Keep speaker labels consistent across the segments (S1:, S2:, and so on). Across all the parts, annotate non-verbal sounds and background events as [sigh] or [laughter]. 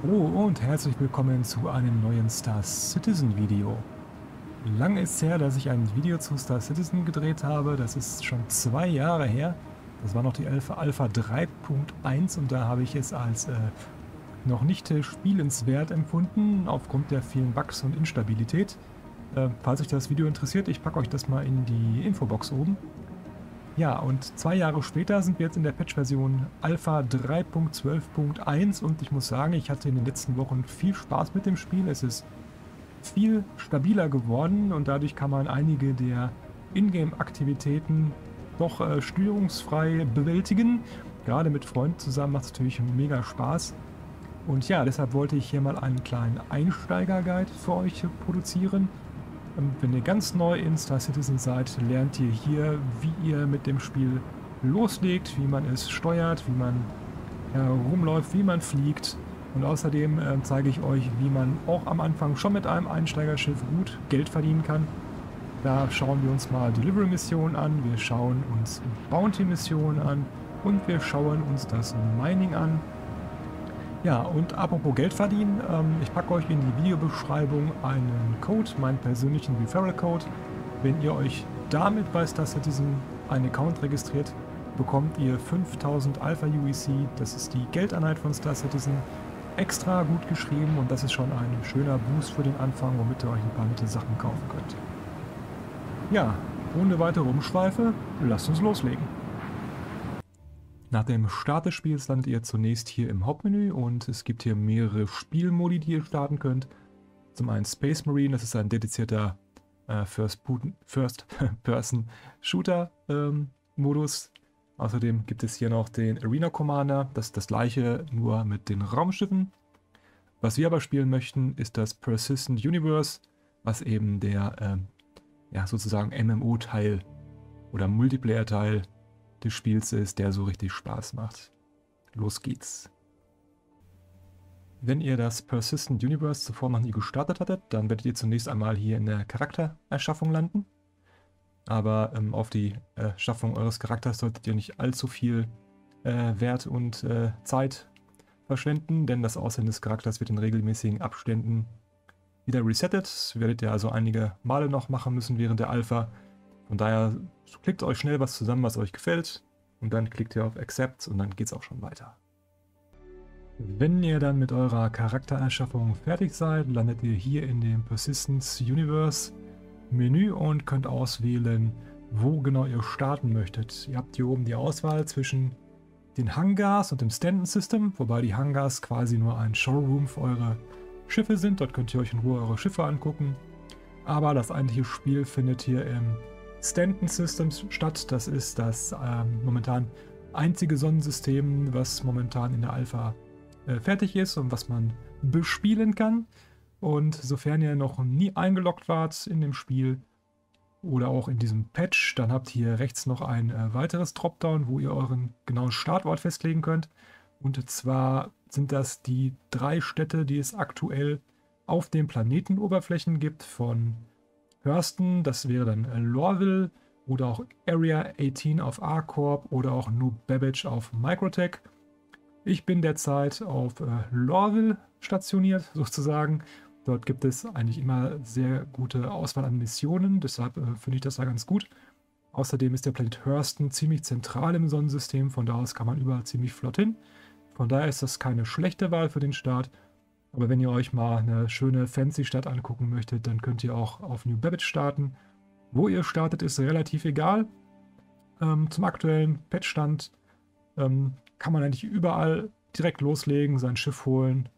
S1: Hallo und herzlich willkommen zu einem neuen Star Citizen Video. Lang ist her, dass ich ein Video zu Star Citizen gedreht habe. Das ist schon zwei Jahre her. Das war noch die Alpha, Alpha 3.1 und da habe ich es als äh, noch nicht äh, spielenswert empfunden, aufgrund der vielen Bugs und Instabilität. Äh, falls euch das Video interessiert, ich packe euch das mal in die Infobox oben. Ja, und zwei Jahre später sind wir jetzt in der Patch-Version Alpha 3.12.1 und ich muss sagen, ich hatte in den letzten Wochen viel Spaß mit dem Spiel. Es ist viel stabiler geworden und dadurch kann man einige der Ingame-Aktivitäten doch äh, störungsfrei bewältigen. Gerade mit Freunden zusammen macht es natürlich mega Spaß. Und ja, deshalb wollte ich hier mal einen kleinen Einsteiger-Guide für euch produzieren. Und wenn ihr ganz neu in Star Citizen seid, lernt ihr hier, wie ihr mit dem Spiel loslegt, wie man es steuert, wie man herumläuft, wie man fliegt. Und außerdem äh, zeige ich euch, wie man auch am Anfang schon mit einem Einsteigerschiff gut Geld verdienen kann. Da schauen wir uns mal Delivery-Missionen an, wir schauen uns Bounty-Missionen an und wir schauen uns das Mining an. Ja, und apropos Geld verdienen, ähm, ich packe euch in die Videobeschreibung einen Code, meinen persönlichen Referral-Code. Wenn ihr euch damit bei Star Citizen einen Account registriert, bekommt ihr 5000 Alpha UEC, das ist die Geldeinheit von Star Citizen, extra gut geschrieben und das ist schon ein schöner Boost für den Anfang, womit ihr euch ein paar nette Sachen kaufen könnt. Ja, ohne weitere Umschweife, lasst uns loslegen. Nach dem Start des Spiels landet ihr zunächst hier im Hauptmenü und es gibt hier mehrere Spielmodi, die ihr starten könnt. Zum einen Space Marine, das ist ein dedizierter äh, First-Person-Shooter-Modus. [laughs] Ähm, Außerdem gibt es hier noch den Arena Commander, das ist das gleiche, nur mit den Raumschiffen. Was wir aber spielen möchten, ist das Persistent Universe, was eben der äh, ja, sozusagen MMO-Teil oder Multiplayer-Teil des Spiels ist, der so richtig Spaß macht. Los geht's. Wenn ihr das Persistent Universe zuvor noch nie gestartet hattet, dann werdet ihr zunächst einmal hier in der Charaktererschaffung landen. Aber ähm, auf die Erschaffung eures Charakters solltet ihr nicht allzu viel äh, Wert und äh, Zeit verschwenden, denn das Aussehen des Charakters wird in regelmäßigen Abständen wieder resettet. Werdet ihr also einige Male noch machen müssen während der Alpha. Von daher klickt euch schnell was zusammen, was euch gefällt. Und dann klickt ihr auf Accept und dann geht es auch schon weiter. Wenn ihr dann mit eurer Charaktererschaffung fertig seid, landet ihr hier in dem Persistence Universe Menü und könnt auswählen, wo genau ihr starten möchtet. Ihr habt hier oben die Auswahl zwischen den Hangars und dem Stanton System, wobei die Hangars quasi nur ein Showroom für eure Schiffe sind. Dort könnt ihr euch in Ruhe eure Schiffe angucken. Aber das eigentliche Spiel findet hier im Stanton Systems statt. Das ist das ähm, momentan einzige Sonnensystem, was momentan in der Alpha äh, fertig ist und was man bespielen kann. Und sofern ihr noch nie eingeloggt wart in dem Spiel oder auch in diesem Patch, dann habt ihr rechts noch ein äh, weiteres Dropdown, wo ihr euren genauen Startort festlegen könnt. Und zwar sind das die drei Städte, die es aktuell auf den Planetenoberflächen gibt, von Hurston, das wäre dann äh, Lorville oder auch Area 18 auf A-Corp oder auch New Babbage auf Microtech. Ich bin derzeit auf äh, Lorville stationiert, [laughs] sozusagen. Dort gibt es eigentlich immer sehr gute Auswahl an Missionen, deshalb äh, finde ich das da ganz gut. Außerdem ist der Planet Hurston ziemlich zentral im Sonnensystem, von da aus kann man überall ziemlich flott hin. Von daher ist das keine schlechte Wahl für den Start. Aber wenn ihr euch mal eine schöne fancy Stadt angucken möchtet, dann könnt ihr auch auf New Babbage starten. Wo ihr startet, ist relativ egal. Ähm, zum aktuellen Patchstand ähm, kann man eigentlich überall direkt loslegen, sein Schiff holen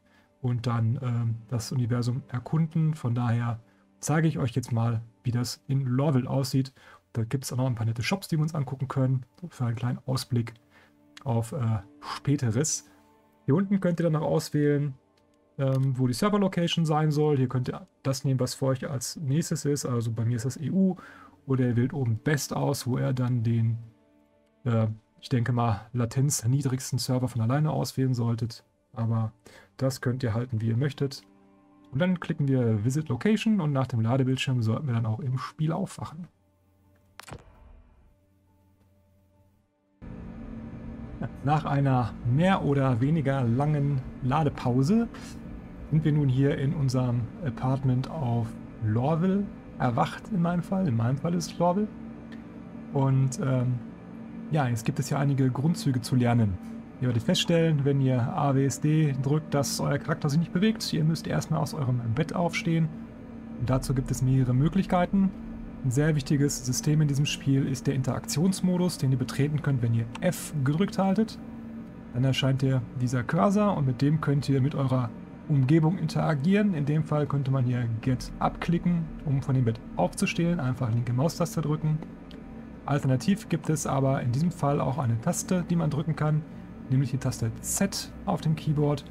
S1: und dann ähm, das Universum erkunden. Von daher zeige ich euch jetzt mal, wie das in Lorville aussieht. Da gibt es auch noch ein paar nette Shops, die wir uns angucken können, für einen kleinen Ausblick auf äh, späteres. Hier unten könnt ihr dann noch auswählen, ähm, wo die Server-Location sein soll. Hier könnt ihr das nehmen, was für euch als nächstes ist. Also bei mir ist das EU. Oder ihr wählt oben Best aus, wo ihr dann den, äh, ich denke mal, Latenz niedrigsten Server von alleine auswählen solltet. Aber das könnt ihr halten, wie ihr möchtet. Und dann klicken wir Visit Location und nach dem Ladebildschirm sollten wir dann auch im Spiel aufwachen. Nach einer mehr oder weniger langen Ladepause sind wir nun hier in unserem Apartment auf Lorville erwacht in meinem Fall. In meinem Fall ist es Lorville. Und ähm, ja, jetzt gibt es ja einige Grundzüge zu lernen. Ihr werdet feststellen, wenn ihr AWSD drückt, dass euer Charakter sich nicht bewegt. Ihr müsst erstmal aus eurem Bett aufstehen. Und dazu gibt es mehrere Möglichkeiten. Ein sehr wichtiges System in diesem Spiel ist der Interaktionsmodus, den ihr betreten könnt, wenn ihr F gedrückt haltet. Dann erscheint hier dieser Cursor und mit dem könnt ihr mit eurer Umgebung interagieren. In dem Fall könnte man hier Get abklicken, um von dem Bett aufzustehen. Einfach linke Maustaste drücken. Alternativ gibt es aber in diesem Fall auch eine Taste, die man drücken kann, nämlich die Taste Z auf dem Keyboard.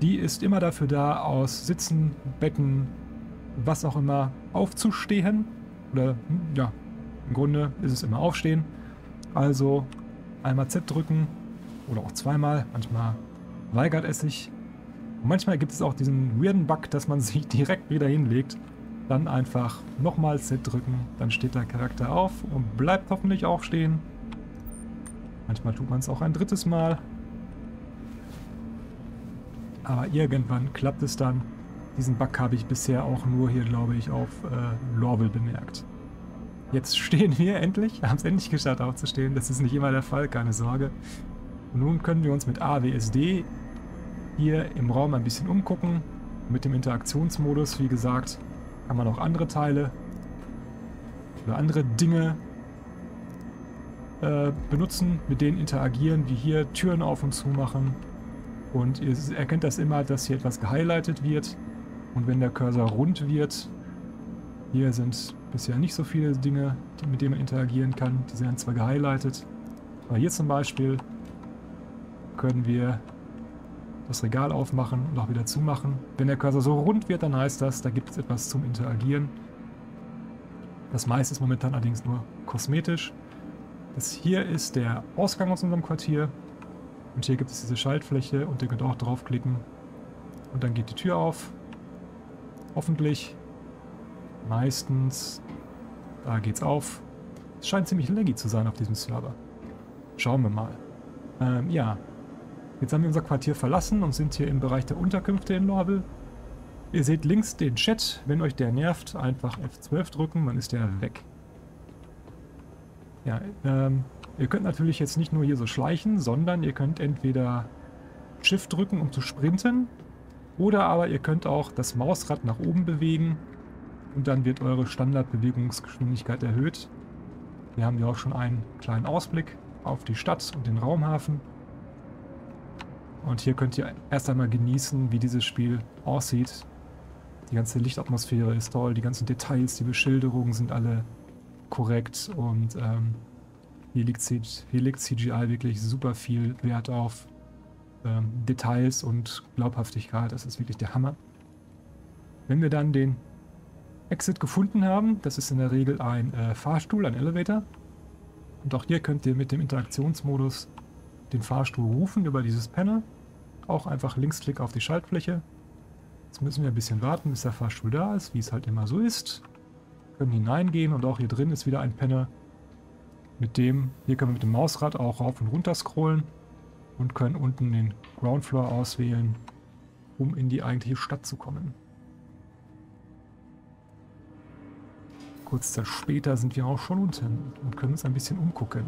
S1: Die ist immer dafür da, aus Sitzen, Betten, was auch immer aufzustehen. Oder ja, im Grunde ist es immer aufstehen. Also einmal Z drücken oder auch zweimal. Manchmal weigert es sich. Und manchmal gibt es auch diesen weirden Bug, dass man [laughs] sich direkt wieder hinlegt. Dann einfach nochmal Z drücken. Dann steht der Charakter auf und bleibt hoffentlich auch stehen. Manchmal tut man es auch ein drittes Mal. Aber irgendwann klappt es dann. Diesen Bug habe ich bisher auch nur hier, glaube ich, auf äh, Lorville bemerkt. Jetzt [laughs] stehen wir endlich, haben es endlich geschafft aufzustehen. Das ist nicht immer der Fall, keine Sorge. Nun können wir uns mit AWSD hier im Raum ein bisschen umgucken. Mit dem Interaktionsmodus, wie gesagt, kann man auch andere Teile oder andere Dinge äh, benutzen, mit denen interagieren, wie hier Türen auf und zu machen. Und ihr erkennt das immer, dass hier etwas gehighlightet wird. Und wenn der Cursor rund wird, hier sind bisher nicht so viele Dinge, mit denen man interagieren kann. Die werden zwar gehighlightet, aber hier zum Beispiel können wir das Regal aufmachen und auch wieder zumachen. Wenn der Cursor so rund wird, dann heißt das, da gibt es etwas zum Interagieren. Das meiste ist momentan allerdings nur kosmetisch. Das hier ist der Ausgang aus unserem Quartier. Und hier gibt es diese Schaltfläche und ihr könnt auch draufklicken. Und dann geht die Tür auf. Hoffentlich. Meistens. Da geht's auf. Es scheint ziemlich laggy zu sein auf diesem Server. Schauen wir mal. Ähm, ja. Jetzt haben wir unser Quartier verlassen und sind hier im Bereich der Unterkünfte in Lorville. Ihr seht links den Chat. Wenn euch der nervt, einfach F12 drücken, dann ist der weg. Ja, ähm, ihr könnt natürlich jetzt nicht nur hier so schleichen, sondern ihr könnt entweder Shift drücken, um zu sprinten, oder aber ihr könnt auch das Mausrad nach oben bewegen und dann wird eure Standardbewegungsgeschwindigkeit erhöht. Wir haben ja auch schon einen kleinen Ausblick auf die Stadt und den Raumhafen. Und hier könnt ihr erst einmal genießen, wie dieses Spiel aussieht. Die ganze Lichtatmosphäre ist toll, die ganzen Details, die Beschilderungen sind alle korrekt und ähm, hier, liegt hier legt CGI wirklich super viel Wert auf ähm, Details und Glaubhaftigkeit. Das ist wirklich der Hammer. Wenn wir dann den Exit gefunden haben, das ist in der Regel ein äh, Fahrstuhl, ein Elevator. Und auch hier könnt ihr mit dem Interaktionsmodus den Fahrstuhl rufen über dieses Panel. Auch einfach Linksklick auf die Schaltfläche. Jetzt müssen wir ein bisschen warten, bis der Fahrstuhl da ist, wie es halt immer so ist. Können hineingehen und auch hier drin ist wieder ein Panel. Mit dem, hier können wir mit dem Mausrad auch rauf und runter scrollen und können unten den Ground Floor auswählen, um in die eigentliche Stadt zu kommen. Kurz später sind wir auch schon unten und können uns ein bisschen umgucken.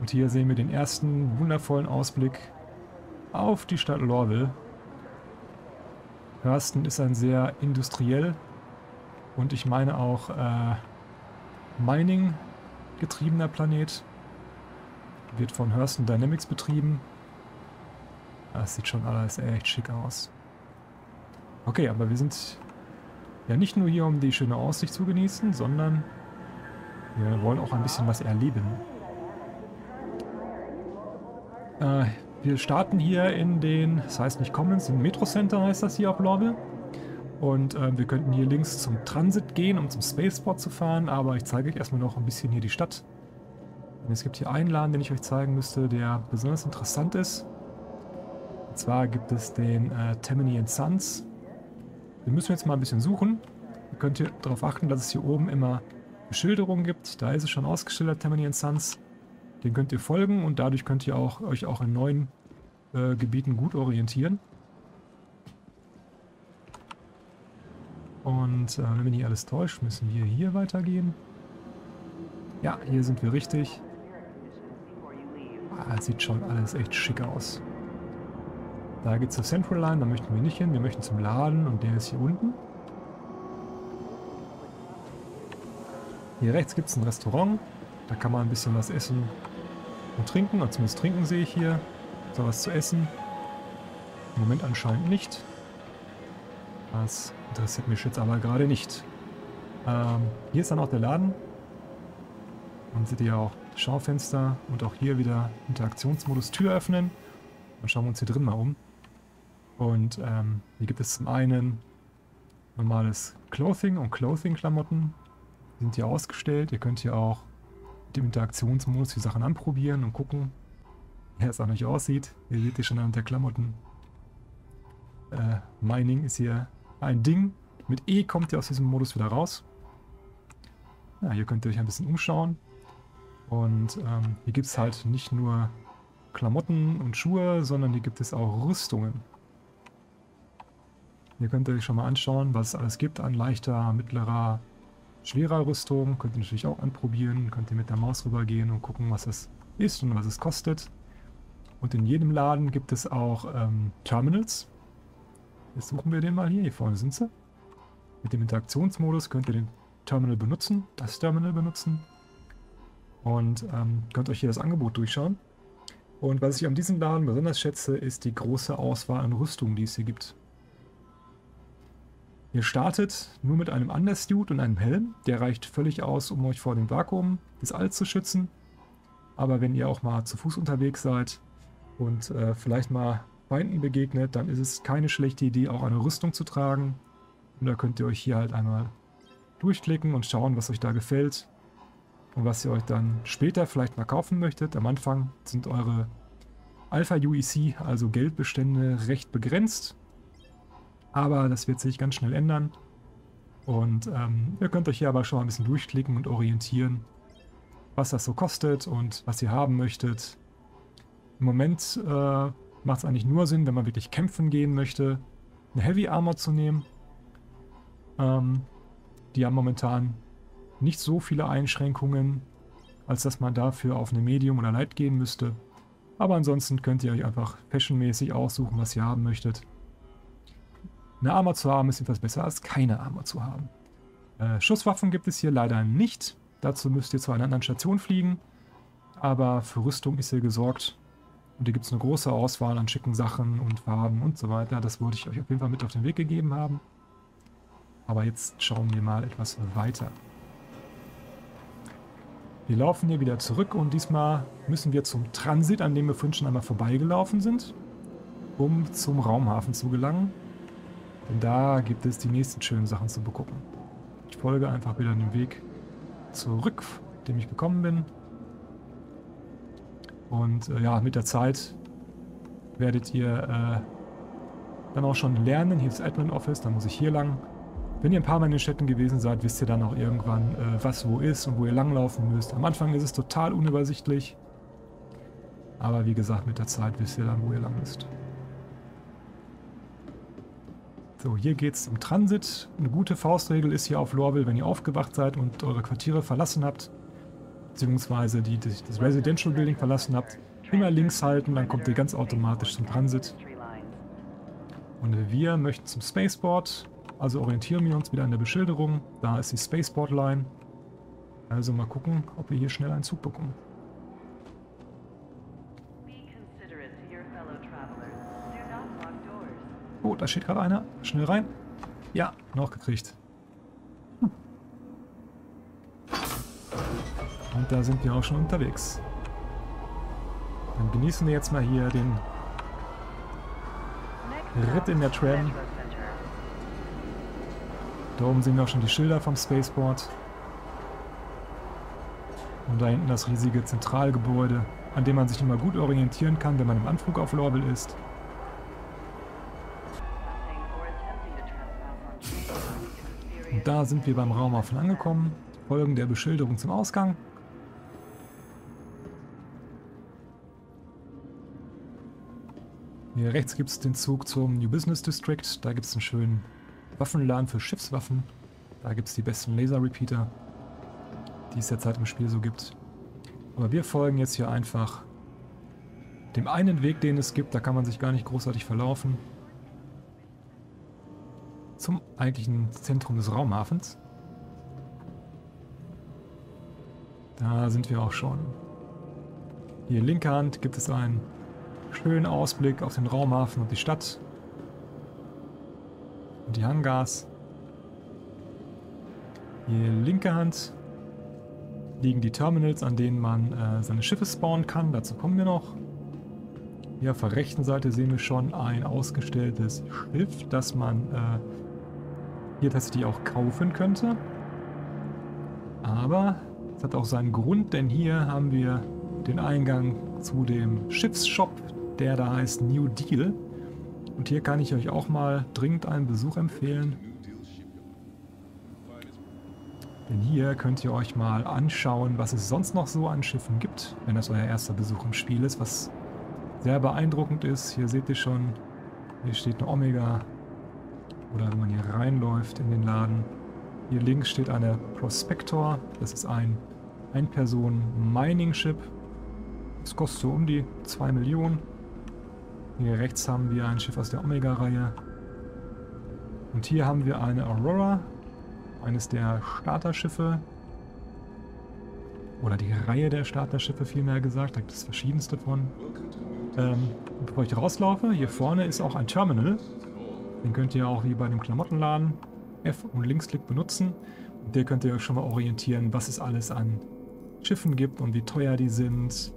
S1: Und hier sehen wir den ersten wundervollen Ausblick auf die Stadt Lorville. Hurston ist ein sehr industriell und ich meine auch äh, Mining getriebener Planet. Wird von Hurston Dynamics betrieben. Das sieht schon alles echt schick aus. Okay, aber wir sind ja nicht nur hier, um die schöne Aussicht zu genießen, sondern wir wollen auch ein bisschen was erleben. Äh, wir starten hier in den, das heißt nicht Commons, im Metro Center heißt das hier auf Lorbe. Und äh, wir könnten hier links zum Transit gehen, um zum Spaceport zu fahren, aber ich zeige euch erstmal noch ein bisschen hier die Stadt. Und es gibt hier einen Laden, den ich euch zeigen müsste, der besonders interessant ist. Und zwar gibt es den äh, Tammany Sons. Den müssen wir jetzt mal ein bisschen suchen. Ihr könnt hier darauf achten, dass es hier oben immer Beschilderungen gibt. Da ist es schon ausgeschildert, Tammany Sons. Den könnt ihr folgen und dadurch könnt ihr auch, euch auch in neuen äh, Gebieten gut orientieren. Und äh, wenn mich nicht alles täuscht, müssen wir hier weitergehen. Ja, hier sind wir richtig. Ah, sieht schon alles echt schick aus. Da geht es zur Central Line, da möchten wir nicht hin. Wir möchten zum Laden und der ist hier unten. Hier rechts gibt es ein Restaurant. Da kann man ein bisschen was essen und trinken. Oder zumindest trinken sehe ich hier. So was zu essen. Im Moment anscheinend nicht. Das interessiert mich jetzt aber gerade nicht. Ähm, hier ist dann auch der Laden. Man sieht ja auch Schaufenster und auch hier wieder Interaktionsmodus Tür öffnen. Dann schauen wir uns hier drin mal um. Und ähm, hier gibt es zum einen normales Clothing und Clothing-Klamotten. Sind hier ausgestellt. Ihr könnt hier auch dem Interaktionsmodus die Sachen anprobieren und gucken, wie es auch nicht aussieht. Ihr seht hier schon anhand der Klamotten. Äh, Mining ist hier ein Ding. Mit E kommt ihr aus diesem Modus wieder raus. Ja, hier könnt ihr euch ein bisschen umschauen. Und ähm, hier gibt es halt nicht nur Klamotten und Schuhe, sondern hier gibt es auch Rüstungen. Hier könnt ihr euch schon mal anschauen, was es alles gibt an leichter, mittlerer, schwerer Rüstung. Könnt ihr natürlich auch anprobieren. Könnt ihr mit der Maus rübergehen und gucken, was es ist und was es kostet. Und in jedem Laden gibt es auch ähm, Terminals. Jetzt suchen wir den mal hier. Hier vorne sind sie. Mit dem Interaktionsmodus könnt ihr den Terminal benutzen, das Terminal benutzen und ähm, könnt euch hier das Angebot durchschauen. Und was ich an diesem Laden besonders schätze, ist die große Auswahl an Rüstungen, die es hier gibt. Ihr startet nur mit einem Undersuit und einem Helm. Der reicht völlig aus, um euch vor dem Vakuum des Alls zu schützen. Aber wenn ihr auch mal zu Fuß unterwegs seid und äh, vielleicht mal Feinden begegnet, dann ist es keine schlechte Idee, auch eine Rüstung zu tragen. Und da könnt ihr euch hier halt einmal durchklicken und schauen, was euch da gefällt und was ihr euch dann später vielleicht mal kaufen möchtet. Am Anfang sind eure Alpha UEC, also Geldbestände, recht begrenzt. Aber das wird sich ganz schnell ändern. Und ähm, ihr könnt euch hier aber schon mal ein bisschen durchklicken und orientieren, was das so kostet und was ihr haben möchtet. Im Moment äh, macht es eigentlich nur Sinn, wenn man wirklich kämpfen gehen möchte, eine Heavy Armor zu nehmen. Ähm, die haben momentan nicht so viele Einschränkungen, als dass man dafür auf eine Medium oder Light gehen müsste. Aber ansonsten könnt ihr euch einfach fashionmäßig aussuchen, was ihr haben möchtet. Eine Armor zu haben ist etwas besser als keine Armor zu haben. Äh, Schusswaffen gibt es hier leider nicht. Dazu müsst ihr zu einer anderen Station fliegen. Aber für Rüstung ist hier gesorgt. Und hier gibt es eine große Auswahl an schicken Sachen und Farben und so weiter. Das wollte ich euch auf jeden Fall mit auf den Weg gegeben haben. Aber jetzt schauen wir mal etwas weiter. Wir laufen hier wieder zurück und diesmal müssen wir zum Transit, an dem wir vorhin schon einmal vorbeigelaufen sind, um zum Raumhafen zu gelangen. Da gibt es die nächsten schönen Sachen zu begucken. Ich folge einfach wieder den Weg zurück, dem ich gekommen bin. Und äh, ja, mit der Zeit werdet ihr äh, dann auch schon lernen. Hier ist Admin Office, dann muss ich hier lang. Wenn ihr ein paar Mal in den Städten gewesen seid, wisst ihr dann auch irgendwann, äh, was wo ist und wo ihr langlaufen müsst. Am Anfang ist es total unübersichtlich. Aber wie gesagt, mit der Zeit wisst ihr dann, wo ihr lang müsst. So, hier geht es um Transit. Eine gute Faustregel ist hier auf Lorville, wenn ihr aufgewacht seid und eure Quartiere verlassen habt, beziehungsweise die, das Residential Building verlassen habt, immer links halten, dann kommt ihr ganz automatisch zum Transit. Und wir möchten zum Spaceport. Also orientieren wir uns wieder an der Beschilderung. Da ist die Spaceport Line. Also mal gucken, ob wir hier schnell einen Zug bekommen. Da steht gerade einer. Schnell rein. Ja, noch gekriegt. Hm. Und da sind wir auch schon unterwegs. Dann genießen wir jetzt mal hier den Ritt in der Tram. Da oben sehen wir auch schon die Schilder vom Spaceport. Und da hinten das riesige Zentralgebäude, an dem man sich immer gut orientieren kann, wenn man im Anflug auf Lorville ist. Und da sind wir beim Raumaffen angekommen. Folgen der Beschilderung zum Ausgang. Hier rechts gibt es den Zug zum New Business District. Da gibt es einen schönen Waffenladen für Schiffswaffen. Da gibt es die besten Laser-Repeater, die es derzeit im Spiel so gibt. Aber wir folgen jetzt hier einfach dem einen Weg, den es gibt. Da kann man sich gar nicht großartig verlaufen. Zum eigentlichen Zentrum des Raumhafens. Da sind wir auch schon. Hier linke Hand gibt es einen schönen Ausblick auf den Raumhafen und die Stadt. Und die Hangars. Hier linke Hand liegen die Terminals, an denen man äh, seine Schiffe spawnen kann. Dazu kommen wir noch. Hier auf der rechten Seite sehen wir schon ein ausgestelltes Schiff, das man äh, hier tatsächlich auch kaufen könnte. Aber es hat auch seinen Grund, denn hier haben wir den Eingang zu dem Schiffsshop, der da heißt New Deal. Und hier kann ich euch auch mal dringend einen Besuch empfehlen. Denn hier könnt ihr euch mal anschauen, was es sonst noch so an Schiffen gibt, wenn das euer erster Besuch im Spiel ist, was sehr beeindruckend ist. Hier seht ihr schon, hier steht eine Omega. Oder wenn man hier reinläuft in den Laden. Hier links steht eine Prospector. Das ist ein Ein-Personen-Mining-Ship. Das kostet so um die 2 Millionen. Hier rechts haben wir ein Schiff aus der Omega-Reihe. Und hier haben wir eine Aurora, eines der Starterschiffe. Oder die Reihe der Starterschiffe vielmehr gesagt, da gibt es verschiedenste von. Ähm, bevor ich rauslaufe, hier vorne ist auch ein Terminal. Den könnt ihr auch wie bei dem Klamottenladen F- und Linksklick benutzen. Und der könnt ihr euch schon mal orientieren, was es alles an Schiffen gibt und wie teuer die sind,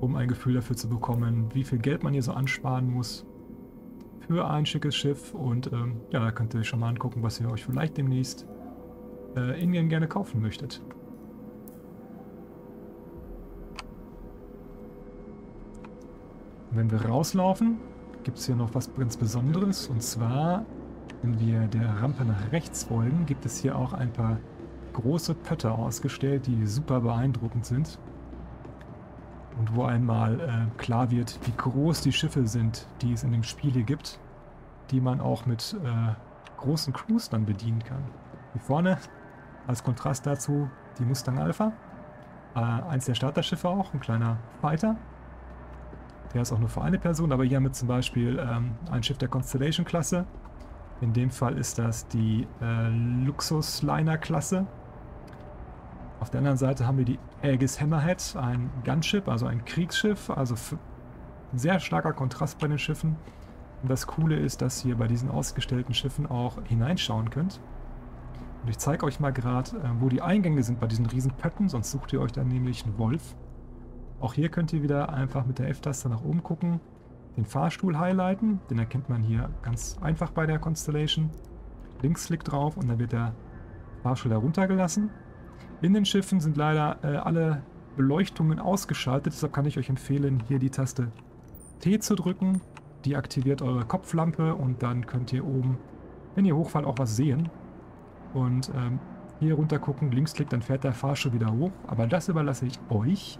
S1: um ein Gefühl dafür zu bekommen, wie viel Geld man hier so ansparen muss für ein schickes Schiff. Und ähm, ja, da könnt ihr euch schon mal angucken, was ihr euch vielleicht demnächst äh, in gerne kaufen möchtet. wenn wir rauslaufen, gibt es hier noch was ganz Besonderes. Und zwar, wenn wir der Rampe nach rechts folgen, gibt es hier auch ein paar große Pötter ausgestellt, die super beeindruckend sind. Und wo einmal äh, klar wird, wie groß die Schiffe sind, die es in dem Spiel hier gibt, die man auch mit äh, großen Crews dann bedienen kann. Hier vorne, als Kontrast dazu, die Mustang Alpha. Äh, eins der Starterschiffe auch, ein kleiner Fighter. Der ist auch nur für eine Person, aber hier haben wir zum Beispiel ähm, ein Schiff der Constellation-Klasse. In dem Fall ist das die äh, Luxus-Liner-Klasse. Auf der anderen Seite haben wir die Aegis Hammerhead, ein Gunship, also ein Kriegsschiff, also sehr starker Kontrast bei den Schiffen. Und das Coole ist, dass ihr bei diesen ausgestellten Schiffen auch hineinschauen könnt. Und ich zeige euch mal gerade, äh, wo die Eingänge sind bei diesen riesen Pötten, sonst sucht ihr euch dann nämlich einen Wolf. Auch hier könnt ihr wieder einfach mit der F-Taste nach oben gucken, den Fahrstuhl highlighten, den erkennt man hier ganz einfach bei der Constellation. Linksklick drauf und dann wird der Fahrstuhl heruntergelassen. In den Schiffen sind leider äh, alle Beleuchtungen ausgeschaltet, deshalb kann ich euch empfehlen, hier die Taste T zu drücken. Die aktiviert eure Kopflampe und dann könnt ihr oben, wenn ihr hochfallt, auch was sehen. Und ähm, hier runter gucken, Linksklick, dann fährt der Fahrstuhl wieder hoch. Aber das überlasse ich euch,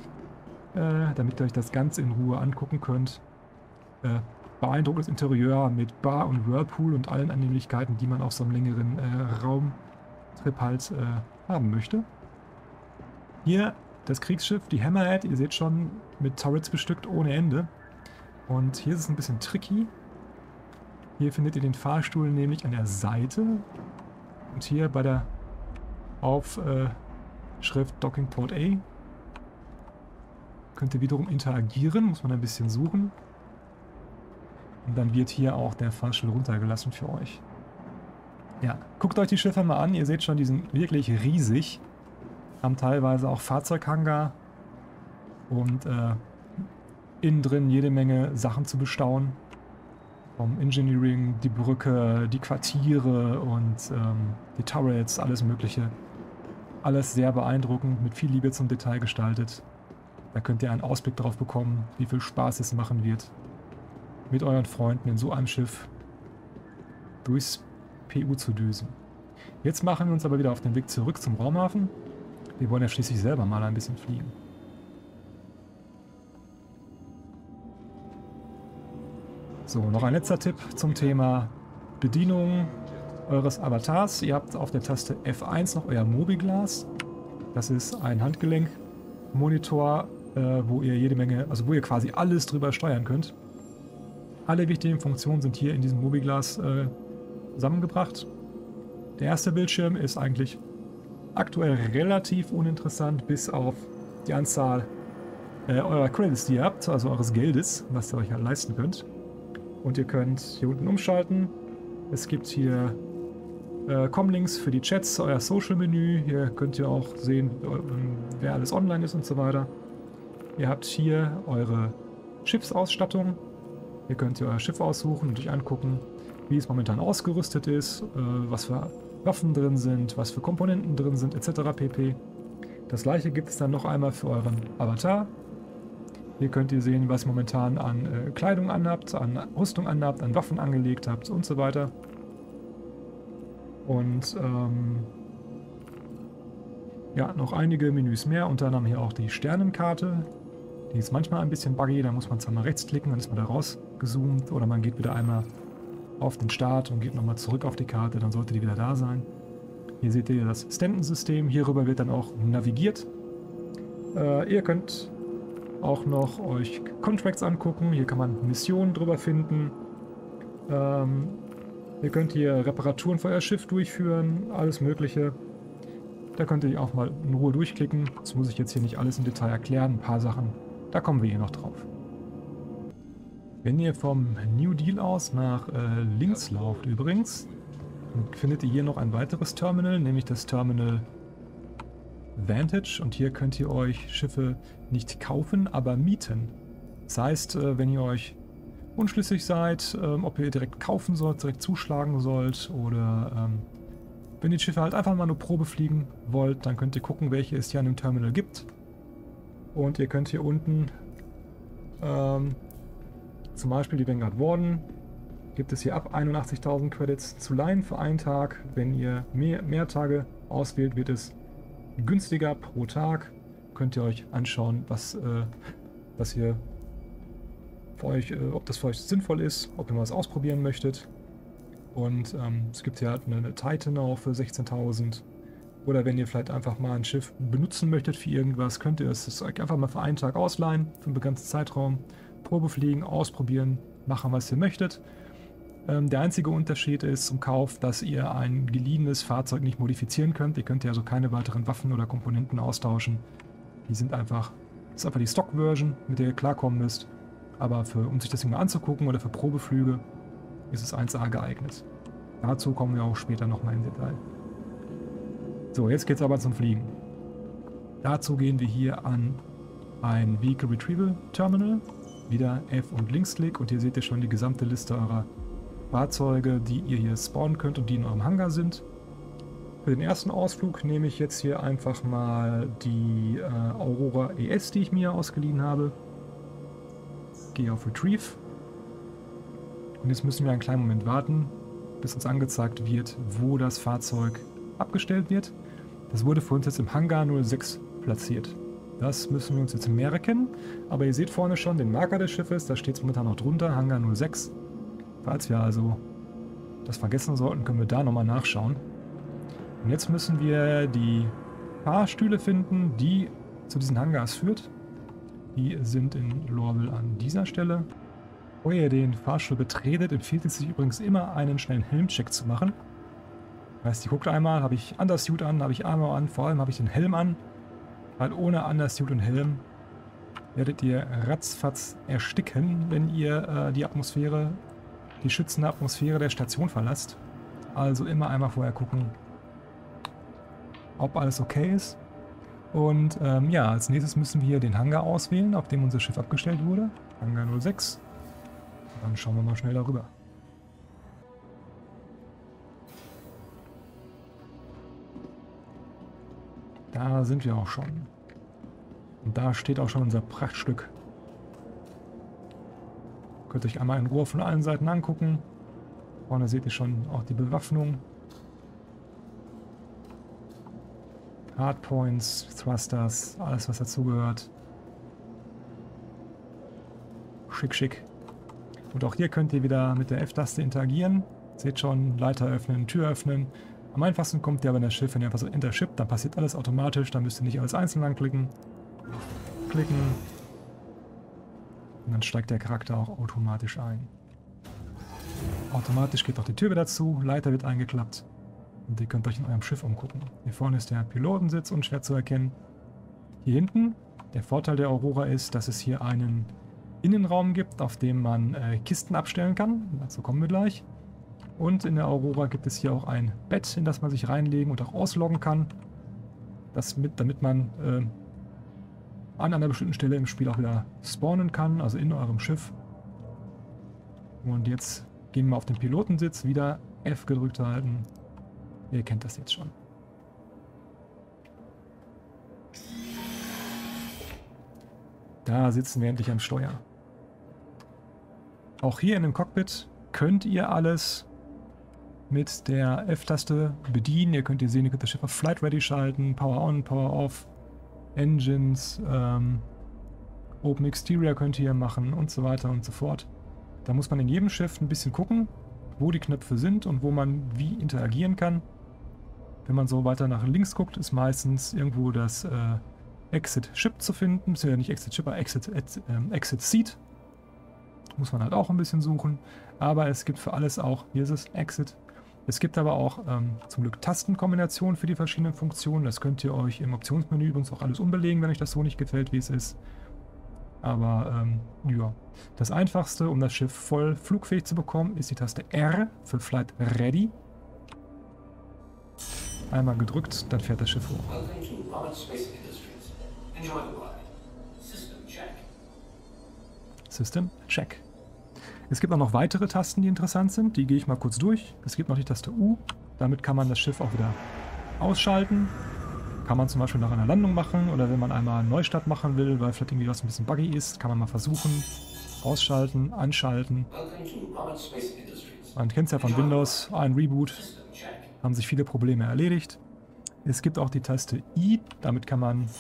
S1: äh, damit ihr euch das Ganze in Ruhe angucken könnt. Äh, beeindruckendes Interieur mit Bar und Whirlpool und allen Annehmlichkeiten, die man auf so einem längeren äh, Raumtrip halt äh, haben möchte. Hier das Kriegsschiff, die Hammerhead, ihr seht schon, mit Turrets bestückt ohne Ende. Und hier ist es ein bisschen tricky. Hier findet ihr den Fahrstuhl nämlich an der Seite. Und hier bei der Aufschrift Docking Port A könnt ihr wiederum interagieren, muss man ein bisschen suchen. Und dann wird hier auch der Fahrstuhl runtergelassen für euch. Ja, guckt euch die Schiffe mal an. Ihr seht schon, die sind wirklich riesig. Haben teilweise auch Fahrzeughangar. Und äh, innen drin jede Menge Sachen zu bestauen. Vom Engineering, die Brücke, die Quartiere und ähm, die Turrets, alles mögliche. Alles sehr beeindruckend, mit viel Liebe zum Detail gestaltet. Da könnt ihr einen Ausblick darauf bekommen, wie viel Spaß es machen wird, mit euren Freunden in so einem Schiff durchs PU zu düsen. Jetzt machen wir uns aber wieder auf den Weg zurück zum Raumhafen. Wir wollen ja schließlich selber mal ein bisschen fliegen. So, noch ein letzter Tipp zum Thema Bedienung eures Avatars. Ihr habt auf der Taste F1 noch euer Mobiglas. Das ist ein Handgelenkmonitor, äh, wo ihr jede Menge, also wo ihr quasi alles drüber steuern könnt. Alle wichtigen Funktionen sind hier in diesem Mobiglas äh, zusammengebracht. Der erste Bildschirm ist eigentlich aktuell relativ uninteressant, bis auf die Anzahl äh, eurer Credits, die ihr habt, also eures Geldes, was ihr euch halt leisten könnt. Und ihr könnt hier unten umschalten. Es gibt hier äh, Comlinks für die Chats, euer Social-Menü. Hier könnt ihr auch sehen, wer alles online ist und so weiter. Ihr habt hier eure Schiffsausstattung. Hier könnt ihr euer Schiff aussuchen und euch angucken, wie es momentan ausgerüstet ist, äh, was für Waffen drin sind, was für Komponenten drin sind, etc. pp. Das gleiche gibt es dann noch einmal für euren Avatar. Hier könnt ihr sehen, was ihr momentan an äh, Kleidung anhabt, an Rüstung anhabt, an Waffen angelegt habt und so weiter. Und ähm, ja, noch einige Menüs mehr, unter anderem hier auch die Sternenkarte. Die ist manchmal ein bisschen buggy, da muss man zwar mal rechts klicken, dann ist man da rausgezoomt oder man geht wieder einmal auf den Start und geht nochmal zurück auf die Karte, dann sollte die wieder da sein. Hier seht ihr das Stanton-System, hierüber wird dann auch navigiert. Äh, ihr könnt auch noch euch Contracts angucken. Hier kann man Missionen drüber finden. Ähm, ihr könnt hier Reparaturen für euer Schiff durchführen, alles mögliche. Da könnt ihr auch mal in Ruhe durchklicken. Das muss ich jetzt hier nicht alles im Detail erklären. Ein paar Sachen, da kommen wir hier noch drauf. Wenn ihr vom New Deal aus nach äh, links lauft übrigens, findet ihr hier noch ein weiteres Terminal, nämlich das Terminal Vantage und hier könnt ihr euch Schiffe nicht kaufen, aber mieten. Das heißt, äh, wenn ihr euch unschlüssig seid, ähm, ob ihr direkt kaufen sollt, direkt zuschlagen sollt oder ähm, wenn ihr die Schiffe halt einfach mal nur Probe fliegen wollt, dann könnt ihr gucken, welche es hier an dem Terminal gibt. Und ihr könnt hier unten ähm, zum Beispiel die Vanguard Warden gibt es hier ab 81.000 Credits zu leihen für einen Tag. Wenn ihr mehr, mehr Tage auswählt, wird es günstiger pro Tag. Könnt ihr euch anschauen, was, äh, was hier für euch, äh, ob das für euch sinnvoll ist, ob ihr mal was ausprobieren möchtet. Und ähm, es gibt ja eine, eine Titan auch für 16.000. Oder wenn ihr vielleicht einfach mal ein Schiff benutzen möchtet für irgendwas, könnt ihr es euch einfach mal für einen Tag ausleihen, für einen begrenzten Zeitraum. Probe fliegen, ausprobieren, machen, was ihr möchtet. Ähm, der einzige Unterschied ist zum Kauf, dass ihr ein geliehenes Fahrzeug nicht modifizieren könnt. Ihr könnt ja also keine weiteren Waffen oder Komponenten austauschen. Die sind einfach, das ist einfach die Stock-Version, mit der ihr klarkommen müsst. Aber für, um sich das mal anzugucken oder für Probeflüge ist es 1A geeignet. Dazu kommen wir auch später nochmal im Detail. So, jetzt geht es aber zum Fliegen. Dazu gehen wir hier an ein Vehicle Retrieval Terminal. Wieder F- und Linksklick und hier seht ihr schon die gesamte Liste eurer Fahrzeuge, die ihr hier spawnen könnt und die in eurem Hangar sind. Für den ersten Ausflug nehme ich jetzt hier einfach mal die äh, Aurora ES, die ich mir ausgeliehen habe. Gehe auf Retrieve. Und jetzt müssen wir einen kleinen Moment warten, bis uns angezeigt wird, wo das Fahrzeug abgestellt wird. Das wurde für uns jetzt im Hangar 06 platziert. Das müssen wir uns jetzt merken. Aber ihr seht vorne schon den Marker des Schiffes, da steht es momentan noch drunter, Hangar 06. Falls wir also das vergessen sollten, können wir da nochmal nachschauen. Und jetzt müssen wir die Fahrstühle finden, die zu diesen Hangars führt. Die sind in Lorville an dieser Stelle. Bevor ihr den Fahrstuhl betretet, empfiehlt es sich übrigens immer, einen schnellen Helmcheck zu machen. Heißt, ihr guckt einmal, habe ich Undersuit an, habe ich Armor an, vor allem habe ich den Helm an. Weil ohne Undersuit und Helm werdet ihr ratzfatz ersticken, wenn ihr äh, die Atmosphäre, die schützende Atmosphäre der Station verlasst. Also immer einmal vorher gucken, ob alles okay ist. Und ähm, ja, als nächstes müssen wir den Hangar auswählen, auf dem unser Schiff abgestellt wurde. Hangar 06. Dann schauen wir mal schnell darüber. Da sind wir auch schon. Und da steht auch schon unser Prachtstück. Könnt ihr euch einmal in Ruhe von allen Seiten angucken. Vorne seht ihr schon auch die Bewaffnung. Hardpoints, Thrusters, alles was dazugehört. Schick, schick. Und auch hier könnt ihr wieder mit der F-Taste interagieren. Seht schon, Leiter öffnen, Tür öffnen. Am einfachsten kommt aber in das Schiff, wenn ihr einfach so Enter Ship, dann passiert alles automatisch, dann müsst ihr nicht alles einzeln anklicken. Klicken. Und dann steigt der Charakter auch automatisch ein. Automatisch geht auch die Tür wieder zu, Leiter wird eingeklappt. Und ihr könnt euch in eurem Schiff umgucken. Hier vorne ist der Pilotensitz unschwer zu erkennen. Hier hinten, der Vorteil der Aurora ist, dass es hier einen Innenraum gibt, auf dem man äh, Kisten abstellen kann. Dazu kommen wir gleich. Und in der Aurora gibt es hier auch ein Bett, in das man sich reinlegen und auch ausloggen kann. Das mit, damit man äh, an einer bestimmten Stelle im Spiel auch wieder spawnen kann, also in eurem Schiff. Und jetzt gehen wir auf den Pilotensitz, wieder F gedrückt halten. Ihr kennt das jetzt schon. Da sitzen wir endlich am Steuer. Auch hier in dem Cockpit könnt ihr alles mit der F-Taste bedienen. Ihr könnt hier sehen, ihr könnt das Schiff auf Flight Ready schalten, Power On, Power Off, Engines, ähm, Open Exterior könnt ihr hier machen und so weiter und so fort. Da muss man in jedem Schiff ein bisschen gucken, wo die Knöpfe sind und wo man wie interagieren kann. Wenn man so weiter nach links guckt, ist meistens irgendwo das äh, Exit Ship zu finden. Ist ja nicht Exit Ship, aber Exit, äh, Exit Seat. Muss man halt auch ein bisschen suchen. Aber es gibt für alles auch, hier ist es, Exit. Es gibt aber auch ähm, zum Glück Tastenkombinationen für die verschiedenen Funktionen. Das könnt ihr euch im Optionsmenü übrigens auch alles umbelegen, wenn euch das so nicht gefällt, wie es ist. Aber ähm, ja, das einfachste, um das Schiff voll flugfähig zu bekommen, ist die Taste R für Flight Ready. Einmal gedrückt, dann fährt das Schiff hoch. System check. Es gibt auch noch weitere Tasten, die interessant sind. Die gehe ich mal kurz durch. Es gibt noch die Taste U. Damit kann man das Schiff auch wieder ausschalten. Kann man zum Beispiel nach einer Landung machen oder wenn man einmal einen Neustart machen will, weil vielleicht irgendwie was ein bisschen buggy ist, kann man mal versuchen. Ausschalten, anschalten. Man kennt es ja von Windows, ein Reboot, haben sich viele Probleme erledigt. Es gibt auch die Taste I, damit kann man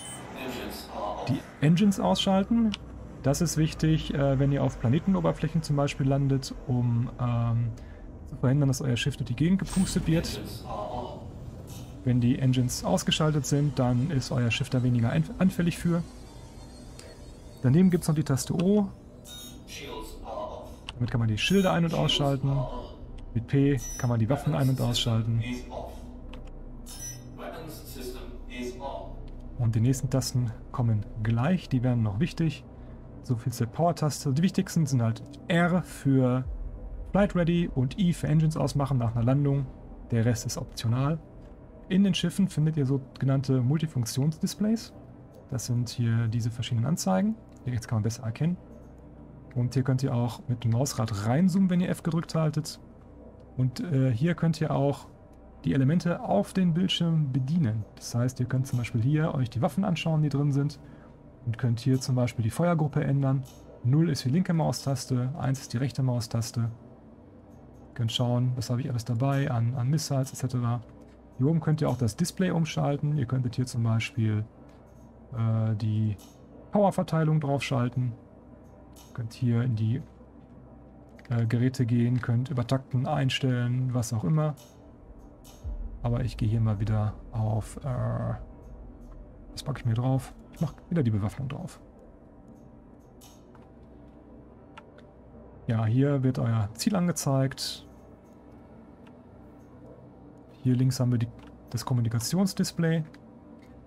S1: die Engines ausschalten. Das ist wichtig, äh, wenn ihr auf Planetenoberflächen zum Beispiel landet, um ähm, zu verhindern, dass euer Schiff durch die Gegend gepustet wird. Wenn die Engines ausgeschaltet sind, dann ist euer Schiff da weniger anfällig für. Daneben gibt es noch die Taste O. Damit kann man die Schilde ein- und ausschalten. Mit P kann man die Waffen ein- und ausschalten. Und die nächsten Tasten kommen gleich, die werden noch wichtig. So viel zur Power-Taste. Die wichtigsten sind halt R für Flight Ready und I für Engines ausmachen nach einer Landung. Der Rest ist optional. In den Schiffen findet ihr sogenannte Multifunktionsdisplays. Das sind hier diese verschiedenen Anzeigen. Jetzt kann man besser erkennen. Und hier könnt ihr auch mit dem Mausrad reinzoomen, wenn ihr F gedrückt haltet. Und äh, hier könnt ihr auch die Elemente auf den Bildschirm bedienen. Das heißt, ihr könnt zum Beispiel hier euch die Waffen anschauen, die drin sind. Und könnt hier zum Beispiel die Feuergruppe ändern. 0 ist die linke Maustaste, 1 ist die rechte Maustaste. Könnt schauen, was habe ich alles dabei an, an Missiles etc. Hier oben könnt ihr auch das Display umschalten. Ihr könntet hier zum Beispiel äh, die Powerverteilung draufschalten. Ihr könnt hier in die äh, Geräte gehen, könnt Übertakten einstellen, was auch immer. Aber ich gehe hier mal wieder auf... Äh, was packe ich mir drauf? Ich wieder die Bewaffnung drauf. Ja, hier wird euer Ziel angezeigt. Hier links haben wir die, das Kommunikationsdisplay.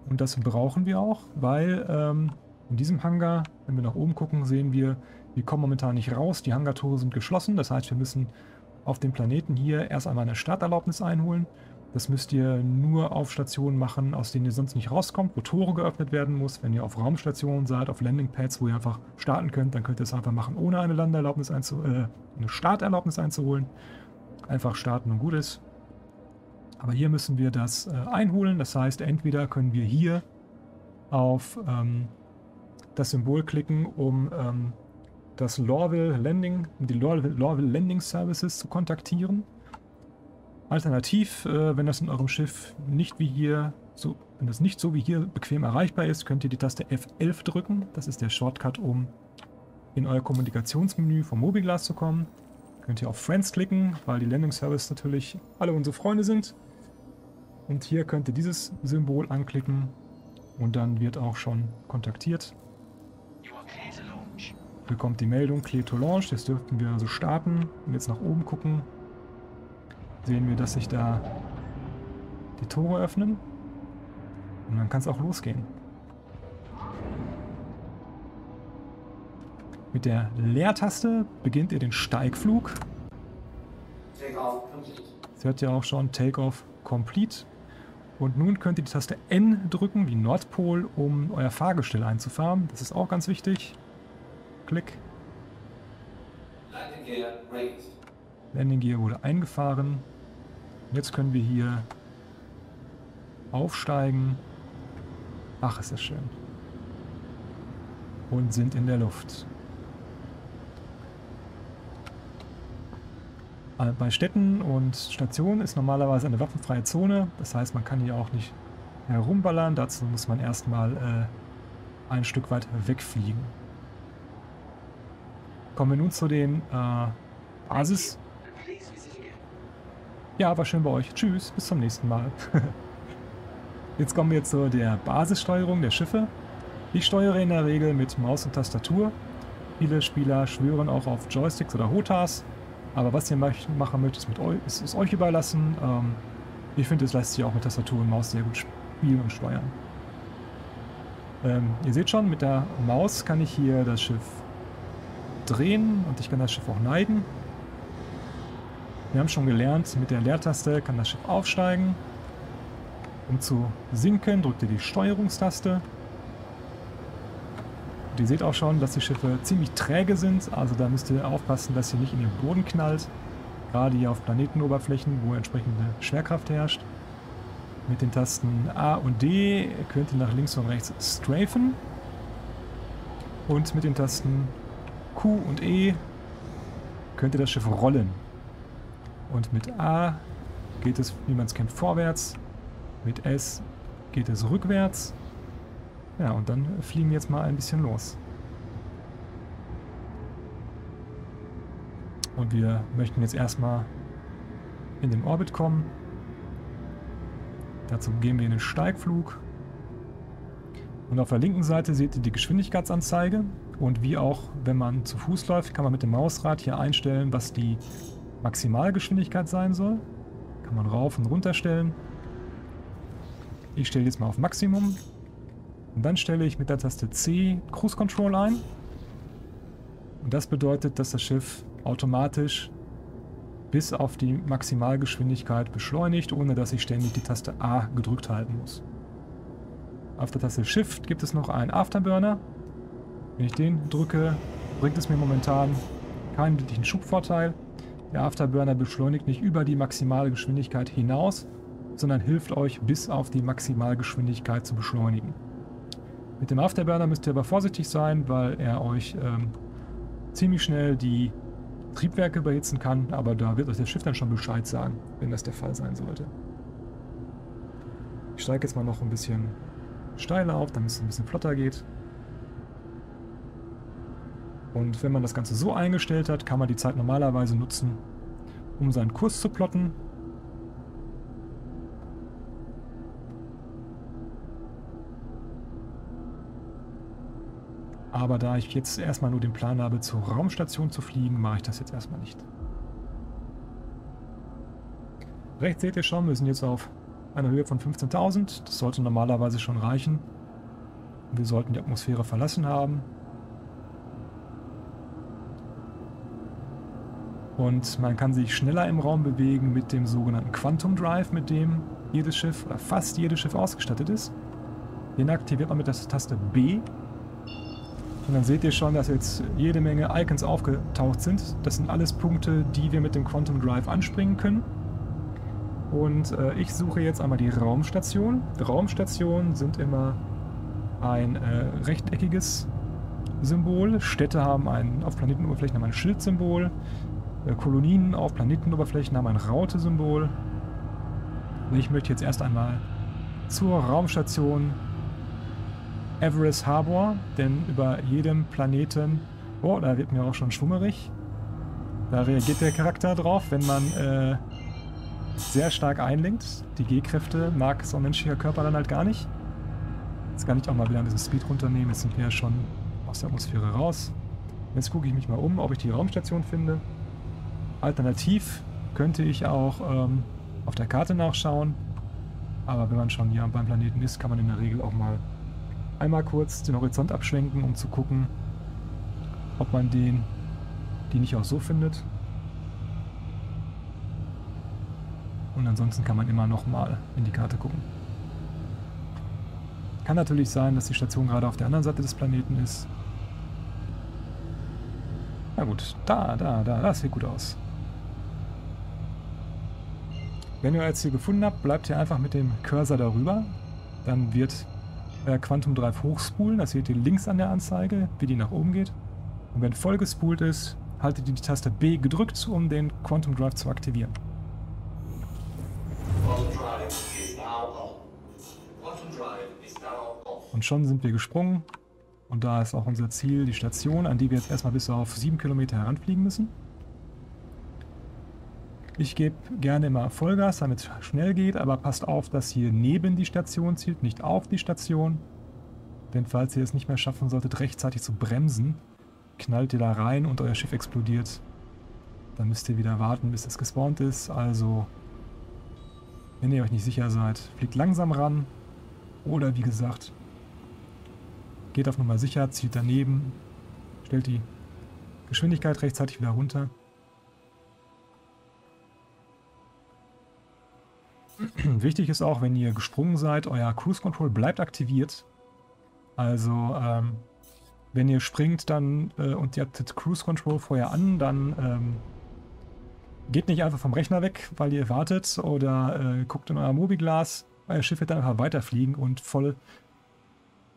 S1: Und das brauchen wir auch, weil ähm, in diesem Hangar, wenn wir nach oben gucken, sehen wir, wir kommen momentan nicht raus. Die Hangartore sind geschlossen. Das heißt, wir müssen auf dem Planeten hier erst einmal eine Starterlaubnis einholen. Das müsst ihr nur auf Stationen machen, aus denen ihr sonst nicht rauskommt, wo Tore geöffnet werden muss. Wenn ihr auf Raumstationen seid, auf Landingpads, wo ihr einfach starten könnt, dann könnt ihr es einfach machen, ohne eine Landeerlaubnis einzu äh, eine Starterlaubnis einzuholen. Einfach starten und gut ist. Aber hier müssen wir das äh, einholen. Das heißt, entweder können wir hier auf ähm, das Symbol klicken, um ähm, das Lorville Landing, die Lorville, Landing Services zu kontaktieren. Alternativ, äh, wenn das in eurem Schiff nicht wie hier, so, wenn das nicht so wie hier bequem erreichbar ist, könnt ihr die Taste F11 drücken. Das ist der Shortcut, um in euer Kommunikationsmenü vom Mobiglas zu kommen. Könnt ihr auf Friends klicken, weil die Landing Service natürlich alle unsere Freunde sind. Und hier könnt ihr dieses Symbol anklicken und dann wird auch schon kontaktiert. Bekommt die Meldung Clear to Launch. Jetzt dürften wir also starten und jetzt nach oben gucken. Sehen wir, dass sich da die Tore öffnen. Und dann kann es auch losgehen. Mit der Leertaste beginnt ihr den Steigflug. Jetzt hört ihr auch schon Takeoff Complete. Und nun könnt ihr die Taste N drücken, wie Nordpol, um euer Fahrgestell einzufahren. Das ist auch ganz wichtig. Klick. Landing Gear. Landing Gear wurde eingefahren. Jetzt können wir hier aufsteigen. Ach, ist das schön. Und sind in der Luft. Äh, bei Städten und Stationen ist normalerweise eine waffenfreie Zone. Das heißt, man kann hier auch nicht herumballern. Dazu muss man erstmal äh, ein Stück weit wegfliegen. Kommen wir nun zu den äh, Basis. Ja, war schön bei euch. Tschüss, bis zum nächsten Mal. [laughs] Jetzt kommen wir zu der Basissteuerung der Schiffe. Ich steuere in der Regel mit Maus und Tastatur. Viele Spieler schwören auch auf Joysticks oder Hotas. Aber was ihr machen möchtet, mit euch, ist, ist euch überlassen. Ähm, ich finde, es lässt sich auch mit Tastatur und Maus sehr gut spielen und steuern. Ähm, ihr seht schon, mit der Maus kann ich hier das Schiff drehen und ich kann das Schiff auch neigen. Wir haben schon gelernt, mit der Leertaste kann das Schiff aufsteigen. Um zu sinken, drückt ihr die Steuerungstaste. Und ihr seht auch schon, dass die Schiffe ziemlich träge sind, also da müsst ihr aufpassen, dass ihr nicht in den Boden knallt. Gerade hier auf Planetenoberflächen, wo entsprechende Schwerkraft herrscht. Mit den Tasten A und D könnt ihr nach links und rechts strafen. Und mit den Tasten Q und E könnt ihr das Schiff rollen. Und mit A geht es, wie man es kennt, vorwärts. Mit S geht es rückwärts. Ja, und dann fliegen wir jetzt mal ein bisschen los. Und wir möchten jetzt erstmal in den Orbit kommen. Dazu gehen wir in den Steigflug. Und auf der linken Seite seht ihr die Geschwindigkeitsanzeige. Und wie auch, wenn man zu Fuß läuft, kann man mit dem Mausrad hier einstellen, was die Maximalgeschwindigkeit sein soll. Kann man rauf und runter stellen. Ich stelle jetzt mal auf Maximum. Und dann stelle ich mit der Taste C Cruise Control ein. Und das bedeutet, dass das Schiff automatisch bis auf die Maximalgeschwindigkeit beschleunigt, ohne dass ich ständig die Taste A gedrückt halten muss. Auf der Taste Shift gibt es noch einen Afterburner. Wenn ich den drücke, bringt es mir momentan keinen wirklichen Schubvorteil. Der Afterburner beschleunigt nicht über die maximale Geschwindigkeit hinaus, sondern hilft euch bis auf die Maximalgeschwindigkeit zu beschleunigen. Mit dem Afterburner müsst ihr aber vorsichtig sein, weil er euch ähm, ziemlich schnell die Triebwerke überhitzen kann, aber da wird euch das Schiff dann schon Bescheid sagen, wenn das der Fall sein sollte. Ich steige jetzt mal noch ein bisschen steiler auf, damit es ein bisschen flotter geht. Und wenn man das Ganze so eingestellt hat, kann man die Zeit normalerweise nutzen, um seinen Kurs zu plotten. Aber da ich jetzt erstmal nur den Plan habe, zur Raumstation zu fliegen, mache ich das jetzt erstmal nicht. Rechts seht ihr schon, wir sind jetzt auf einer Höhe von 15.000. Das sollte normalerweise schon reichen. Wir sollten die Atmosphäre verlassen haben. Und man kann sich schneller im Raum bewegen mit dem sogenannten Quantum Drive, mit dem jedes Schiff oder fast jedes Schiff ausgestattet ist. Den aktiviert man mit der Taste B. Und dann seht ihr schon, dass jetzt jede Menge Icons aufgetaucht sind. Das sind alles Punkte, die wir mit dem Quantum Drive anspringen können. Und äh, ich suche jetzt einmal die Raumstation. Raumstationen sind immer ein äh, rechteckiges Symbol. Städte haben ein, auf Planetenoberflächen haben ein Schildsymbol. Äh, Kolonien auf Planetenoberflächen haben ein Raute-Symbol. Ich möchte jetzt erst einmal zur Raumstation Everest Harbor, denn über jedem Planeten Oh, da wird mir auch schon schwummerig. Da reagiert der Charakter drauf, wenn man äh, sehr stark einlenkt. Die G-Kräfte mag so ein menschlicher Körper dann halt gar nicht. Jetzt kann ich auch mal wieder ein bisschen Speed runternehmen. Jetzt sind wir ja schon aus der Atmosphäre raus. Jetzt gucke ich mich mal um, ob ich die Raumstation finde. Alternativ könnte ich auch ähm, auf der Karte nachschauen. Aber wenn man schon hier beim Planeten ist, kann man in der Regel auch mal einmal kurz den Horizont abschwenken, um zu gucken, ob man den, die nicht auch so findet. Und ansonsten kann man immer noch mal in die Karte gucken. Kann natürlich sein, dass die Station gerade auf der anderen Seite des Planeten ist. Na gut, da, da, da, das sieht gut aus. Wenn ihr jetzt hier gefunden habt, bleibt ihr einfach mit dem Cursor darüber. Dann wird äh, Quantum Drive hochspulen. Das seht ihr links an der Anzeige, wie die nach oben geht. Und wenn voll gespult ist, haltet ihr die Taste B gedrückt, um den Quantum Drive zu aktivieren. Und schon sind wir gesprungen. Und da ist auch unser Ziel, die Station, an die wir jetzt erstmal bis auf 7 Kilometer heranfliegen müssen. Ich gebe gerne immer Vollgas, damit es schnell geht, aber passt auf, dass hier neben die Station zielt, nicht auf die Station. Denn falls ihr es nicht mehr schaffen solltet, rechtzeitig zu bremsen, knallt ihr da rein und euer Schiff explodiert. Dann müsst ihr wieder warten, bis es gespawnt ist. Also, wenn ihr euch nicht sicher seid, fliegt langsam ran. Oder wie gesagt, geht auf Nummer sicher, zielt daneben, stellt die Geschwindigkeit rechtzeitig wieder runter. [clears throat] Wichtig ist auch, wenn ihr gesprungen seid, euer Cruise Control bleibt aktiviert. Also, ähm, wenn ihr springt dann äh, und ihr habt Cruise Control vorher an, dann ähm, geht nicht einfach vom Rechner weg, weil ihr wartet oder äh, guckt in euer Mobiglas. Euer Schiff wird dann einfach weiterfliegen und voll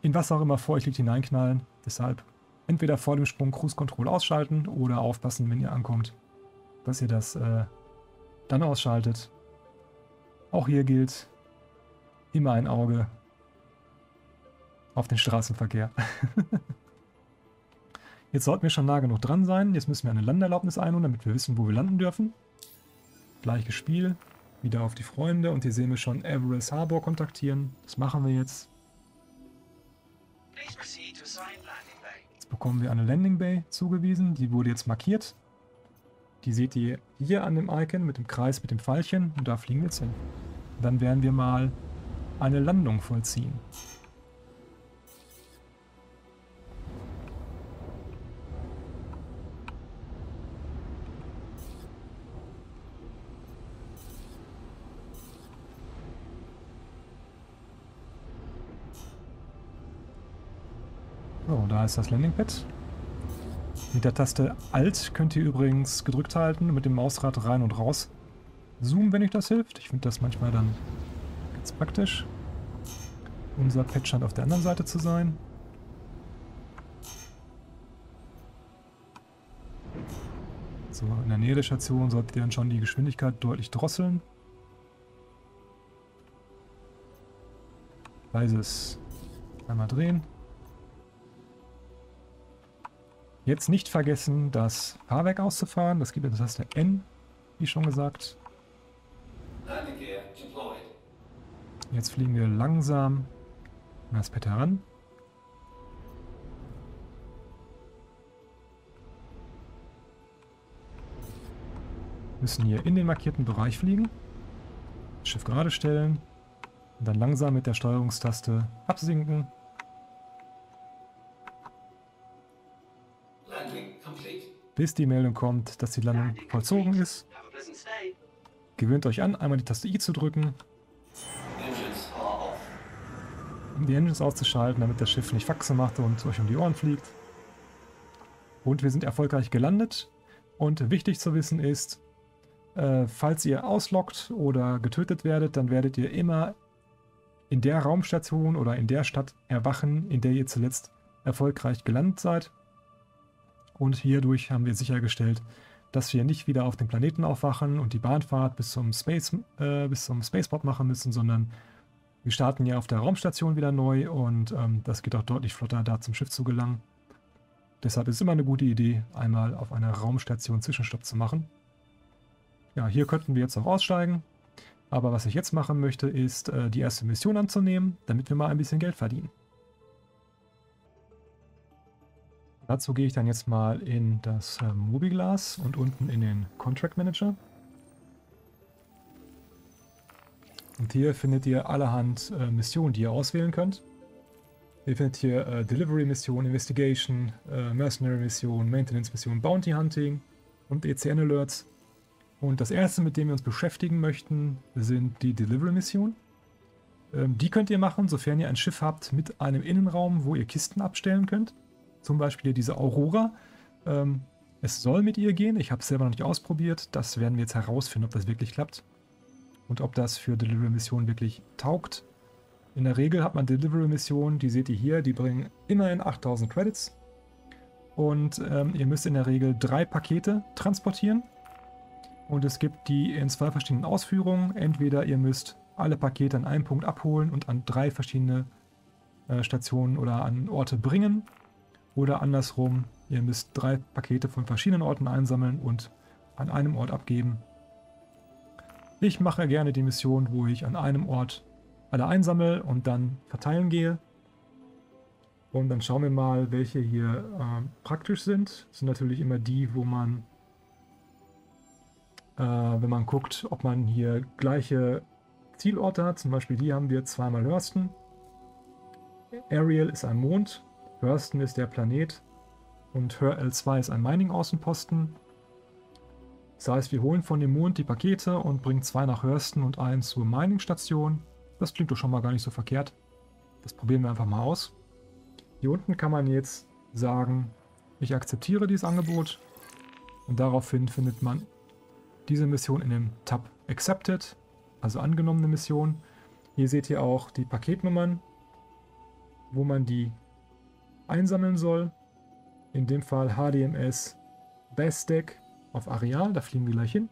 S1: in was auch immer vor euch liegt hineinknallen. Deshalb entweder vor dem Sprung Cruise Control ausschalten oder aufpassen, wenn ihr ankommt, dass ihr das äh, dann ausschaltet. Auch hier gilt immer ein Auge auf den Straßenverkehr. [laughs] Jetzt sollten wir schon nah genug dran sein. Jetzt müssen wir eine Landeerlaubnis einholen, damit wir wissen, wo wir landen dürfen. Gleiches Spiel. Wieder auf die Freunde. Und hier sehen wir schon Everest Harbor kontaktieren. Das machen wir jetzt. Jetzt bekommen wir eine Landing Bay zugewiesen. Die wurde jetzt markiert. Die seht ihr hier an dem Icon mit dem Kreis mit dem Pfeilchen. Und da fliegen wir jetzt hin. Dann werden wir mal eine Landung vollziehen. So, da ist das Landingpad. Mit der Taste Alt könnt ihr übrigens gedrückt halten, mit dem Mausrad rein und raus zoomen, wenn euch das hilft. Ich finde das manchmal dann ganz praktisch. Unser Pad scheint auf der anderen Seite zu sein. So, in der Nähe der Station solltet ihr dann schon die Geschwindigkeit deutlich drosseln. Leises einmal drehen. Jetzt nicht vergessen, das Fahrwerk auszufahren. Das gibt das heißt der N, wie schon gesagt. Jetzt fliegen wir langsam an das Pad heran. Müssen hier in den markierten Bereich fliegen. Das Schiff gerade stellen. Und dann langsam mit der Steuerungstaste absinken bis die Meldung kommt, dass die Landung vollzogen ist. Gewöhnt euch an, einmal die Taste I zu drücken, um die Engines auszuschalten, damit das Schiff nicht Faxe macht und euch um die Ohren fliegt. Und wir sind erfolgreich gelandet. Und wichtig zu wissen ist, äh, falls ihr auslockt oder getötet werdet, dann werdet ihr immer in der Raumstation oder in der Stadt erwachen, in der ihr zuletzt erfolgreich gelandet seid. Und hierdurch haben wir sichergestellt, dass wir nicht wieder auf dem Planeten aufwachen und die Bahnfahrt bis zum, Space, äh, bis zum Spaceport machen müssen, sondern wir starten ja auf der Raumstation wieder neu und ähm, das geht auch deutlich flotter, da zum Schiff zu gelangen. Deshalb ist es immer eine gute Idee, einmal auf einer Raumstation Zwischenstopp zu machen. Ja, hier könnten wir jetzt auch aussteigen. Aber was ich jetzt machen möchte, ist äh, die erste Mission anzunehmen, damit wir mal ein bisschen Geld verdienen. Dazu gehe ich dann jetzt mal in das äh, Mobiglas und unten in den Contract Manager. Und hier findet ihr allerhand äh, Missionen, die ihr auswählen könnt. Ihr findet hier äh, Delivery Mission, Investigation, äh, Mercenary Mission, Maintenance Mission, Bounty Hunting und ECN Alerts. Und das erste, mit dem wir uns beschäftigen möchten, sind die Delivery Missionen. Ähm, die könnt ihr machen, sofern ihr ein Schiff habt mit einem Innenraum, wo ihr Kisten abstellen könnt. Zum Beispiel diese Aurora. Ähm, es soll mit ihr gehen. Ich habe es selber noch nicht ausprobiert. Das werden wir jetzt herausfinden, ob das wirklich klappt. Und ob das für Delivery-Missionen wirklich taugt. In der Regel hat man Delivery-Missionen, die seht ihr hier, die bringen immerhin 8000 Credits. Und ähm, ihr müsst in der Regel drei Pakete transportieren. Und es gibt die in zwei verschiedenen Ausführungen. Entweder ihr müsst alle Pakete an einem Punkt abholen und an drei verschiedene äh, Stationen oder an Orte bringen. Oder andersrum, ihr müsst drei Pakete von verschiedenen Orten einsammeln und an einem Ort abgeben. Ich mache gerne die Mission, wo ich an einem Ort alle einsammle und dann verteilen gehe. Und dann schauen wir mal, welche hier äh, praktisch sind. Das sind natürlich immer die, wo man, äh, wenn man guckt, ob man hier gleiche Zielorte hat. Zum Beispiel die haben wir zweimal Hurston. Ariel ist ein Mond. Hurston ist der Planet und Hör L2 ist ein Mining-Außenposten. Das heißt, wir holen von dem Mond die Pakete und bringen zwei nach Hurston und einen zur Mining-Station. Das klingt doch schon mal gar nicht so verkehrt. Das probieren wir einfach mal aus. Hier unten kann man jetzt sagen, ich akzeptiere dieses Angebot. Und daraufhin findet man diese Mission in dem Tab Accepted, also angenommene Mission. Hier seht ihr auch die Paketnummern, wo man die einsammeln soll. In dem Fall HDMS Deck auf Areal, da fliegen wir gleich hin.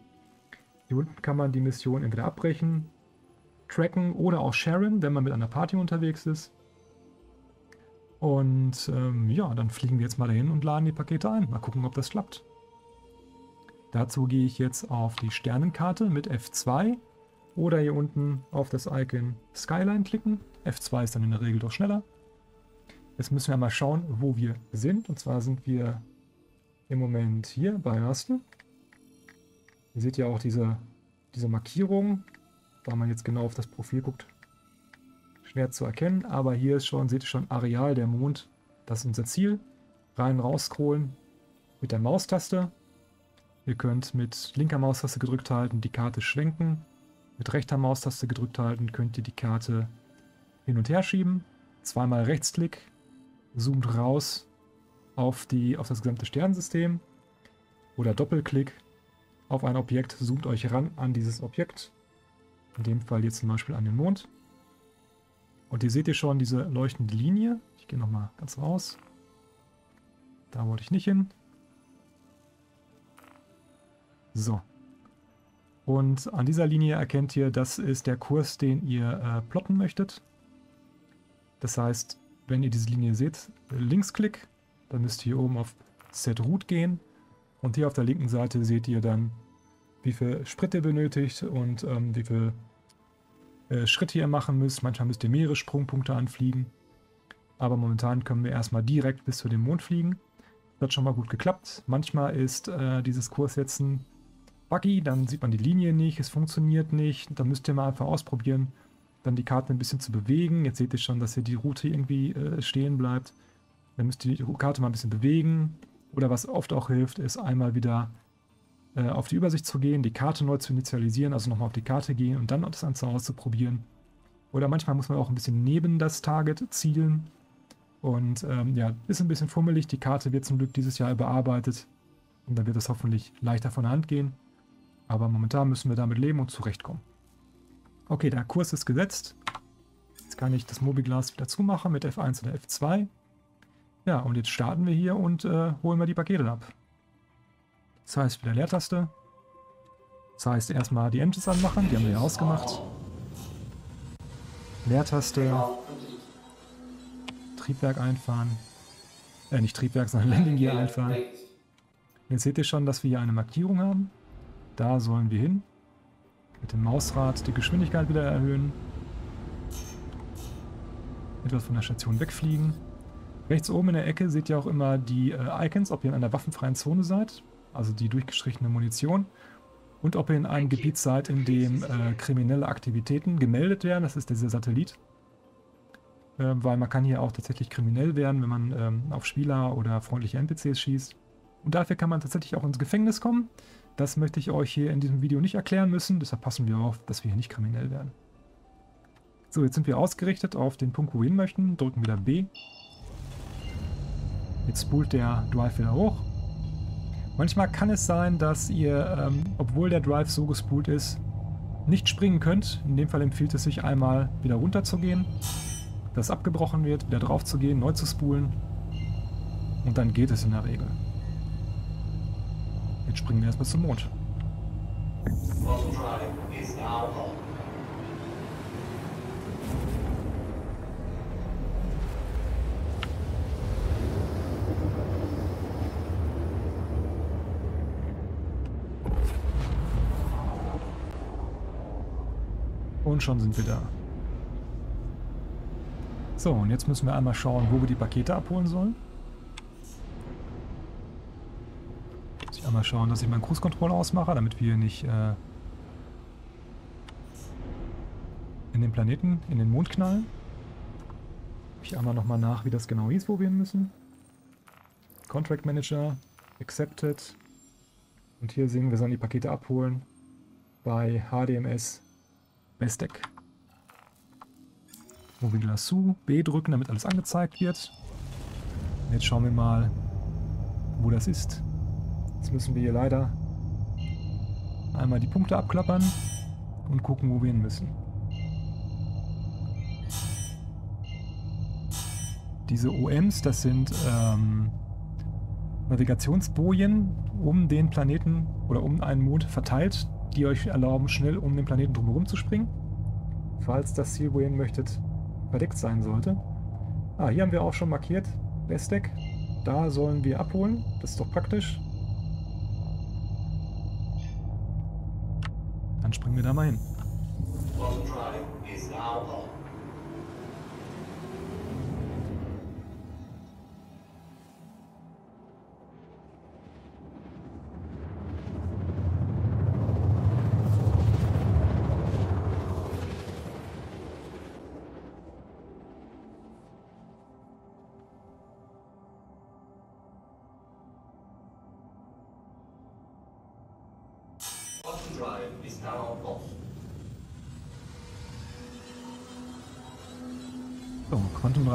S1: Hier unten kann man die Mission entweder abbrechen, tracken oder auch sharen, wenn man mit einer Party unterwegs ist. Und ähm, ja, dann fliegen wir jetzt mal dahin und laden die Pakete ein. Mal gucken, ob das klappt. Dazu gehe ich jetzt auf die Sternenkarte mit F2 oder hier unten auf das Icon Skyline klicken. F2 ist dann in der Regel doch schneller. Jetzt müssen wir mal schauen, wo wir sind. Und zwar sind wir im Moment hier bei Hurston. Ihr seht ja auch diese, diese Markierung, da man jetzt genau auf das Profil guckt. Schwer zu erkennen, aber hier ist schon, seht ihr schon, Areal der Mond. Das ist unser Ziel. Rein, raus scrollen mit der Maustaste. Ihr könnt mit linker Maustaste gedrückt halten die Karte schwenken. Mit rechter Maustaste gedrückt halten könnt ihr die Karte hin und her schieben. Zweimal Rechtsklick zoomt raus auf, die, auf das gesamte Sternensystem oder Doppelklick auf ein Objekt, zoomt euch ran an dieses Objekt. In dem Fall jetzt zum Beispiel an den Mond. Und hier seht ihr schon diese leuchtende Linie. Ich gehe nochmal ganz raus. Da wollte ich nicht hin. So. Und an dieser Linie erkennt ihr, das ist der Kurs, den ihr äh, plotten möchtet. Das heißt, wenn ihr diese Linie seht, Linksklick, dann müsst ihr hier oben auf Set Route gehen und hier auf der linken Seite seht ihr dann, wie viel Sprit ihr benötigt und ähm, wie viel äh, Schritte ihr machen müsst. Manchmal müsst ihr mehrere Sprungpunkte anfliegen, aber momentan können wir erstmal direkt bis zu dem Mond fliegen. Das hat schon mal gut geklappt. Manchmal ist äh, dieses Kurssetzen buggy, dann sieht man die Linie nicht, es funktioniert nicht. Dann müsst ihr mal einfach ausprobieren, dann die Karte ein bisschen zu bewegen. Jetzt seht ihr schon, dass hier die Route irgendwie äh, stehen bleibt. Dann müsst ihr die Karte mal ein bisschen bewegen. Oder was oft auch hilft, ist einmal wieder äh, auf die Übersicht zu gehen, die Karte neu zu initialisieren, also nochmal auf die Karte gehen und dann das Ganze auszuprobieren. Oder manchmal muss man auch ein bisschen neben das Target zielen. Und ähm, ja, ist ein bisschen fummelig. Die Karte wird zum Glück dieses Jahr überarbeitet. Und dann wird es hoffentlich leichter von der Hand gehen. Aber momentan müssen wir damit leben und zurechtkommen. Okay, der Kurs ist gesetzt. Jetzt kann ich das Mobiglas wieder zumachen mit F1 oder F2. Ja, und jetzt starten wir hier und äh, holen wir die Pakete ab. Das heißt wieder Leertaste. Das heißt erstmal die Engines anmachen, die haben wir ja ausgemacht. Leertaste. Triebwerk einfahren. Äh, nicht Triebwerk, sondern [laughs] Landing Gear einfahren. Jetzt seht ihr schon, dass wir hier eine Markierung haben. Da sollen wir hin. Mit dem Mausrad die Geschwindigkeit wieder erhöhen. Etwas von der Station wegfliegen. Rechts oben in der Ecke seht ihr auch immer die äh, Icons, ob ihr in einer waffenfreien Zone seid. Also die durchgestrichene Munition. Und ob ihr in einem Gebiet seid, in dem äh, kriminelle Aktivitäten gemeldet werden. Das ist dieser Satellit. Äh, weil man kann hier auch tatsächlich kriminell werden, wenn man ähm, auf Spieler oder freundliche NPCs schießt. Und dafür kann man tatsächlich auch ins Gefängnis kommen. Das möchte ich euch hier in diesem Video nicht erklären müssen, deshalb passen wir auf, dass wir hier nicht kriminell werden. So, jetzt sind wir ausgerichtet auf den Punkt, wo wir hin möchten. Drücken wieder B. Jetzt spult der Drive wieder hoch. Manchmal kann es sein, dass ihr, ähm, obwohl der Drive so gespult ist, nicht springen könnt. In dem Fall empfiehlt es sich einmal wieder runter zu gehen, dass abgebrochen wird, wieder drauf zu gehen, neu zu spulen. Und dann geht es in der Regel. Jetzt springen wir erstmal zum Mond. Und schon sind wir da. So, und jetzt müssen wir einmal schauen, wo wir die Pakete abholen sollen. Einmal schauen, dass ich meinen Cruise Control ausmache, damit wir nicht äh, in den Planeten, in den Mond knallen. Ich einmal nochmal nach, wie das genau hieß, wo wir hin müssen. Contract Manager, Accepted. Und hier sehen wir sollen die Pakete abholen bei HDMS Bestek. Mobile Lasso, B drücken, damit alles angezeigt wird. Jetzt schauen wir mal, wo das ist. Jetzt müssen wir hier leider einmal die Punkte abklappern und gucken, wo wir hin müssen. Diese OMs, das sind ähm, Navigationsbojen um den Planeten oder um einen Mond verteilt, die euch erlauben, schnell um den Planeten drumherum zu springen. Falls das Ziel, wo ihr hin möchtet, verdeckt sein sollte. Ah, hier haben wir auch schon markiert, Bestek. Da sollen wir abholen. Das ist doch praktisch. Dann springen wir da mal hin.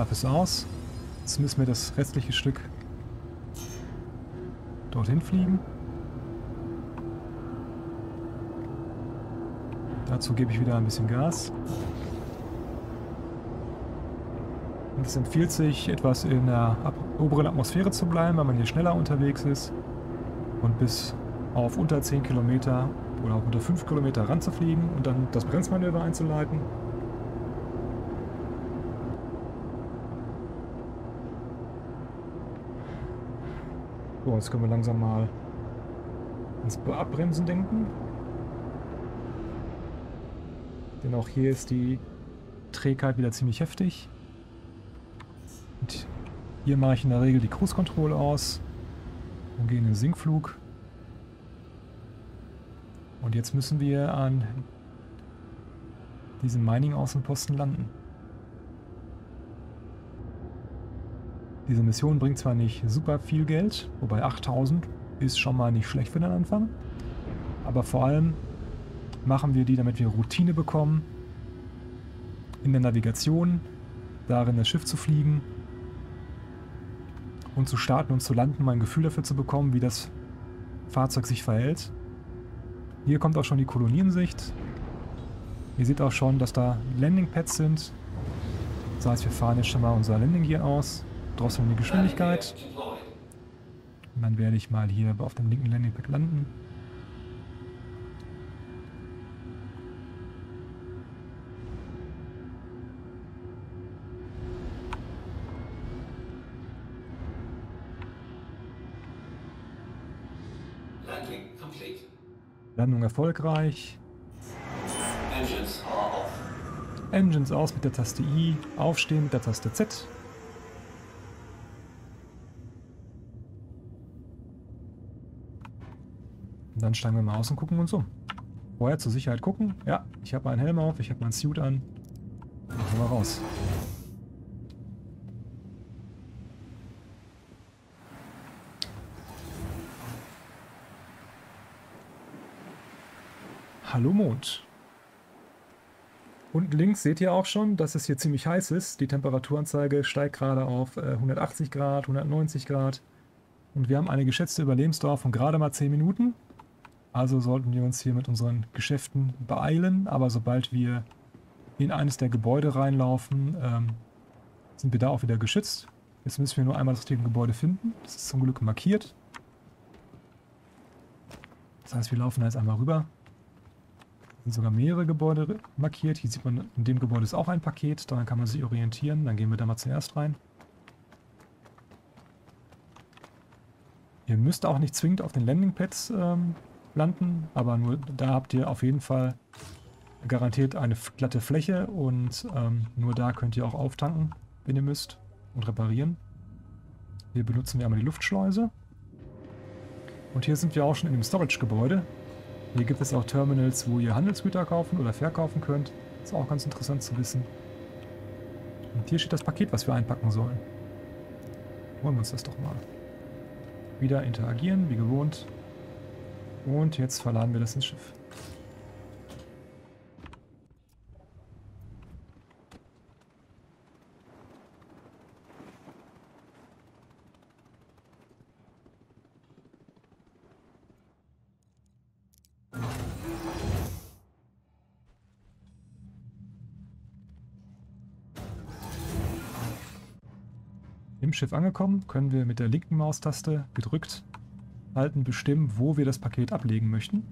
S1: Quantumreif ist aus. Jetzt müssen wir das restliche Stück dorthin fliegen. Dazu gebe ich wieder ein bisschen Gas. Und es empfiehlt sich, etwas in der oberen Atmosphäre zu bleiben, weil man hier schneller unterwegs ist. Und bis auf unter 10 Kilometer oder auch unter 5 Kilometer ranzufliegen und dann das Bremsmanöver einzuleiten. So, jetzt können wir langsam mal ins Abbremsen denken. Denn auch hier ist die Trägheit wieder ziemlich heftig. Und hier mache ich in der Regel die Cruise Control aus und gehe in den Sinkflug. Und jetzt müssen wir an diesem Mining-Außenposten landen. Diese Mission bringt zwar nicht super viel Geld, wobei 8000 ist schon mal nicht schlecht für den Anfang, aber vor allem machen wir die, damit wir Routine bekommen, in der Navigation, darin das Schiff zu fliegen und zu starten und zu landen, um ein Gefühl dafür zu bekommen, wie das Fahrzeug sich verhält. Hier kommt auch schon die Koloniensicht. Ihr seht auch schon, dass da Landingpads sind. Das heißt, wir fahren jetzt schon mal unser Landing Gear aus, drosseln die Geschwindigkeit. Und dann werde ich mal hier auf dem linken Landingpad landen. Landung erfolgreich.
S2: Engines,
S1: Engines aus mit der Taste I, aufstehen mit der Taste Z. dann steigen wir mal aus und gucken uns um. Vorher zur Sicherheit gucken. Ja, ich habe meinen Helm auf, ich habe meinen Suit an. Dann gehen wir raus. Hallo Mond. Unten links seht ihr auch schon, dass es hier ziemlich heiß ist. Die Temperaturanzeige steigt gerade auf äh, 180 Grad, 190 Grad. Und wir haben eine geschätzte Überlebensdauer von gerade mal 10 Minuten. Also sollten wir uns hier mit unseren Geschäften beeilen. Aber sobald wir in eines der Gebäude reinlaufen, ähm, sind wir da auch wieder geschützt. Jetzt müssen wir nur einmal das richtige Gebäude finden. Das ist zum Glück markiert. Das heißt, wir laufen da jetzt einmal rüber sind sogar mehrere Gebäude markiert. Hier sieht man, in dem Gebäude ist auch ein Paket. Daran kann man sich orientieren. Dann gehen wir da mal zuerst rein. Ihr müsst auch nicht zwingend auf den Landingpads ähm, landen, aber nur da habt ihr auf jeden Fall garantiert eine glatte Fläche und ähm, nur da könnt ihr auch auftanken, wenn ihr müsst und reparieren. Hier benutzen wir einmal die Luftschleuse. Und hier sind wir auch schon in dem Storage-Gebäude. Hier gibt es auch Terminals, wo ihr Handelsgüter kaufen oder verkaufen könnt. Ist auch ganz interessant zu wissen. Und hier steht das Paket, was wir einpacken sollen. Holen wir uns das doch mal. Wieder interagieren, wie gewohnt. Und jetzt verladen wir das ins Schiff. Im Schiff angekommen, können wir mit der linken Maustaste gedrückt halten bestimmen, wo wir das Paket ablegen möchten.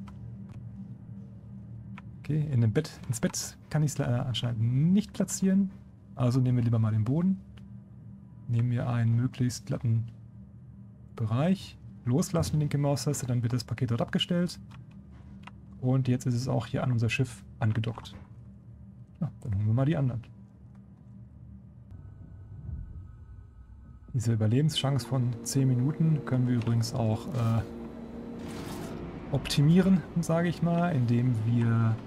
S1: Okay, in dem Bett, ins Bett kann ich es anscheinend nicht platzieren. Also nehmen wir lieber mal den Boden. Nehmen wir einen möglichst glatten Bereich. Loslassen, linke Maustaste, dann wird das Paket dort abgestellt. Und jetzt ist es auch hier an unser Schiff angedockt. Ja, dann holen wir mal die anderen. Diese Überlebenschance von 10 Minuten können wir übrigens auch äh, optimieren, sage ich mal, indem wir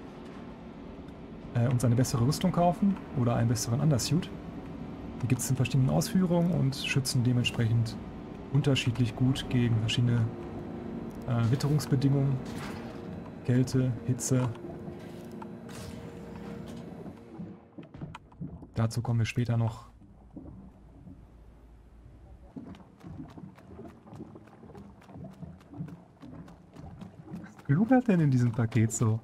S1: äh, uns eine bessere Rüstung kaufen oder einen besseren Undersuit. Die gibt es in verschiedenen Ausführungen und schützen dementsprechend unterschiedlich gut gegen verschiedene äh, Witterungsbedingungen, Kälte, Hitze. Dazu kommen wir später noch. Gluckert denn in diesem Paket so?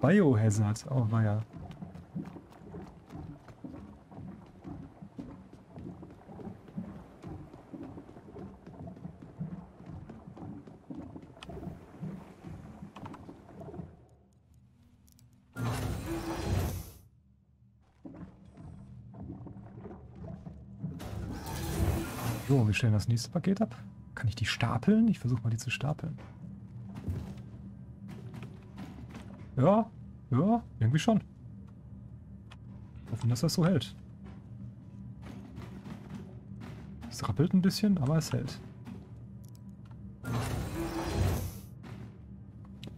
S1: Biohazard, oh weia. So, wir stellen das nächste Paket ab. Kann ich die stapeln? Ich versuche mal die zu stapeln. Ja, ja, irgendwie schon. Hoffen, dass das so hält. Es rappelt ein bisschen, aber es hält.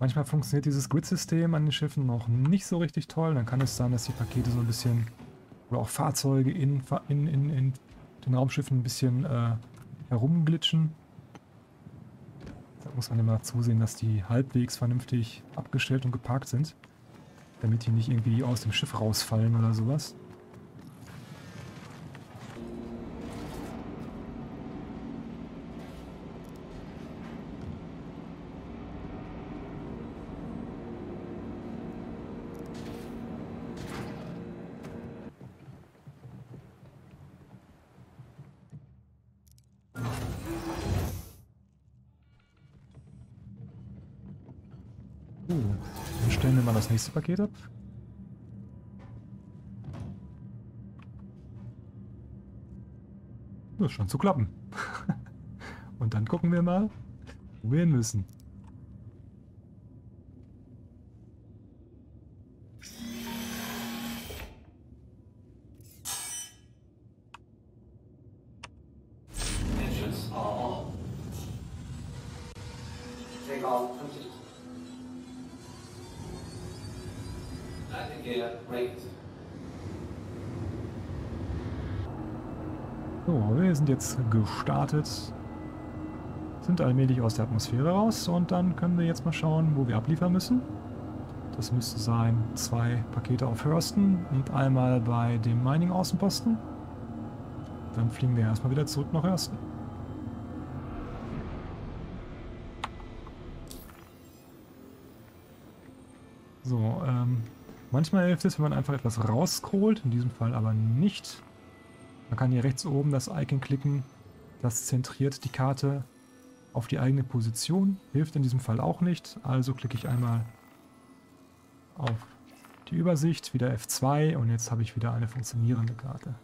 S1: Manchmal funktioniert dieses Grid-System an den Schiffen noch nicht so richtig toll. Dann kann es sein, dass die Pakete so ein bisschen oder auch Fahrzeuge in, in, in, in den Raumschiffen ein bisschen äh, herumglitschen muss man immer zusehen, dass die halbwegs vernünftig abgestellt und geparkt sind. Damit die nicht irgendwie aus dem Schiff rausfallen oder sowas. Das nächste Paket ab. Das scheint zu klappen. [laughs] Und dann gucken wir mal, wo wir hin müssen.
S2: Landing gear raised.
S1: So, wir sind jetzt gestartet. Sind allmählich aus der Atmosphäre raus und dann können wir jetzt mal schauen, wo wir abliefern müssen. Das müsste sein zwei Pakete auf Hurston und einmal bei dem Mining-Außenposten. Dann fliegen wir erstmal wieder zurück nach Hurston. So, ähm, manchmal hilft es, wenn man einfach etwas rausscrollt, in diesem Fall aber nicht. Man kann hier rechts oben das Icon klicken, das zentriert die Karte auf die eigene Position, hilft in diesem Fall auch nicht, also klicke ich einmal auf die Übersicht, wieder F2 und jetzt habe ich wieder eine funktionierende Karte.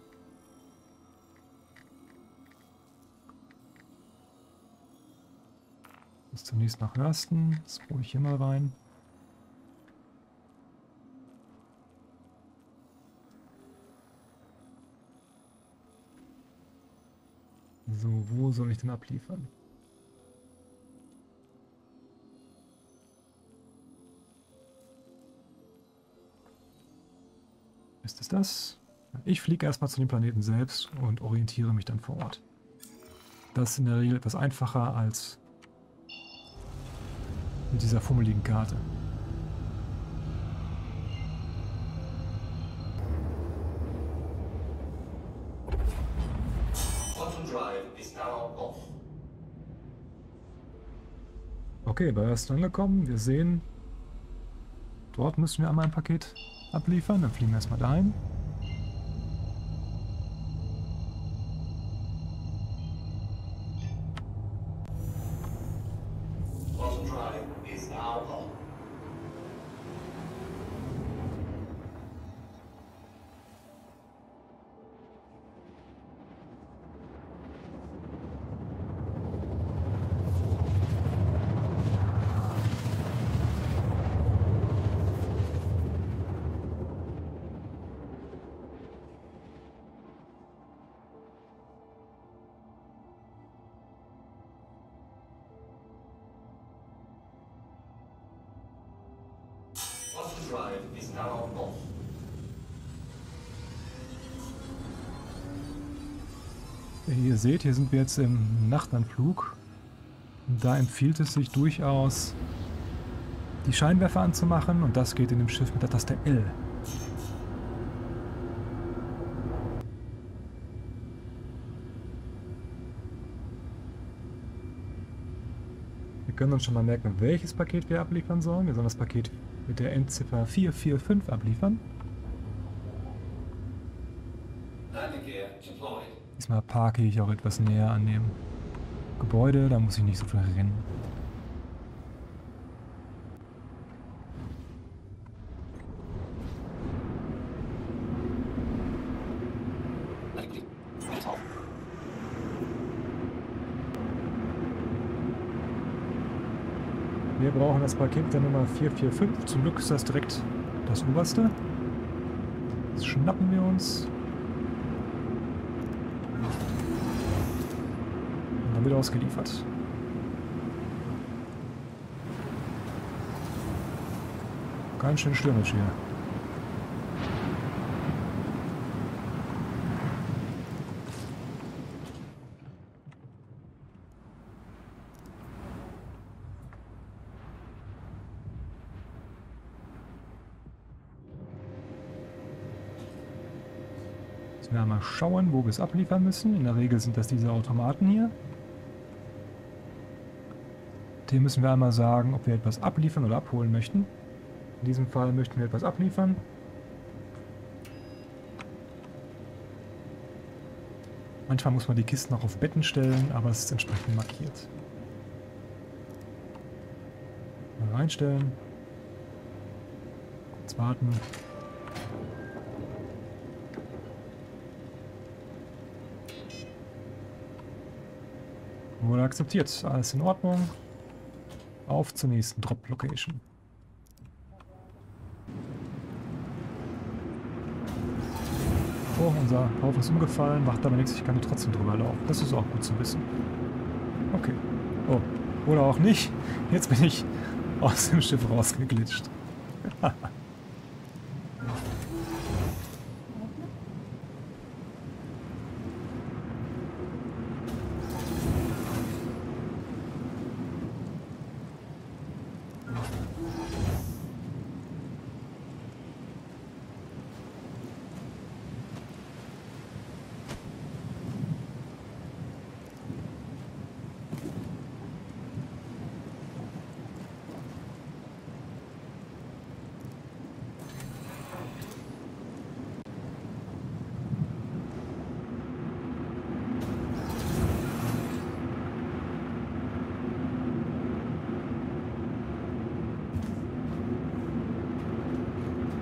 S1: Bis zunächst nach Hörsten, das hole ich hier mal rein. So, wo soll ich denn abliefern? Ist es das? Ich fliege erstmal zu dem Planeten selbst und orientiere mich dann vor Ort. Das ist in der Regel etwas einfacher als mit dieser fummeligen Karte. Okay, bei Ersten angekommen. Wir sehen, dort müssen wir einmal ein Paket abliefern. Dann fliegen wir erstmal dahin. Seht, hier sind wir jetzt im Nachtanflug. Da empfiehlt es sich durchaus, die Scheinwerfer anzumachen und das geht in dem Schiff mit der Taste L. Wir können uns schon mal merken, welches Paket wir abliefern sollen. Wir sollen das Paket mit der Endziffer 445 abliefern.
S2: Landing gear deployed.
S1: Diesmal parke ich auch etwas näher an dem Gebäude, da muss ich nicht so viel rennen. Wir brauchen das Paket der Nummer 445. Zum Glück ist das direkt das oberste. Das schnappen wir uns. Wird ausgeliefert. Ganz schön stürmisch hier. Müssen wir mal schauen, wo wir es abliefern müssen. In der Regel sind das diese Automaten hier. Dem müssen wir einmal sagen, ob wir etwas abliefern oder abholen möchten. In diesem Fall möchten wir etwas abliefern. Manchmal muss man die Kisten auch auf Betten stellen, aber es ist entsprechend markiert. Mal reinstellen. Kurz warten. Wurde akzeptiert. Alles in Ordnung. Auf zur nächsten Drop Location. Oh, unser Haufen ist umgefallen, macht aber nichts, ich kann trotzdem drüber laufen. Das ist auch gut zu wissen. Okay. Oh, oder auch nicht. Jetzt bin ich aus dem Schiff rausgeglitscht. [laughs]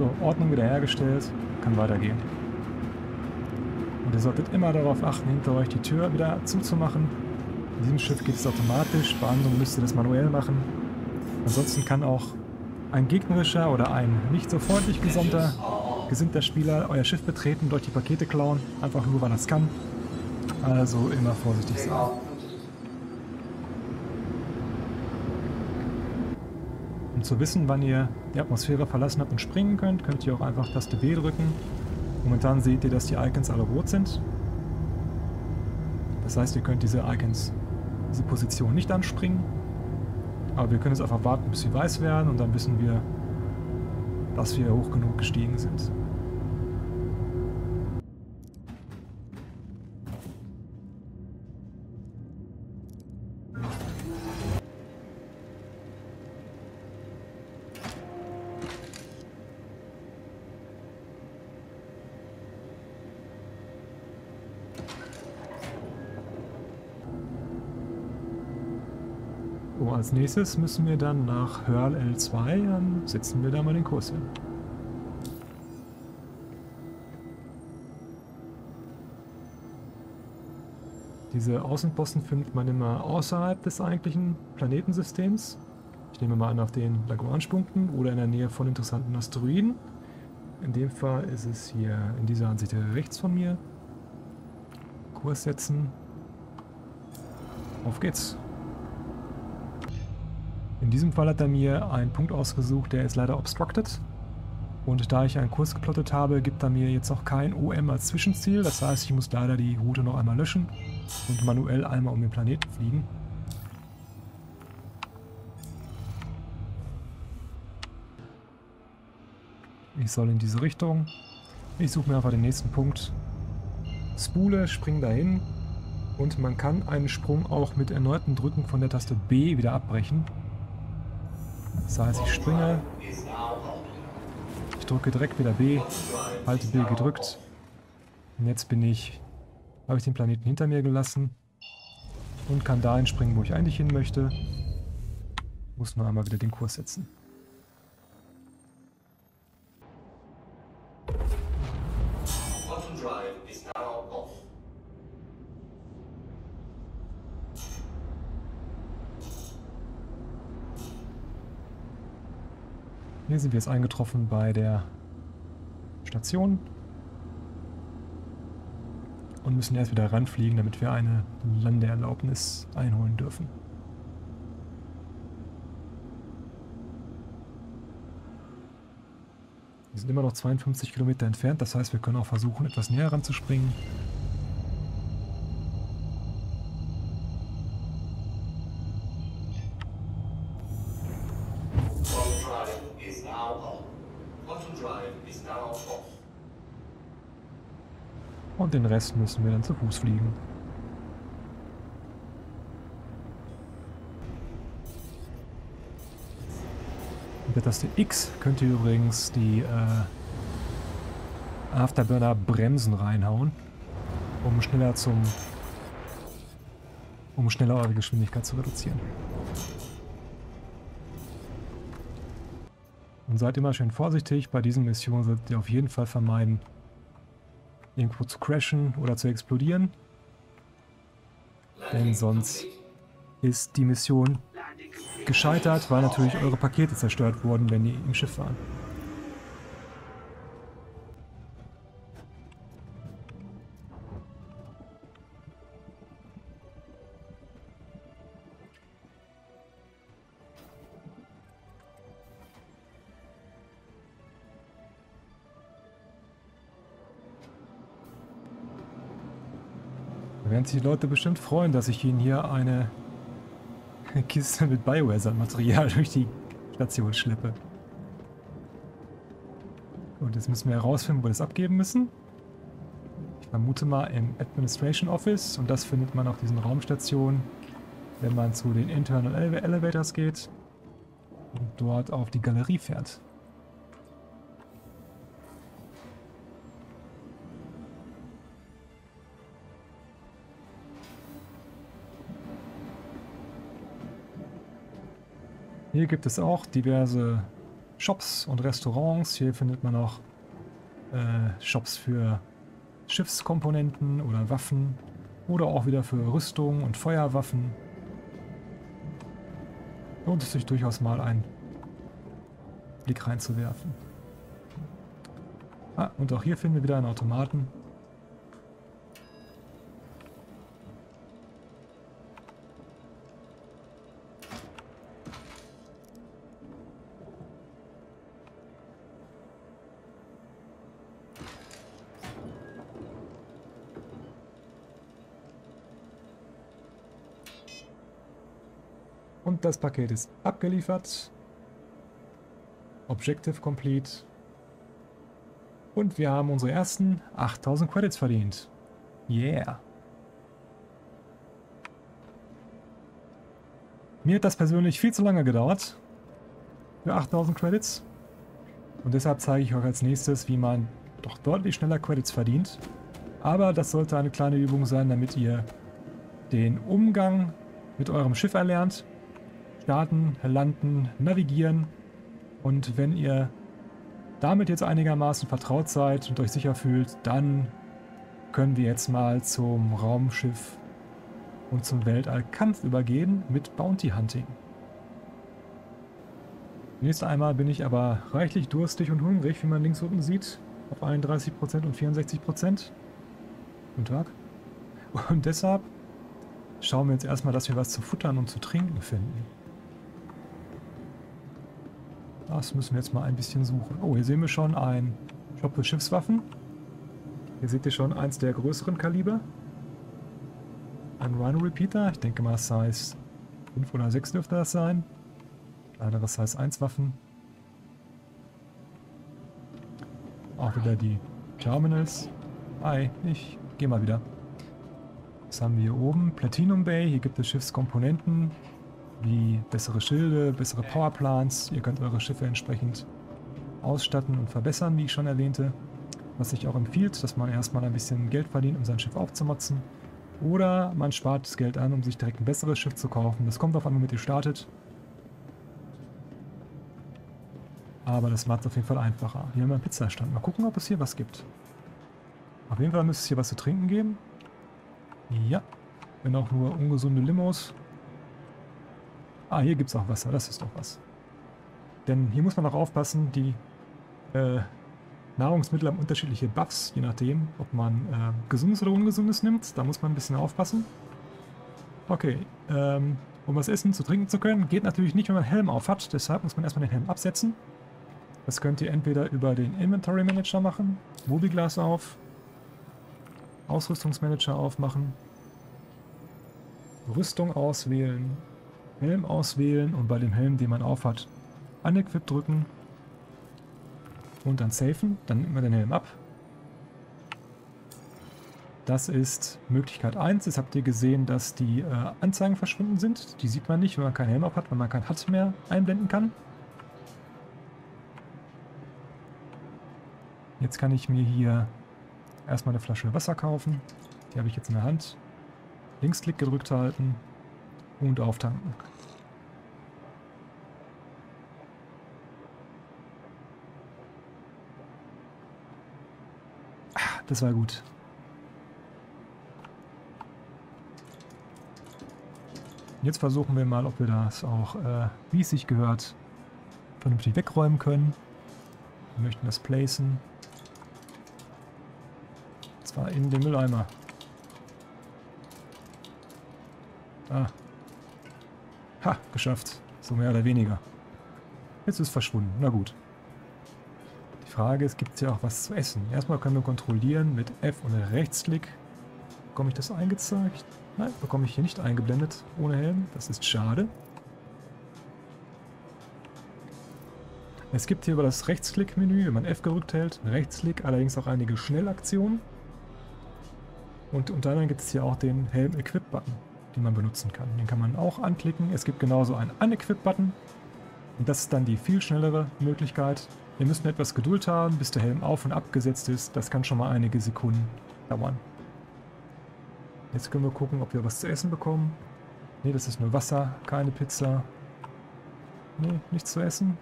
S1: So, Ordnung wiederhergestellt, kann weitergehen. Und ihr solltet immer darauf achten, hinter euch die Tür wieder zuzumachen. In diesem Schiff geht es automatisch, bei anderen müsst ihr das manuell machen. Ansonsten kann auch ein gegnerischer oder ein nicht so freundlich gesonnter, gesinnter Spieler euer Schiff betreten und euch die Pakete klauen, einfach nur weil er es kann. Also immer vorsichtig sein. Um zu wissen, wann ihr die Atmosphäre verlassen habt und springen könnt, könnt ihr auch einfach Taste B drücken. Momentan seht ihr, dass die Icons alle rot sind. Das heißt, ihr könnt diese Icons, diese Position nicht anspringen. Aber wir können jetzt einfach warten, bis sie weiß werden und dann wissen wir, dass wir hoch genug gestiegen sind. Als nächstes müssen wir dann nach Hörl L2, dann setzen wir da mal den Kurs hin. Diese Außenposten findet man immer außerhalb des eigentlichen Planetensystems. Ich nehme mal an auf den Lagrange-Punkten oder in der Nähe von interessanten Asteroiden. In dem Fall ist es hier in dieser Ansicht rechts von mir. Kurs setzen. Auf geht's. In diesem Fall hat er mir einen Punkt ausgesucht, der ist leider obstructed. Und da ich einen Kurs geplottet habe, gibt er mir jetzt auch kein OM als Zwischenziel. Das heißt, ich muss leider die Route noch einmal löschen und manuell einmal um den Planeten fliegen. Ich soll in diese Richtung. Ich suche mir einfach den nächsten Punkt. Spule, spring dahin. Und man kann einen Sprung auch mit erneuten Drücken von der Taste B wieder abbrechen. Das heißt, ich springe, ich drücke direkt wieder B, halte B gedrückt. Und jetzt bin ich, habe ich den Planeten hinter mir gelassen und kann dahin springen, wo ich eigentlich hin möchte. Muss nur einmal wieder den Kurs setzen. Sind wir jetzt eingetroffen bei der Station und müssen erst wieder ranfliegen, damit wir eine Landeerlaubnis einholen dürfen. Wir sind immer noch 52 Kilometer entfernt, das heißt, wir können auch versuchen, etwas näher ranzuspringen.
S2: Quantum drive is now on. Quantum drive is now off.
S1: Den Rest müssen wir dann zu Fuß fliegen. Mit der Taste X könnt ihr übrigens die äh, Afterburner Bremsen reinhauen, um schneller zum um schneller eure Geschwindigkeit zu reduzieren. Und seid immer schön vorsichtig, bei diesen Missionen solltet ihr auf jeden Fall vermeiden, irgendwo zu crashen oder zu explodieren. Denn sonst ist die Mission gescheitert, weil natürlich eure Pakete zerstört wurden, wenn ihr im Schiff waren. Werden sich die Leute bestimmt freuen, dass ich ihnen hier eine [laughs] Kiste mit Biohazard-Material durch die Station schleppe. Und jetzt müssen wir herausfinden, wo wir das abgeben müssen. Ich vermute mal im Administration Office und das findet man auf diesen Raumstationen, wenn man zu den Internal Ele Elevators geht und dort auf die Galerie fährt. Hier gibt es auch diverse Shops und Restaurants. Hier findet man auch äh, Shops für Schiffskomponenten oder Waffen oder auch wieder für Rüstung und Feuerwaffen. Lohnt es sich durchaus mal einen Blick reinzuwerfen. Ah, und auch hier finden wir wieder einen Automaten. Das Paket ist abgeliefert. Objective complete. Und wir haben unsere ersten 8000 Credits verdient. Yeah. Mir hat das persönlich viel zu lange gedauert. Für 8000 Credits. Und deshalb zeige ich euch als nächstes, wie man doch deutlich schneller Credits verdient. Aber das sollte eine kleine Übung sein, damit ihr den Umgang mit eurem Schiff erlernt. Starten, landen, navigieren. Und wenn ihr damit jetzt einigermaßen vertraut seid und euch sicher fühlt, dann können wir jetzt mal zum Raumschiff und zum Weltallkampf übergehen mit Bounty Hunting. Nächstes einmal bin ich aber reichlich durstig und hungrig, wie man links unten sieht, auf 31% und 64%. Guten Tag. Und deshalb schauen wir jetzt erstmal, dass wir was zu futtern und zu trinken finden. Das müssen wir jetzt mal ein bisschen suchen. Oh, hier sehen wir schon ein Shop für Schiffswaffen. Hier seht ihr schon eins der größeren Kaliber. Ein Rhino Repeater. Ich denke mal Size 5 oder 6 dürfte das sein. Kleinere Size 1 Waffen. Auch wieder die Terminals. Hi, ich gehe mal wieder. Was haben wir hier oben? Platinum Bay. Hier gibt es Schiffskomponenten wie bessere Schilde, bessere Powerplants. Ihr könnt eure Schiffe entsprechend ausstatten und verbessern, wie ich schon erwähnte. Was sich auch empfiehlt, dass man erstmal ein bisschen Geld verdient, um sein Schiff aufzumotzen. Oder man spart das Geld an, um sich direkt ein besseres Schiff zu kaufen. Das kommt auf an, womit ihr startet. Aber das macht es auf jeden Fall einfacher. Hier haben wir einen Pizzastand. Mal gucken, ob es hier was gibt. Auf jeden Fall müsste es hier was zu trinken geben. Ja. Wenn auch nur ungesunde Limos. Ah, hier gibt es auch Wasser. Das ist doch was. Denn hier muss man auch aufpassen, die äh, Nahrungsmittel haben unterschiedliche Buffs, je nachdem, ob man äh, gesundes oder ungesundes nimmt. Da muss man ein bisschen aufpassen. Okay, ähm, um was essen, zu trinken zu können, geht natürlich nicht, wenn man einen Helm auf hat. Deshalb muss man erstmal den Helm absetzen. Das könnt ihr entweder über den Inventory Manager machen, Mobilglas auf, Ausrüstungsmanager aufmachen, Rüstung auswählen, Helm auswählen und bei dem Helm, den man aufhat, Unequip drücken und dann safen. Dann nimmt man den Helm ab. Das ist Möglichkeit 1. Jetzt habt ihr gesehen, dass die äh, Anzeigen verschwunden sind. Die sieht man nicht, wenn man keinen Helm auf hat, weil man kein HUD mehr einblenden kann. Jetzt kann ich mir hier erstmal eine Flasche Wasser kaufen. Die habe ich jetzt in der Hand. Linksklick gedrückt halten und auftanken. Das war gut. Jetzt versuchen wir mal, ob wir das auch, äh, wie es sich gehört, vernünftig wegräumen können. Wir möchten das placen. Und zwar in den Mülleimer. Ah, Ha, geschafft. So mehr oder weniger. Jetzt ist verschwunden. Na gut. Frage ist, gibt es ja auch was zu essen? Erstmal können wir kontrollieren mit F und Rechtsklick. Bekomme ich das eingezeigt? Nein, bekomme ich hier nicht eingeblendet ohne Helm. Das ist schade. Es gibt hier über das Rechtsklick-Menü, wenn man F gerückt hält, Rechtsklick, allerdings auch einige Schnellaktionen. Und unter anderem gibt es hier auch den Helm-Equip-Button den man benutzen kann. Den kann man auch anklicken. Es gibt genauso einen Unequip-Button. Und das ist dann die viel schnellere Möglichkeit. Wir müssen etwas Geduld haben, bis der Helm auf und abgesetzt ist. Das kann schon mal einige Sekunden dauern. Jetzt können wir gucken, ob wir was zu essen bekommen. Ne, das ist nur Wasser, keine Pizza. Ne, nichts zu essen.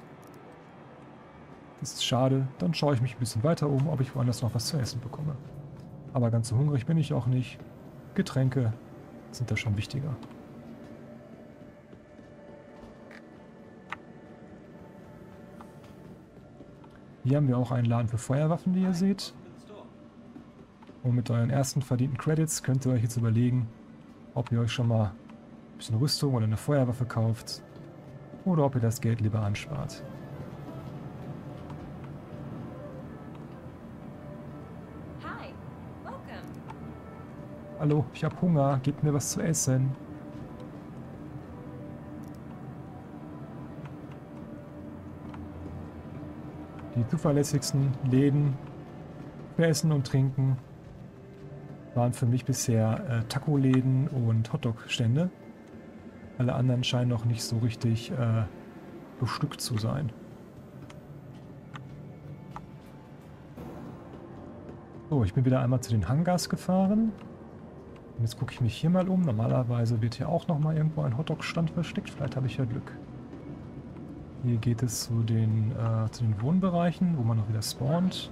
S1: Das ist schade. Dann schaue ich mich ein bisschen weiter um, ob ich woanders noch was zu essen bekomme. Aber ganz so hungrig bin ich auch nicht. Getränke sind da schon wichtiger. Hier haben wir auch einen Laden für Feuerwaffen, wie ihr seht. Und mit euren ersten verdienten Credits könnt ihr euch jetzt überlegen, ob ihr euch schon mal ein bisschen Rüstung oder eine Feuerwaffe kauft. Oder ob ihr das Geld lieber anspart.
S3: Hi.
S1: Hallo, ich habe Hunger, gebt mir was zu essen. Die zuverlässigsten Läden für Essen und Trinken waren für mich bisher äh, Taco-Läden und Hotdog-Stände. Alle anderen scheinen noch nicht so richtig äh, bestückt zu sein. So, ich bin wieder einmal zu den Hangars gefahren. Und jetzt gucke ich mich hier mal um. Normalerweise wird hier auch noch mal irgendwo ein Hotdog-Stand versteckt. Vielleicht habe ich ja Glück. Hier geht es zu den, äh, zu den Wohnbereichen, wo man noch wieder spawnt.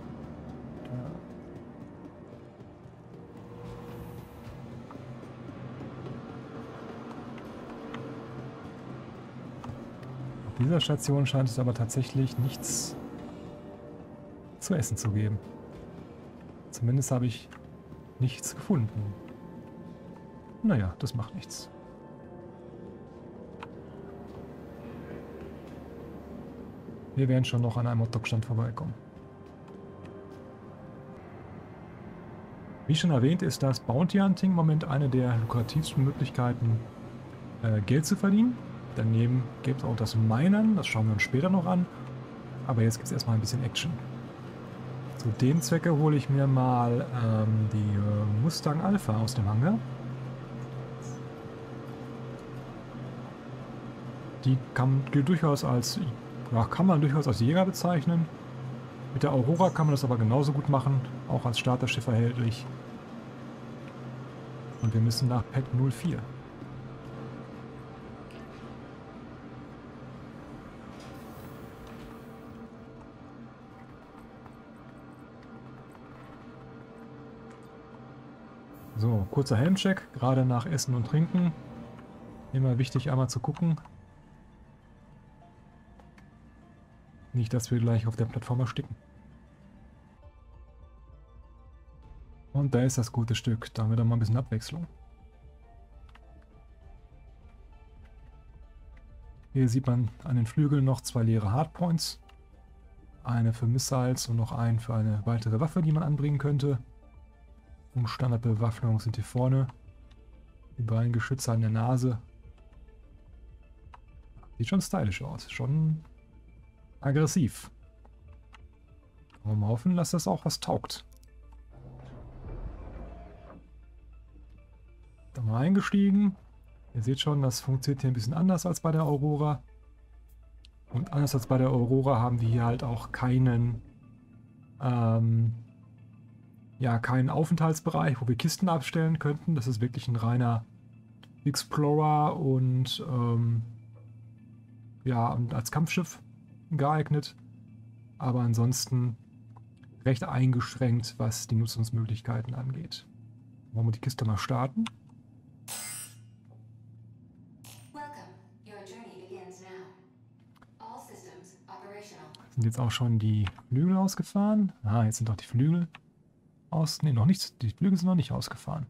S1: Auf dieser Station scheint es aber tatsächlich nichts zu essen zu geben. Zumindest habe ich nichts gefunden. Naja, das macht nichts. Wir werden schon noch an einem Hotdog-Stand vorbeikommen. Wie schon erwähnt, ist das Bounty Hunting im Moment eine der lukrativsten Möglichkeiten, äh, Geld zu verdienen. Daneben gibt es auch das Minern, das schauen wir uns später noch an. Aber jetzt gibt es erstmal ein bisschen Action. Zu dem Zwecke hole ich mir mal ähm, die äh, Mustang Alpha aus dem Hangar. Die kann, gilt durchaus als, ja, kann man durchaus als Jäger bezeichnen. Mit der Aurora kann man das aber genauso gut machen, auch als Starterschiff erhältlich. Und wir müssen nach Pack 04. So, kurzer Helmcheck, gerade nach Essen und Trinken. Immer wichtig einmal zu gucken. Nicht, dass wir gleich auf der Plattform ersticken. Und da ist das gute Stück. Da haben wir dann mal ein bisschen Abwechslung. Hier sieht man an den Flügeln noch zwei leere Hardpoints. Eine für Missiles und noch einen für eine weitere Waffe, die man anbringen könnte. Und Standardbewaffnung sind hier vorne. Die beiden Geschütze an der Nase. Sieht schon stylisch aus. Schon aggressiv. Aber mal hoffen, dass das auch was taugt. Da mal eingestiegen. Ihr seht schon, das funktioniert hier ein bisschen anders als bei der Aurora. Und anders als bei der Aurora haben wir hier halt auch keinen, ähm, ja, keinen Aufenthaltsbereich, wo wir Kisten abstellen könnten. Das ist wirklich ein reiner Explorer und ähm, ja, und als Kampfschiff geeignet. Aber ansonsten recht eingeschränkt, was die Nutzungsmöglichkeiten angeht. Wollen wir die Kiste mal starten? Sind jetzt auch schon die Flügel ausgefahren? Ah, jetzt sind doch die Flügel aus. Ne, noch nicht. Die Flügel sind noch nicht ausgefahren.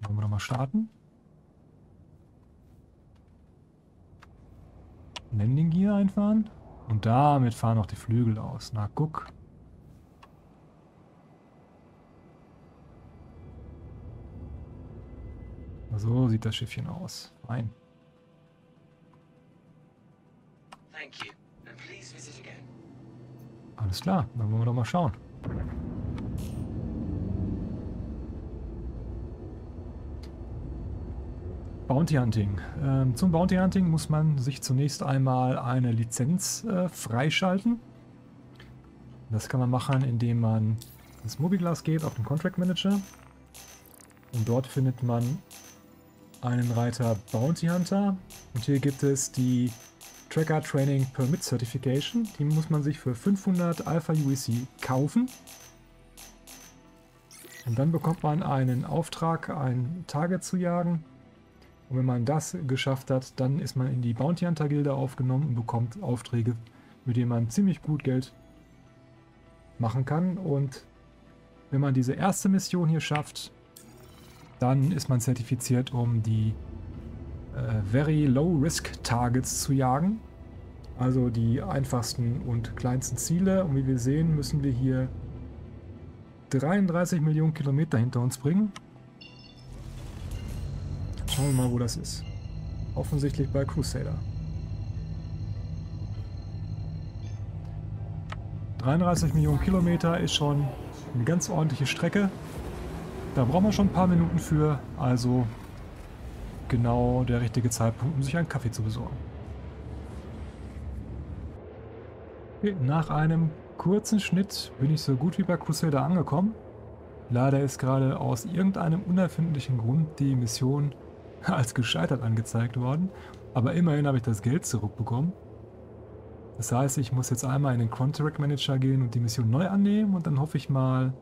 S1: Wollen wir noch mal starten? Landing Gear einfahren. Und damit fahren auch die Flügel aus. Na, guck. So sieht das Schiffchen aus. Fein. Alles klar, dann wollen wir doch mal schauen. Bounty Hunting. Ähm, zum Bounty Hunting muss man sich zunächst einmal eine Lizenz äh, freischalten. Das kann man machen, indem man ins Mobiglas geht auf den Contract Manager. Und dort findet man einen Reiter Bounty Hunter. Und hier gibt es die Tracker Training Permit Certification. Die muss man sich für 500 Alpha UEC kaufen. Und dann bekommt man einen Auftrag, ein Target zu jagen. Und wenn man das geschafft hat, dann ist man in die Bounty Hunter Gilde aufgenommen und bekommt Aufträge, mit denen man ziemlich gut Geld machen kann. Und wenn man diese erste Mission hier schafft, dann ist man zertifiziert, um die äh, Very Low Risk Targets zu jagen. Also die einfachsten und kleinsten Ziele. Und wie wir sehen, müssen wir hier 33 Millionen Kilometer hinter uns bringen. Schauen wir mal, wo das ist. Offensichtlich bei Crusader. 33 Millionen Kilometer ist schon eine ganz ordentliche Strecke. Da braucht man schon ein paar Minuten für, also genau der richtige Zeitpunkt, um sich einen Kaffee zu besorgen. Nach einem kurzen Schnitt bin ich so gut wie bei Crusader angekommen. Leider ist gerade aus irgendeinem unerfindlichen Grund die Mission [laughs] als gescheitert angezeigt worden. Aber immerhin habe ich das Geld zurückbekommen. Das heißt, ich muss jetzt einmal in den Contract Manager gehen und die Mission neu annehmen und dann hoffe ich mal,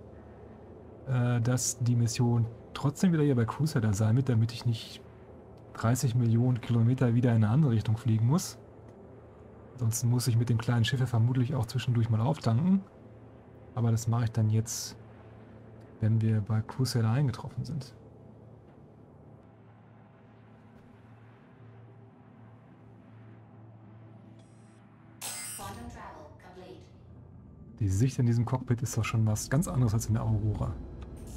S1: äh, dass die Mission trotzdem wieder hier bei Crusader sein wird, damit ich nicht 30 Millionen Kilometer wieder in eine andere Richtung fliegen muss. Ansonsten muss ich mit dem kleinen Schiff vermutlich auch zwischendurch mal auftanken. Aber das mache ich dann jetzt, wenn wir bei Crusader eingetroffen sind.
S3: Quantum travel complete.
S1: Die Sicht in diesem Cockpit ist doch schon was ganz anderes als in der Aurora.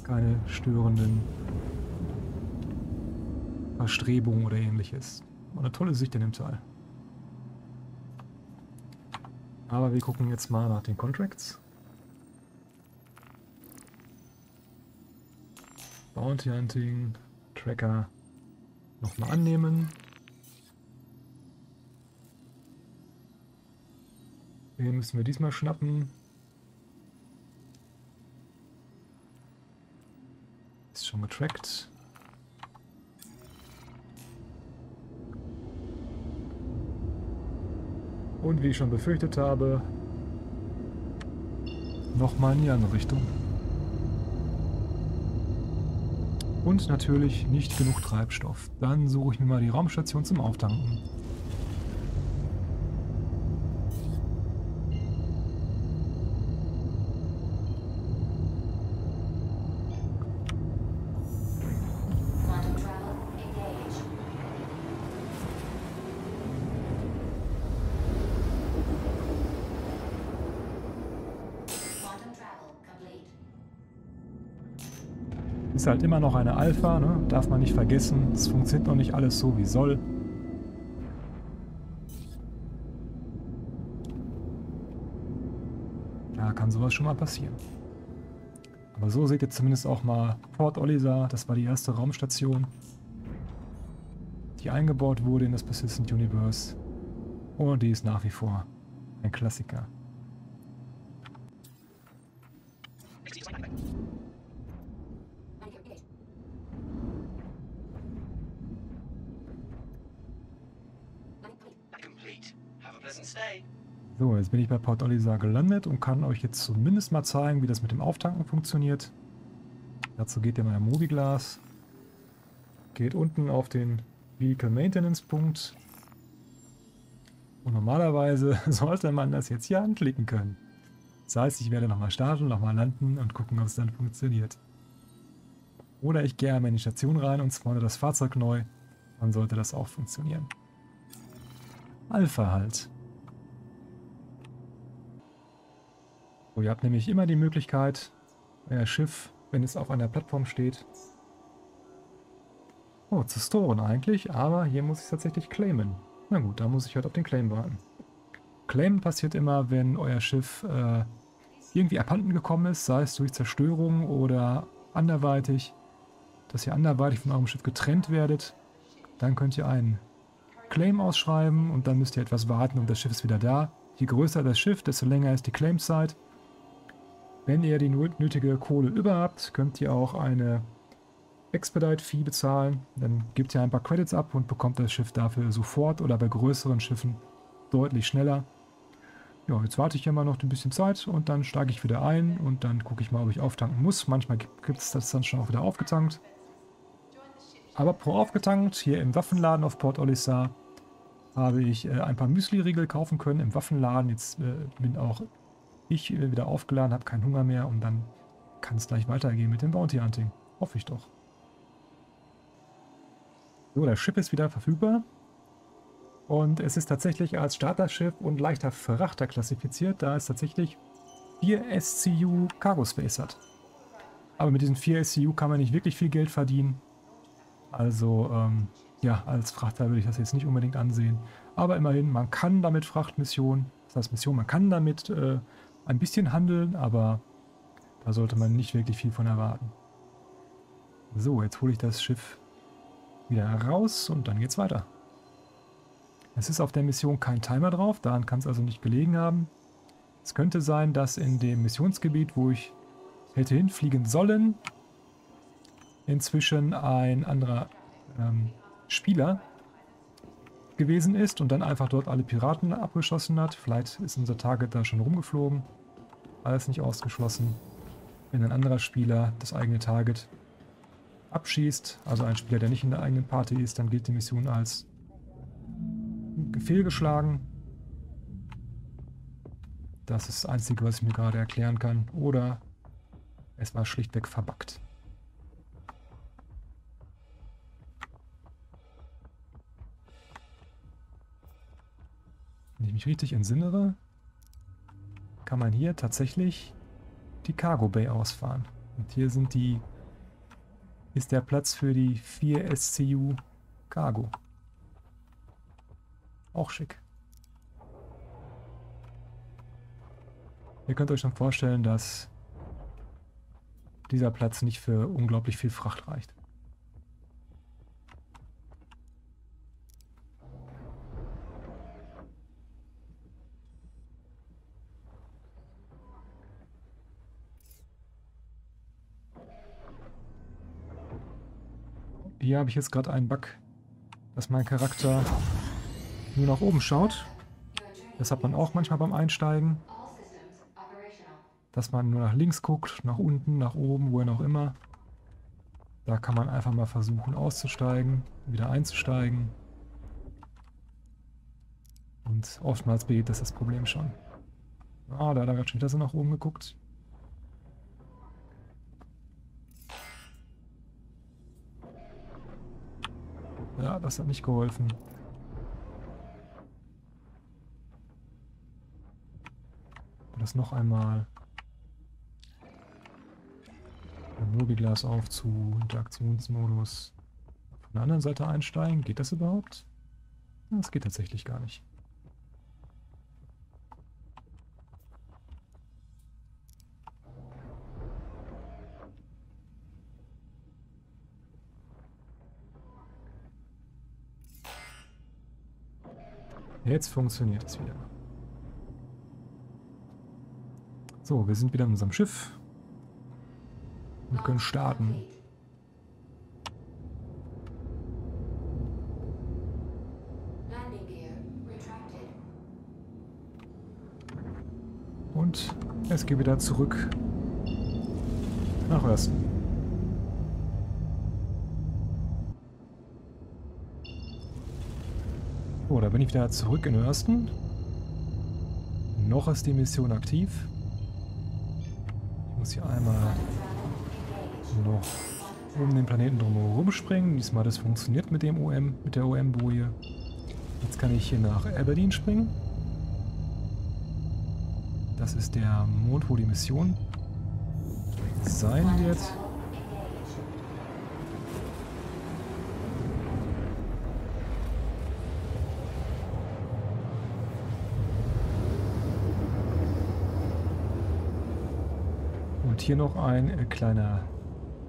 S1: Keine störenden Verstrebungen oder ähnliches. Eine tolle Sicht in dem Teil. Aber wir gucken jetzt mal nach den Contracts. Bounty Hunting, Tracker nochmal annehmen. Den müssen wir diesmal schnappen. Schon getrackt. Und wie ich schon befürchtet habe, nochmal in die andere Richtung. Und natürlich nicht genug Treibstoff. Dann suche ich mir mal die Raumstation zum Auftanken.
S3: Quantum travel engaged. Quantum travel complete.
S1: Ist halt immer noch eine Alpha, ne? darf man nicht vergessen. Es funktioniert noch nicht alles so wie soll. Da kann sowas schon mal passieren. Aber so seht ihr zumindest auch mal Port Olisar. Das war die erste Raumstation, die eingebaut wurde in das Persistent Universe. Und die ist nach wie vor ein Klassiker.
S2: Complete. Have a pleasant stay.
S1: So, jetzt bin ich bei Port Olisar gelandet und kann euch jetzt zumindest mal zeigen, wie das mit dem Auftanken funktioniert. Dazu geht ihr mal im Moviglas, geht unten auf den Vehicle Maintenance Punkt und normalerweise [laughs] sollte man das jetzt hier anklicken können. Das heißt, ich werde nochmal starten, nochmal landen und gucken, ob es dann funktioniert. Oder ich gehe einmal in die Station rein und spawne das Fahrzeug neu, dann sollte das auch funktionieren. Alpha halt. So, ihr habt nämlich immer die Möglichkeit, euer Schiff, wenn es auf einer Plattform steht, oh, zu storen eigentlich, aber hier muss ich es tatsächlich claimen. Na gut, da muss ich halt auf den Claim warten. Claim passiert immer, wenn euer Schiff äh, irgendwie abhanden gekommen ist, sei es durch Zerstörung oder anderweitig, dass ihr anderweitig von eurem Schiff getrennt werdet. Dann könnt ihr einen Claim ausschreiben und dann müsst ihr etwas warten und das Schiff ist wieder da. Je größer das Schiff, desto länger ist die Claimzeit. Wenn ihr die nötige Kohle über habt, könnt ihr auch eine Expedite-Fee bezahlen. Dann gebt ihr ein paar Credits ab und bekommt das Schiff dafür sofort oder bei größeren Schiffen deutlich schneller. Ja, jetzt warte ich hier mal noch ein bisschen Zeit und dann steige ich wieder ein und dann gucke ich mal, ob ich auftanken muss. Manchmal gibt es das dann schon auch wieder aufgetankt. Aber pro aufgetankt, hier im Waffenladen auf Port Olisar, habe ich äh, ein paar Müsli-Riegel kaufen können im Waffenladen. Jetzt äh, bin auch ich äh, wieder aufgeladen, habe keinen Hunger mehr und dann kann es gleich weitergehen mit dem Bounty Hunting. Hoffe ich doch. So, das Schiff ist wieder verfügbar. Und es ist tatsächlich als Starterschiff und leichter Frachter klassifiziert, da es tatsächlich 4 SCU Cargo Space hat. Aber mit diesen 4 SCU kann man nicht wirklich viel Geld verdienen. Also, ähm, ja, als Frachter würde ich das jetzt nicht unbedingt ansehen. Aber immerhin, man kann damit Frachtmissionen, das heißt Mission, man kann damit äh, ein bisschen handeln, aber da sollte man nicht wirklich viel von erwarten. So, jetzt hole ich das Schiff wieder raus und dann geht's weiter. Es ist auf der Mission kein Timer drauf, daran kann es also nicht gelegen haben. Es könnte sein, dass in dem Missionsgebiet, wo ich hätte hinfliegen sollen, inzwischen ein anderer ähm, Spieler gewesen ist und dann einfach dort alle Piraten abgeschossen hat. Vielleicht ist unser Target da schon rumgeflogen. Alles nicht ausgeschlossen. Wenn ein anderer Spieler das eigene Target abschießt, also ein Spieler, der nicht in der eigenen Party ist, dann gilt die Mission als fehlgeschlagen. Das ist das Einzige, was ich mir gerade erklären kann. Oder es war schlichtweg verbuggt. Wenn ich mich richtig entsinnere, kann man hier tatsächlich die Cargo Bay ausfahren. Und hier sind die ist der Platz für die 4 SCU Cargo. Auch schick. Ihr könnt euch schon vorstellen, dass dieser Platz nicht für unglaublich viel Fracht reicht. Hier habe ich jetzt gerade einen Bug, dass mein Charakter nur nach oben schaut. Das hat man auch manchmal beim Einsteigen. Dass man nur nach links guckt, nach unten, nach oben, wohin auch immer. Da kann man einfach mal versuchen auszusteigen, wieder einzusteigen. Und oftmals begeht das das Problem schon. Ah, da hat er gerade schon wieder so nach oben geguckt. Ja, das hat nicht geholfen. Das noch einmal. Mobilglas auf zu Interaktionsmodus. Von der anderen Seite einsteigen. Geht das überhaupt? Das geht tatsächlich gar nicht. Jetzt funktioniert es wieder. So, wir sind wieder in unserem Schiff und können starten. Und es geht wieder zurück nach Osten. So, da bin ich wieder zurück in Osten. Noch ist die Mission aktiv. Ich muss hier einmal noch um den Planeten drumherum springen. Diesmal das funktioniert mit dem OM, mit der OM-Boje. Jetzt kann ich hier nach Aberdeen springen. Das ist der Mond, wo die Mission sein wird. Hier noch ein äh, kleiner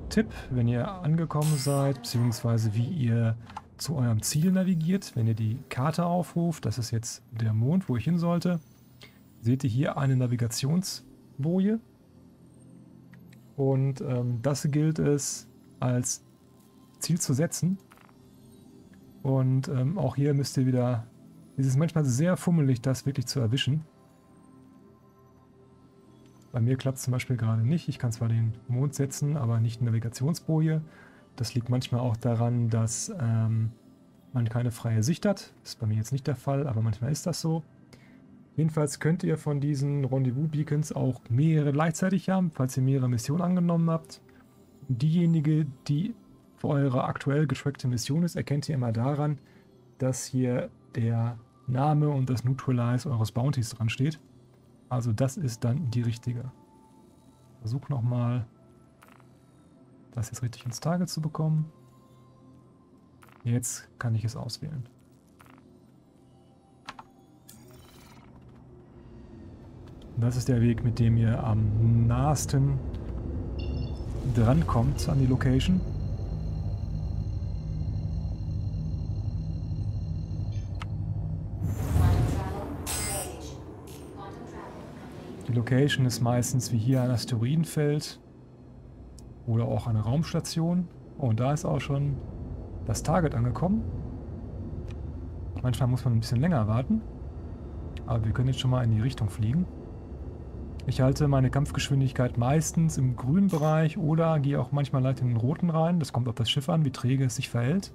S1: Tipp, wenn ihr angekommen seid, beziehungsweise wie ihr zu eurem Ziel navigiert. Wenn ihr die Karte aufruft, das ist jetzt der Mond, wo ich hin sollte, seht ihr hier eine Navigationsboje. Und ähm, das gilt es als Ziel zu setzen. Und ähm, auch hier müsst ihr wieder Es ist manchmal sehr fummelig, das wirklich zu erwischen. Bei mir klappt es zum Beispiel gerade nicht. Ich kann zwar den Mond setzen, aber nicht Navigationsboje. Das liegt manchmal auch daran, dass ähm, man keine freie Sicht hat. Das ist bei mir jetzt nicht der Fall, aber manchmal ist das so. Jedenfalls könnt ihr von diesen Rendezvous-Beacons auch mehrere gleichzeitig haben, falls ihr mehrere Missionen angenommen habt. Diejenige, die für eure aktuell getrackte Mission ist, erkennt ihr immer daran, dass hier der Name und das Neutralize eures Bounties dran steht. Also das ist dann die richtige. Versuch nochmal, das jetzt richtig ins Target zu bekommen. Jetzt kann ich es auswählen. Das ist der Weg, mit dem ihr am nahesten drankommt an die Location.
S3: Quantum travel engaged. Quantum travel complete.
S1: Die Location ist meistens wie hier ein Asteroidenfeld oder auch eine Raumstation. Und da ist auch schon das Target angekommen. Manchmal muss man ein bisschen länger warten. Aber wir können jetzt schon mal in die Richtung fliegen. Ich halte meine Kampfgeschwindigkeit meistens im grünen Bereich oder gehe auch manchmal leicht in den roten rein. Das kommt auf das Schiff an, wie träge es sich verhält.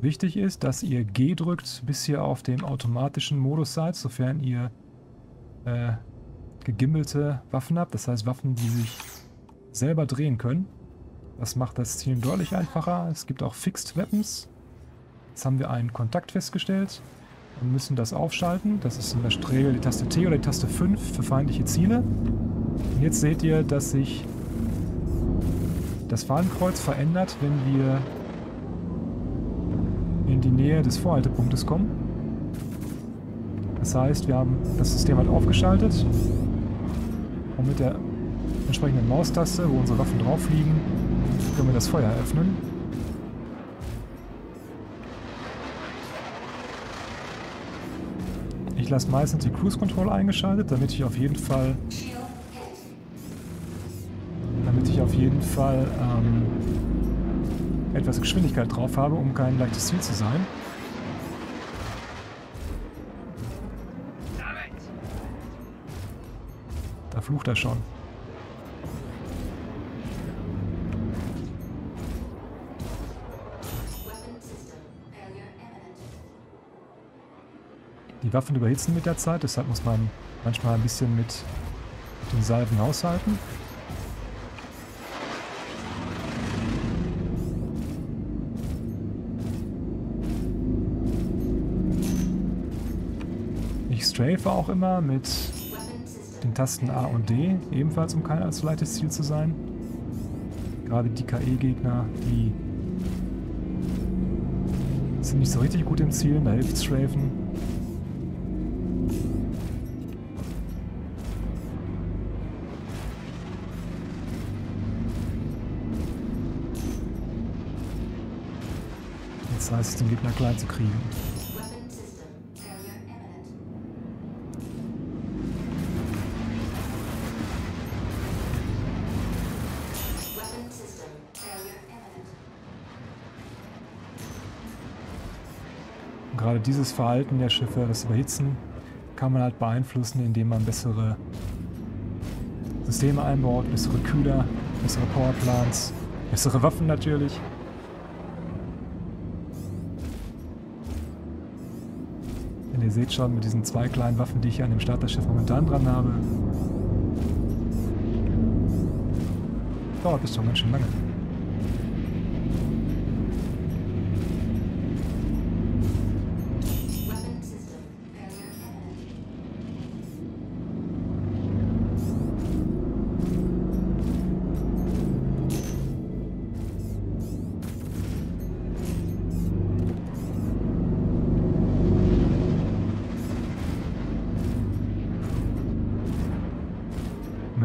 S1: Wichtig ist, dass ihr G drückt, bis ihr auf dem automatischen Modus seid, sofern ihr äh, gegimmelte Waffen habt. Das heißt Waffen, die sich selber drehen können. Das macht das Zielen deutlich einfacher. Es gibt auch Fixed Weapons. Jetzt haben wir einen Kontakt festgestellt und müssen das aufschalten. Das ist in der Regel die Taste T oder die Taste 5 für feindliche Ziele. Und jetzt seht ihr, dass sich das Fahnenkreuz verändert, wenn wir in die Nähe des Vorhaltepunktes kommen. Das heißt, wir haben das System halt aufgeschaltet und mit der entsprechenden Maustaste, wo unsere Waffen drauf liegen, können wir das Feuer eröffnen. Ich lasse meistens die Cruise Control eingeschaltet, damit ich auf jeden Fall, damit ich auf jeden Fall ähm, etwas Geschwindigkeit drauf habe, um kein leichtes Ziel zu sein. Da flucht er schon. Die Waffen überhitzen mit der Zeit, deshalb muss man manchmal ein bisschen mit den Salven haushalten. Ich strafe auch immer mit den Tasten A und D, ebenfalls um kein allzu leichtes Ziel zu sein. Gerade die KE-Gegner, die sind nicht so richtig gut im Zielen, da hilft Strafen. Jetzt heißt den Gegner klein zu kriegen. Dieses Verhalten der Schiffe, das Überhitzen, kann man halt beeinflussen, indem man bessere Systeme einbaut, bessere Kühler, bessere Powerplants, bessere Waffen natürlich. Denn ihr seht schon mit diesen zwei kleinen Waffen, die ich an dem Starterschiff momentan dran habe, dauert es schon ganz schön lange.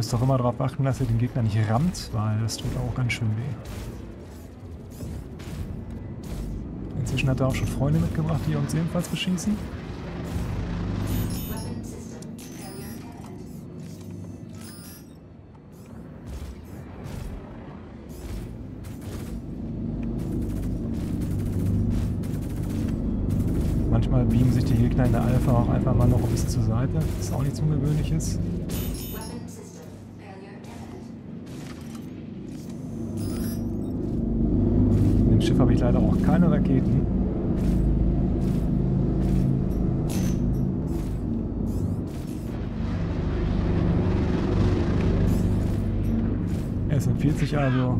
S1: Müsst auch immer darauf achten, dass ihr den Gegner nicht rammt, weil das tut auch ganz schön weh. Inzwischen hat er auch schon Freunde mitgebracht, die uns ebenfalls beschießen. Manchmal beamen sich die Gegner in der Alpha auch einfach mal noch ein bisschen zur Seite, was auch nichts Ungewöhnliches. Sich also,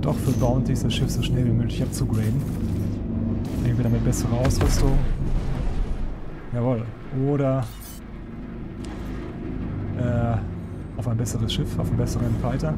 S1: doch für Bounties das Schiff so schnell wie möglich abzugraden. Entweder mit besserer Ausrüstung. Jawohl. Oder äh, auf ein besseres Schiff, auf einen besseren Fighter.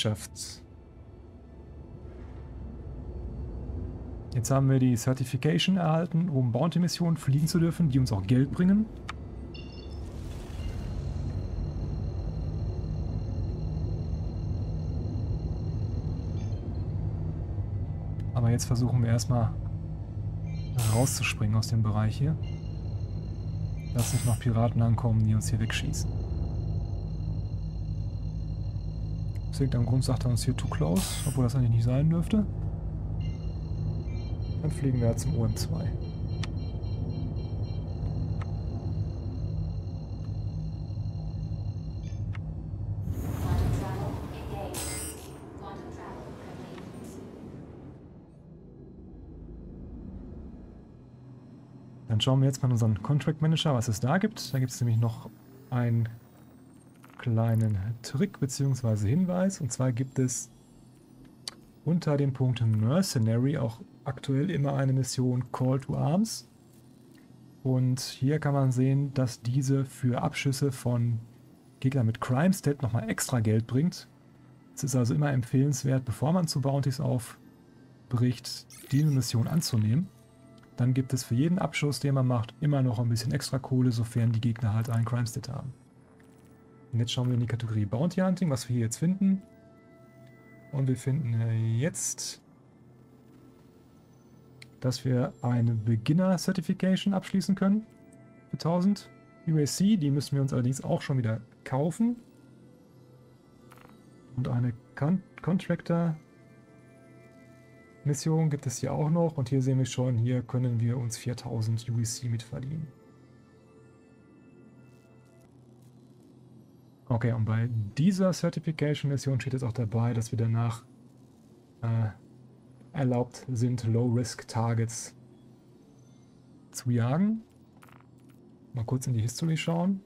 S1: Geschafft. Jetzt haben wir die Certification erhalten, um Bounty-Missionen fliegen zu dürfen, die uns auch Geld bringen. Aber jetzt versuchen wir erstmal rauszuspringen aus dem Bereich hier. Dass nicht noch Piraten ankommen, die uns hier wegschießen. Aus irgendeinem Grund sagt er uns hier too close, obwohl das eigentlich nicht sein dürfte. Dann fliegen wir zum OM2.
S3: Quantum travel engaged. Quantum travel complete.
S1: Dann schauen wir jetzt mal unseren Contract Manager, was es da gibt. Da gibt es nämlich noch einen kleinen Trick bzw. Hinweis. Und zwar gibt es unter dem Punkt Mercenary auch aktuell immer eine Mission Call to Arms. Und hier kann man sehen, dass diese für Abschüsse von Gegnern mit Crime Stat nochmal extra Geld bringt. Es ist also immer empfehlenswert, bevor man zu Bounties aufbricht, diese Mission anzunehmen. Dann gibt es für jeden Abschuss, den man macht, immer noch ein bisschen extra Kohle, sofern die Gegner halt einen Crime Stat haben. Und jetzt schauen wir in die Kategorie Bounty Hunting, was wir hier jetzt finden. Und wir finden äh, jetzt, dass wir eine Beginner Certification abschließen können. Für 1000 UAC. Die müssen wir uns allerdings auch schon wieder kaufen. Und eine Con Contractor Mission gibt es hier auch noch. Und hier sehen wir schon, hier können wir uns 4000 UEC mit Okay, und bei dieser Certification-Mission steht jetzt auch dabei, dass wir danach äh, erlaubt sind, Low-Risk-Targets zu jagen. Mal kurz in die History schauen.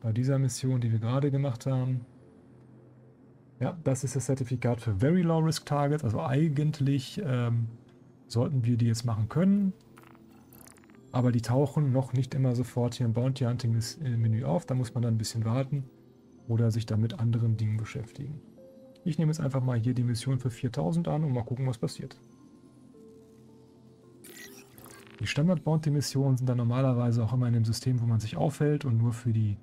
S1: Bei dieser Mission, die wir gerade gemacht haben. Ja, das ist das Zertifikat für Very Low Risk Targets. Also eigentlich ähm, sollten wir die jetzt machen können. Aber die tauchen noch nicht immer sofort hier im Bounty Hunting äh, Menü auf. Da muss man dann ein bisschen warten oder sich dann mit anderen Dingen beschäftigen. Ich nehme jetzt einfach mal hier die Mission für 4000 an und mal gucken, was passiert. Die Standard-Bounty-Missionen sind dann normalerweise auch immer in dem System, wo man sich aufhält und nur für die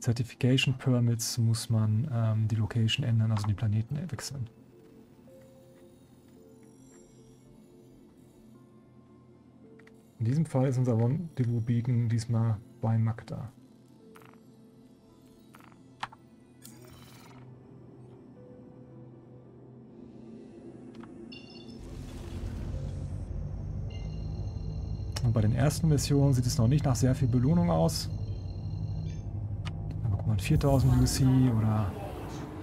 S1: Certification Permits muss man ähm, die Location ändern, also die Planeten wechseln. In diesem Fall ist unser Rendezvous Beacon diesmal bei Magda. Und bei den ersten Missionen sieht es noch nicht nach sehr viel Belohnung aus. Da bekommt man 4000 UC oder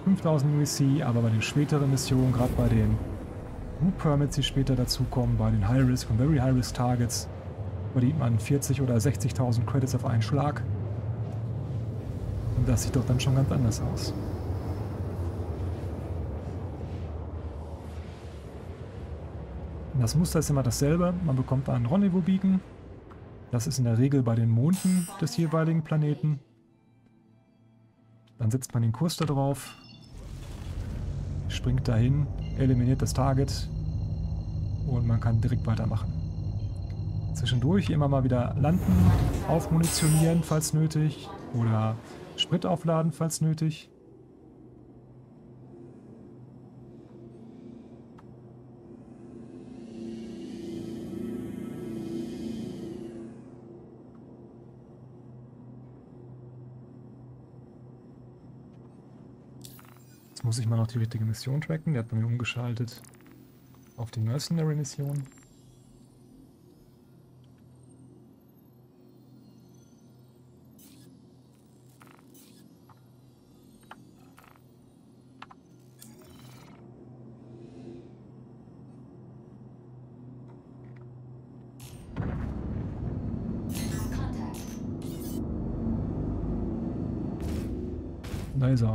S1: 5000 UC, aber bei den späteren Missionen, gerade bei den Group Permits, die später dazukommen, bei den High Risk und Very High Risk Targets, verdient man 40 oder 60.000 Credits auf einen Schlag. Und das sieht doch dann schon ganz anders aus. Das Muster ist immer dasselbe. Man bekommt einen Rendezvous-Beacon. Das ist in der Regel bei den Monden des jeweiligen Planeten. Dann setzt man den Kurs da drauf, springt dahin, eliminiert das Target und man kann direkt weitermachen. Zwischendurch immer mal wieder landen, aufmunitionieren, falls nötig. Oder Sprit aufladen, falls nötig. Jetzt muss ich mal noch die richtige Mission tracken. Der hat bei mir umgeschaltet auf die Mercenary-Mission.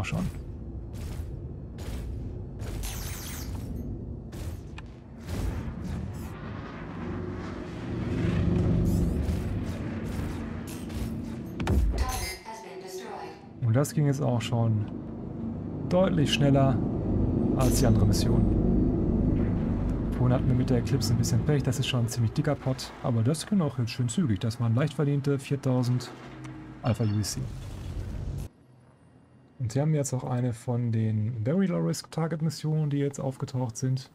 S1: Auch schon. Und das ging jetzt auch schon deutlich schneller als die andere Mission. Vorhin hatten wir mit der Eclipse ein bisschen Pech, das ist schon ein ziemlich dicker Pot, aber das ging auch jetzt schön zügig. Das waren leicht verdiente 4000 Alpha UEC. Und sie haben jetzt auch eine von den Very Low Risk Target Missionen, die jetzt aufgetaucht sind.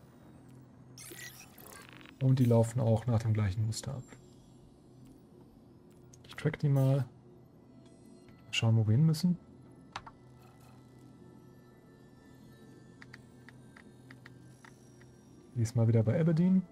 S1: Und die laufen auch nach dem gleichen Muster ab. Ich track die mal. Schauen, wo wir hin müssen. Diesmal wieder bei Aberdeen.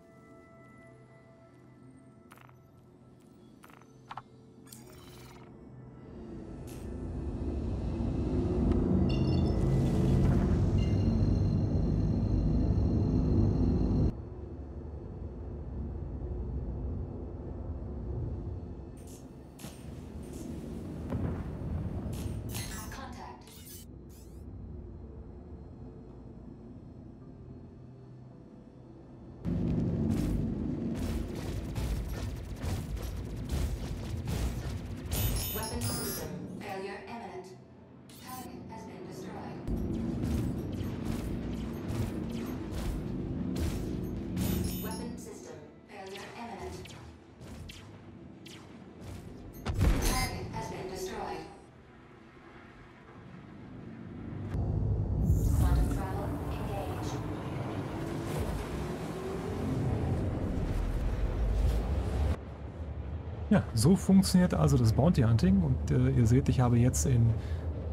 S1: So funktioniert also das Bounty Hunting und äh, ihr seht, ich habe jetzt in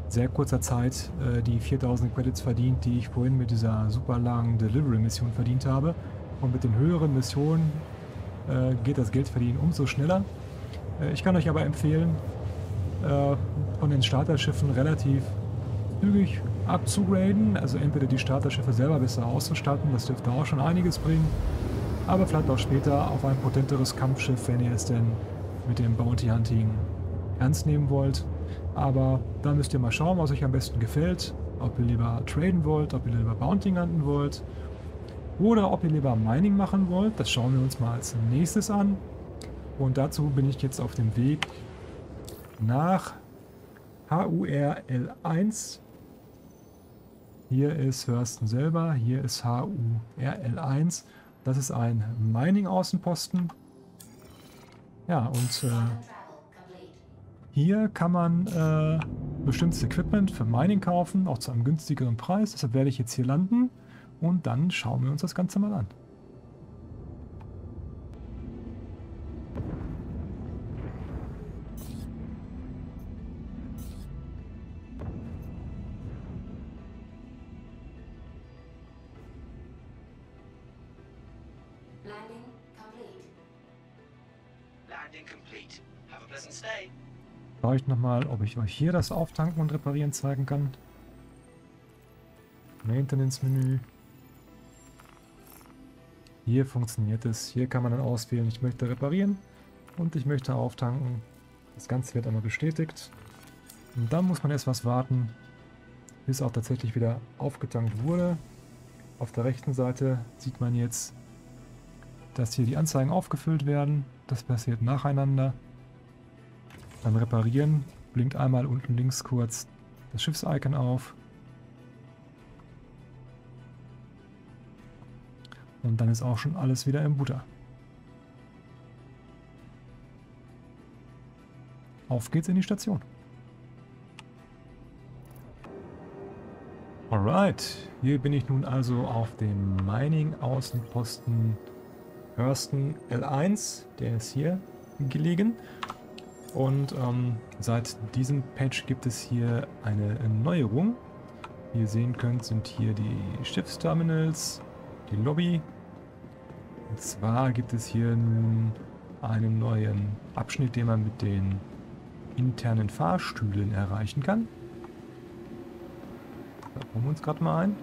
S1: sehr kurzer Zeit äh, die 4000 Credits verdient, die ich vorhin mit dieser super langen Delivery-Mission verdient habe. Und mit den höheren Missionen äh, geht das Geldverdienen umso schneller. Äh, ich kann euch aber empfehlen, äh, von den Starterschiffen relativ zügig abzugraden, also entweder die Starterschiffe selber besser auszustatten, das dürfte auch schon einiges bringen, aber vielleicht auch später auf ein potenteres Kampfschiff, wenn ihr es denn mit dem Bounty Hunting ernst nehmen wollt. Aber da müsst ihr mal schauen, was euch am besten gefällt. Ob ihr lieber traden wollt, ob ihr lieber Bounty hunten wollt oder ob ihr lieber Mining machen wollt. Das schauen wir uns mal als nächstes an. Und dazu bin ich jetzt auf dem Weg nach HURL1. Hier ist Hörsten selber, hier ist HURL1. Das ist ein Mining-Außenposten. Ja, und äh, hier kann man äh, bestimmtes Equipment für Mining kaufen, auch zu einem günstigeren Preis. Deshalb werde ich jetzt hier landen und dann schauen wir uns das Ganze mal an. Schaue ich nochmal, ob ich euch hier das Auftanken und Reparieren zeigen kann. Maintenance-Menü. Hier funktioniert es. Hier kann man dann auswählen, ich möchte reparieren und ich möchte auftanken. Das Ganze wird einmal bestätigt. Und dann muss man erst was warten, bis auch tatsächlich wieder aufgetankt wurde. Auf der rechten Seite sieht man jetzt, dass hier die Anzeigen aufgefüllt werden. Das passiert nacheinander. Beim Reparieren blinkt einmal unten links kurz das Schiffs-Icon auf. Und dann ist auch schon alles wieder im Butter. auf geht's in die Station. Alright, hier bin ich nun also auf dem Mining-Außenposten Hurston L1. Der ist hier gelegen. Und ähm, seit diesem Patch gibt es hier eine Neuerung. Wie ihr sehen könnt, sind hier die Schiffsterminals, die Lobby. Und zwar gibt es hier nun einen neuen Abschnitt, den man mit den internen Fahrstühlen erreichen kann. Da holen wir uns gerade mal ein.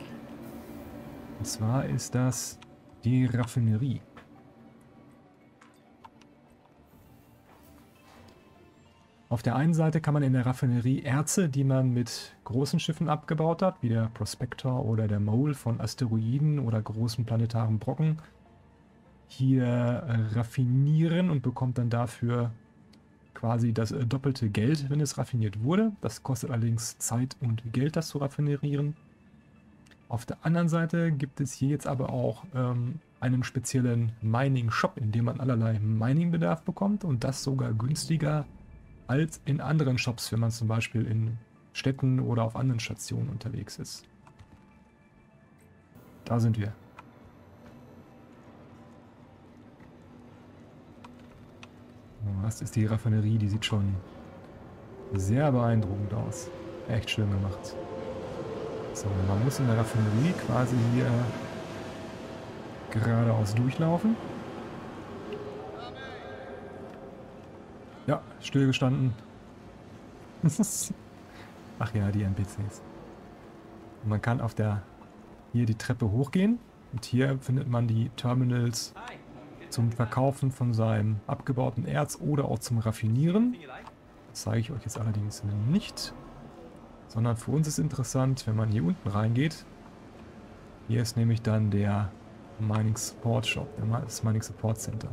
S1: Und zwar ist das die Raffinerie. Auf der einen Seite kann man in der Raffinerie Erze, die man mit großen Schiffen abgebaut hat, wie der Prospector oder der Mole von Asteroiden oder großen planetaren Brocken, hier äh, raffinieren und bekommt dann dafür quasi das äh, doppelte Geld, wenn es raffiniert wurde. Das kostet allerdings Zeit und Geld, das zu raffinerieren. Auf der anderen Seite gibt es hier jetzt aber auch ähm, einen speziellen Mining-Shop, in dem man allerlei Mining-Bedarf bekommt und das sogar günstiger als in anderen Shops, wenn man zum Beispiel in Städten oder auf anderen Stationen unterwegs ist. Da sind wir. Das ist die Raffinerie, die sieht schon sehr beeindruckend aus. Echt schön gemacht. So, man muss in der Raffinerie quasi hier geradeaus durchlaufen. Ja, stillgestanden. [laughs] Ach ja, die NPCs. Und man kann auf der hier die Treppe hochgehen und hier findet man die Terminals zum Verkaufen von seinem abgebauten Erz oder auch zum Raffinieren. Das zeige ich euch jetzt allerdings nicht, sondern für uns ist interessant, wenn man hier unten reingeht. Hier ist nämlich dann der Mining Support Shop, das Mining Support Center.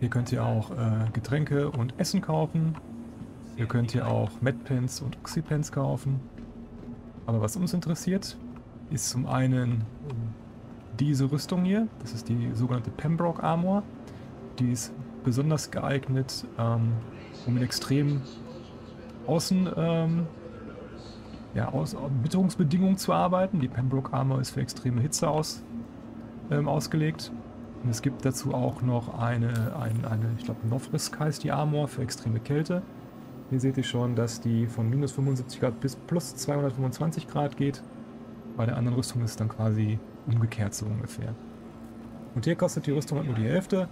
S1: Hier könnt ihr auch äh, Getränke und Essen kaufen. Ihr könnt hier auch Medpens und Oxypens kaufen. Aber was uns interessiert, ist zum einen diese Rüstung hier. Das ist die sogenannte Pembroke Armor. Die ist besonders geeignet, ähm, um in extremen Außen, ähm, ja, aus, Witterungsbedingungen zu arbeiten. Die Pembroke Armor ist für extreme Hitze aus, ähm, ausgelegt. Und es gibt dazu auch noch eine, eine, eine ich glaube, Novrisk heißt die Armor für extreme Kälte. Hier seht ihr schon, dass die von minus 75 Grad bis plus 225 Grad geht. Bei der anderen Rüstung ist es dann quasi umgekehrt so ungefähr. Und hier kostet die Rüstung halt nur die Hälfte,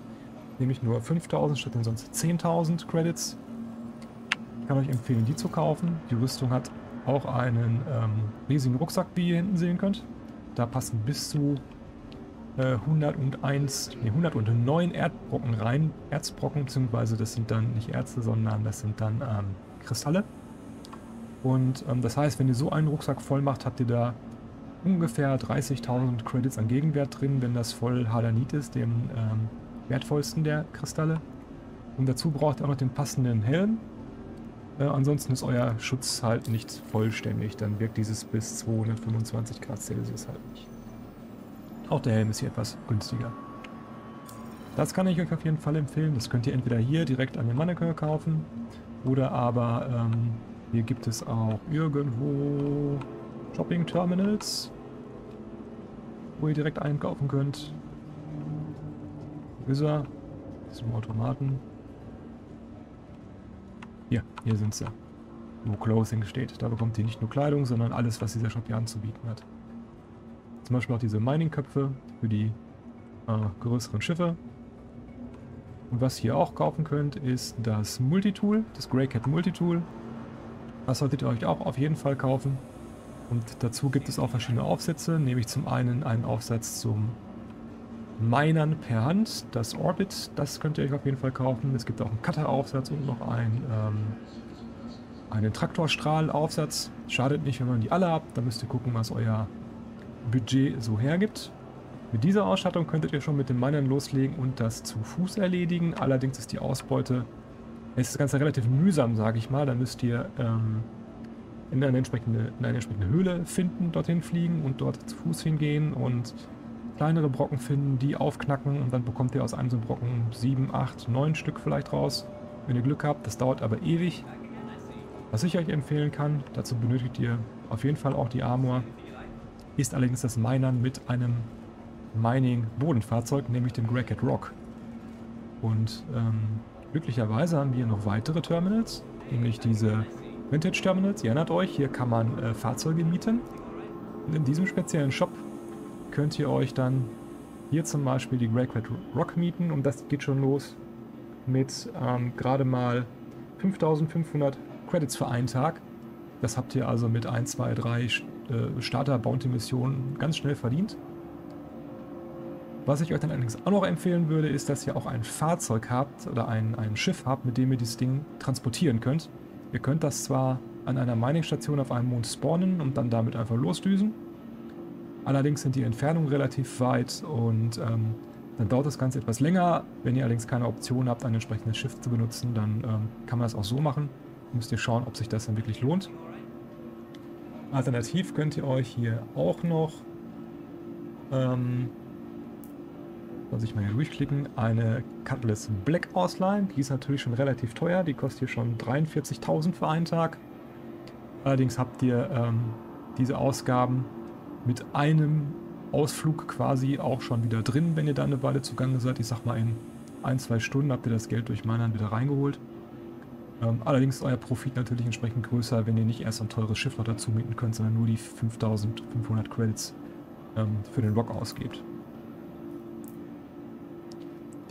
S1: nämlich nur 5000 statt den sonst 10.000 Credits. Ich kann euch empfehlen, die zu kaufen. Die Rüstung hat auch einen ähm, riesigen Rucksack, wie ihr hinten sehen könnt. Da passen bis zu 101, äh, nee, 109 Erdbrocken rein. Erzbrocken, beziehungsweise das sind dann nicht Erze, sondern das sind dann ähm, Kristalle. Und ähm, das heißt, wenn ihr so einen Rucksack voll macht, habt ihr da ungefähr 30.000 Credits an Gegenwert drin, wenn das voll Hadanit ist, dem ähm, wertvollsten der Kristalle. Und dazu braucht ihr auch noch den passenden Helm. Äh, ansonsten ist euer Schutz halt nicht vollständig. Dann wirkt dieses bis 225 Grad Celsius halt nicht. Auch der Helm ist hier etwas günstiger. Das kann ich euch auf jeden Fall empfehlen. Das könnt ihr entweder hier direkt an den Mannequin kaufen oder aber ähm, hier gibt es auch irgendwo Shopping Terminals, wo ihr direkt einkaufen könnt. Wo ist er? Zum Automaten. Hier, hier sind sie. Wo Clothing steht. Da bekommt ihr nicht nur Kleidung, sondern alles, was dieser Shop hier anzubieten hat. Zum Beispiel auch diese Mining-Köpfe für die äh, größeren Schiffe. Und was ihr auch kaufen könnt, ist das Multitool, das Greycat Multitool. Das solltet ihr euch auch auf jeden Fall kaufen. Und dazu gibt es auch verschiedene Aufsätze, nämlich zum einen einen Aufsatz zum Minern per Hand, das Orbit, das könnt ihr euch auf jeden Fall kaufen. Es gibt auch einen Cutter-Aufsatz und noch einen, ähm, einen Traktorstrahl-Aufsatz. Schadet nicht, wenn man die alle habt, dann müsst ihr gucken, was euer Budget so hergibt. Mit dieser Ausstattung könntet ihr schon mit dem Minern loslegen und das zu Fuß erledigen. Allerdings ist die Ausbeute, ist das Ganze relativ mühsam, sage ich mal. Da müsst ihr ähm, in, eine entsprechende, in eine entsprechende Höhle finden, dorthin fliegen und dort zu Fuß hingehen und kleinere Brocken finden, die aufknacken und dann bekommt ihr aus einem so Brocken sieben, acht, neun Stück vielleicht raus. wenn ihr Glück habt. Das dauert aber ewig. Was ich euch empfehlen kann, dazu benötigt ihr auf jeden Fall auch die Armor, ist allerdings das Minern mit einem Mining-Bodenfahrzeug, nämlich dem Grackett Rock. Und ähm, glücklicherweise haben wir noch weitere Terminals, nämlich diese Vintage Terminals. Ihr erinnert euch, hier kann man äh, Fahrzeuge mieten. Und in diesem speziellen Shop könnt ihr euch dann hier zum Beispiel die Grackett Rock mieten und das geht schon los mit ähm, gerade mal 5500 Credits für einen Tag. Das habt ihr also mit 1, 2, 3 Starter-Bounty-Missionen ganz schnell verdient. Was ich euch dann allerdings auch noch empfehlen würde, ist, dass ihr auch ein Fahrzeug habt oder ein, ein Schiff habt, mit dem ihr dieses Ding transportieren könnt. Ihr könnt das zwar an einer Mining-Station auf einem Mond spawnen und dann damit einfach losdüsen. Allerdings sind die Entfernungen relativ weit und ähm, dann dauert das Ganze etwas länger. Wenn ihr allerdings keine Option habt, ein entsprechendes Schiff zu benutzen, dann ähm, kann man das auch so machen. Müsst ihr schauen, ob sich das dann wirklich lohnt. Alternativ könnt ihr euch hier auch noch, ähm, muss ich mal hier durchklicken, eine Cutlass Black ausleihen. Die ist natürlich schon relativ teuer, die kostet hier schon 43.000 für einen Tag. Allerdings habt ihr ähm, diese Ausgaben mit einem Ausflug quasi auch schon wieder drin, wenn ihr da eine Weile zugange seid. Ich sag mal, in ein, zwei Stunden habt ihr das Geld durch Minern wieder reingeholt. Ähm, allerdings ist euer Profit natürlich entsprechend größer, wenn ihr nicht erst ein teures Schiff noch dazu mieten könnt, sondern nur die 5500 Credits ähm, für den Rock ausgebt.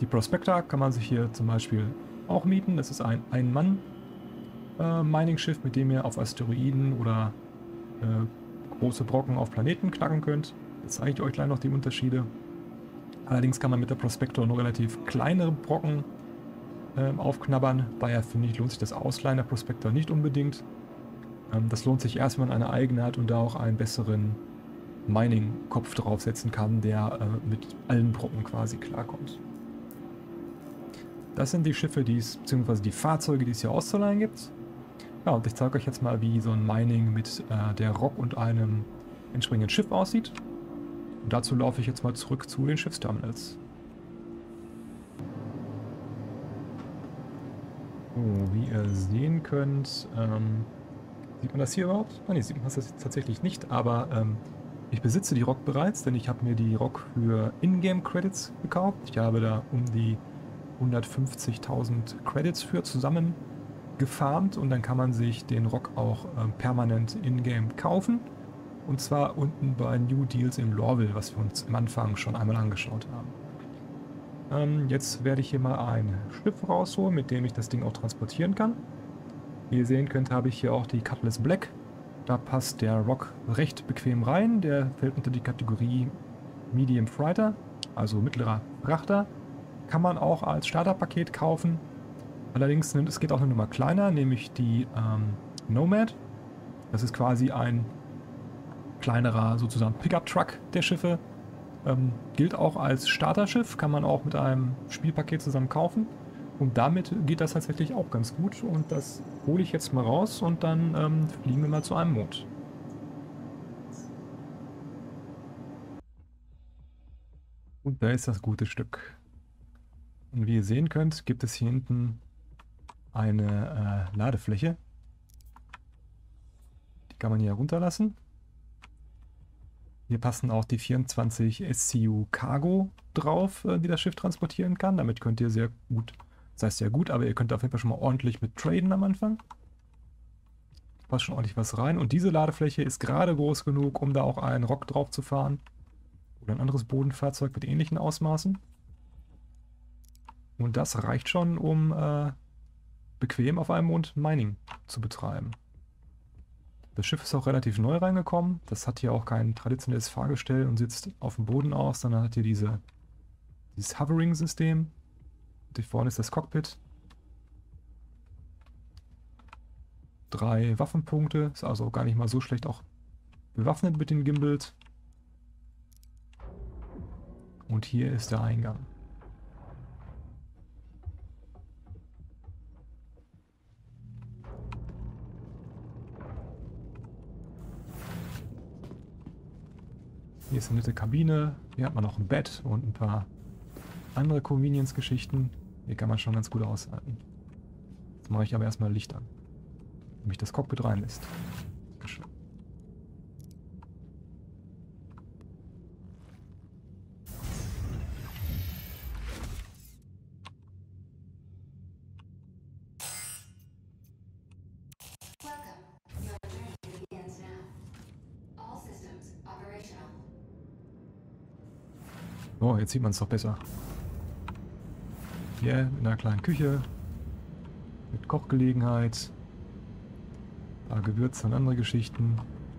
S1: Die Prospector kann man sich hier zum Beispiel auch mieten. Das ist ein Ein-Mann-Mining-Schiff, mit dem ihr auf Asteroiden oder äh, große Brocken auf Planeten knacken könnt. Jetzt zeige ich euch gleich noch die Unterschiede. Allerdings kann man mit der Prospector nur relativ kleinere Brocken ähm, aufknabbern. Daher finde ich, lohnt sich das Ausleihen der Prospector nicht unbedingt. Ähm, das lohnt sich erst, wenn man eine eigene hat und da auch einen besseren Mining-Kopf draufsetzen kann, der äh, mit allen Brocken quasi klarkommt. Das sind die Schiffe, die es, beziehungsweise die Fahrzeuge, die es hier auszuleihen gibt. Ja, und ich zeige euch jetzt mal, wie so ein Mining mit äh, der Rock und einem entsprechenden Schiff aussieht. Und dazu laufe ich jetzt mal zurück zu den Schiffsterminals. So, wie ihr sehen könnt, ähm, sieht man das hier überhaupt? Ah, nee, sieht man das tatsächlich nicht, aber ähm, ich besitze die Rock bereits, denn ich habe mir die Rock für Ingame-Credits gekauft. Ich habe da um die 150.000 Credits für zusammen gefarmt und dann kann man sich den Rock auch ähm, permanent in-game kaufen. Und zwar unten bei New Deals in Lorville, was wir uns am Anfang schon einmal angeschaut haben. Ähm, jetzt werde ich hier mal ein Schiff rausholen, mit dem ich das Ding auch transportieren kann. Wie ihr sehen könnt, habe ich hier auch die Cutlass Black. Da passt der Rock recht bequem rein. Der fällt unter die Kategorie Medium Freighter, also mittlerer Frachter. Kann man auch als Starterpaket kaufen. Allerdings, es geht auch eine Nummer kleiner, nämlich die ähm, Nomad. Das ist quasi ein kleinerer sozusagen Pickup-Truck der Schiffe. Ähm, gilt auch als Starterschiff, kann man auch mit einem Spielpaket zusammen kaufen. Und damit geht das tatsächlich auch ganz gut. Und das hole ich jetzt mal raus und dann ähm, fliegen wir mal zu einem Mond. Und da ist das gute Stück. Und wie ihr sehen könnt, gibt es hier hinten eine äh, Ladefläche. Die kann man hier runterlassen. Hier passen auch die 24 SCU Cargo drauf, äh, die das Schiff transportieren kann. Damit könnt ihr sehr gut, das heißt sehr gut, aber ihr könnt auf jeden Fall schon mal ordentlich mit traden am Anfang. Passt schon ordentlich was rein. Und diese Ladefläche ist gerade groß genug, um da auch einen Rock drauf zu fahren. Oder ein anderes Bodenfahrzeug mit ähnlichen Ausmaßen. Und das reicht schon, um äh, bequem auf einem Mond Mining zu betreiben. Das Schiff ist auch relativ neu reingekommen. Das hat hier auch kein traditionelles Fahrgestell und sitzt auf dem Boden aus, sondern hat hier diese, dieses Hovering-System. Hier vorne ist das Cockpit. Drei Waffenpunkte, ist also gar nicht mal so schlecht auch bewaffnet mit den Gimbals. Und hier ist der Eingang. Hier ist eine nette Kabine. Hier hat man noch ein Bett und ein paar andere Convenience-Geschichten. Hier kann man schon ganz gut aushalten. Jetzt mache ich aber erstmal Licht an. Damit das Cockpit reinlässt. Sehr schön.
S3: Welcome. Your journey begins now. All systems operational.
S1: Oh, jetzt sieht man es doch besser. Hier in einer kleinen Küche. Mit Kochgelegenheit. Ein paar Gewürze und andere Geschichten.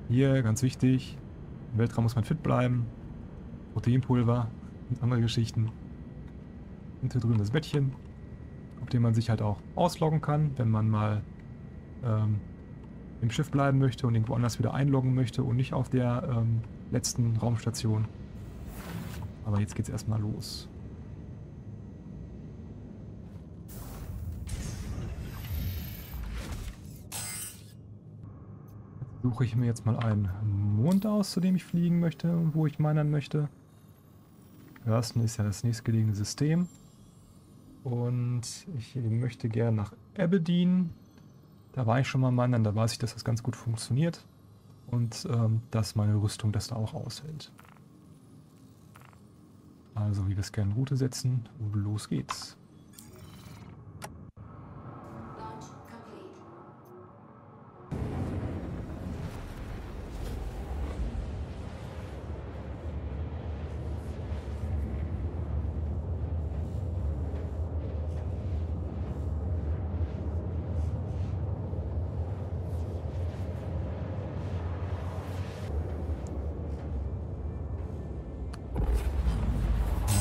S1: Hier, ganz wichtig. Im Weltraum muss man fit bleiben. Proteinpulver und andere Geschichten. Und hier drüben das Bettchen, auf dem man sich halt auch ausloggen kann, wenn man mal ähm, im Schiff bleiben möchte und irgendwo anders wieder einloggen möchte und nicht auf der ähm, letzten Raumstation. Aber jetzt geht's erstmal los. Suche ich mir jetzt mal einen Mond aus, zu dem ich fliegen möchte und wo ich minern möchte. Hurston ist ja das nächstgelegene System. Und ich möchte gerne nach Aberdeen. Da war ich schon mal minern, da weiß ich, dass das ganz gut funktioniert. Und ähm, dass meine Rüstung das da auch aushält. Also, wie wir es gerne Route setzen. Und los geht's.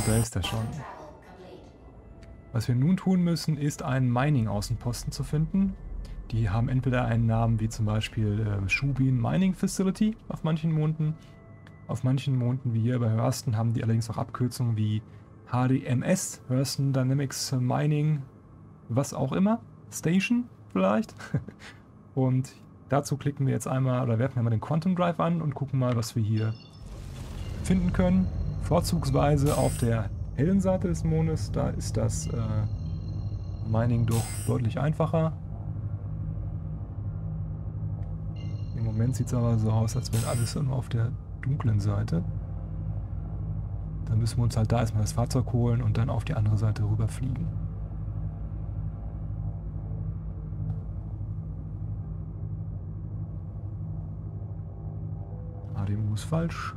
S1: Da ist er schon. Was wir nun tun müssen, ist einen Mining-Außenposten zu finden. Die haben entweder einen Namen wie zum Beispiel äh, Shubin Mining Facility auf manchen Monden. Auf manchen Monden wie hier bei Hurston haben die allerdings auch Abkürzungen wie HDMS, Hurston Dynamics Mining, was auch immer. Station vielleicht. [laughs] und dazu klicken wir jetzt einmal oder werfen wir mal den Quantum Drive an und gucken mal, was wir hier finden können. Vorzugsweise auf der hellen Seite des Mondes, da ist das äh, Mining doch deutlich einfacher. Im Moment sieht es aber so aus, als wäre alles immer auf der dunklen Seite. Dann müssen wir uns halt da erstmal das Fahrzeug holen und dann auf die andere Seite rüberfliegen. HDMU ist falsch.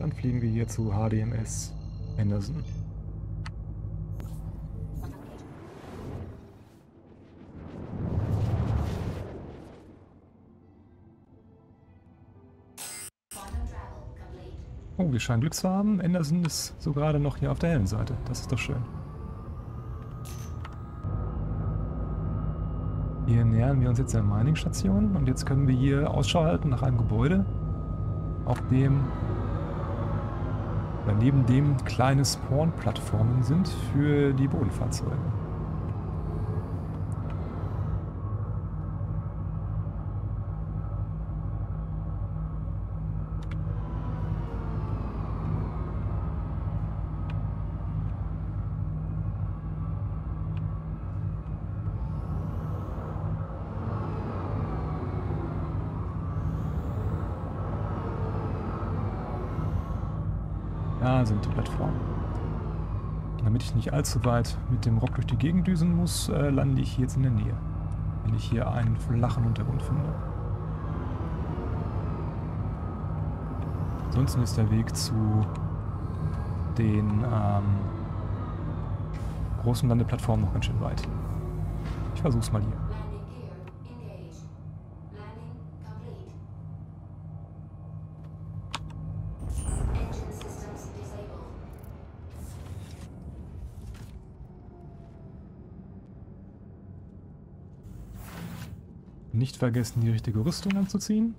S1: Dann fliegen wir hier zu HDMS Anderson. Oh, wir scheinen Glück zu haben. Anderson ist so gerade noch hier auf der hellen Seite. Das ist doch schön. Hier nähern wir uns jetzt der Mining-Station und jetzt können wir hier Ausschau halten nach einem Gebäude, auf dem oder neben dem kleine Spawn-Plattformen sind für die Bodenfahrzeuge. Ich nicht allzu weit mit dem Rock durch die Gegend düsen muss, äh, lande ich jetzt in der Nähe. Wenn ich hier einen flachen Untergrund finde. Ansonsten ist der Weg zu den ähm, großen Landeplattformen noch ganz schön weit. Ich versuch's mal hier. Nicht vergessen, die richtige Rüstung anzuziehen.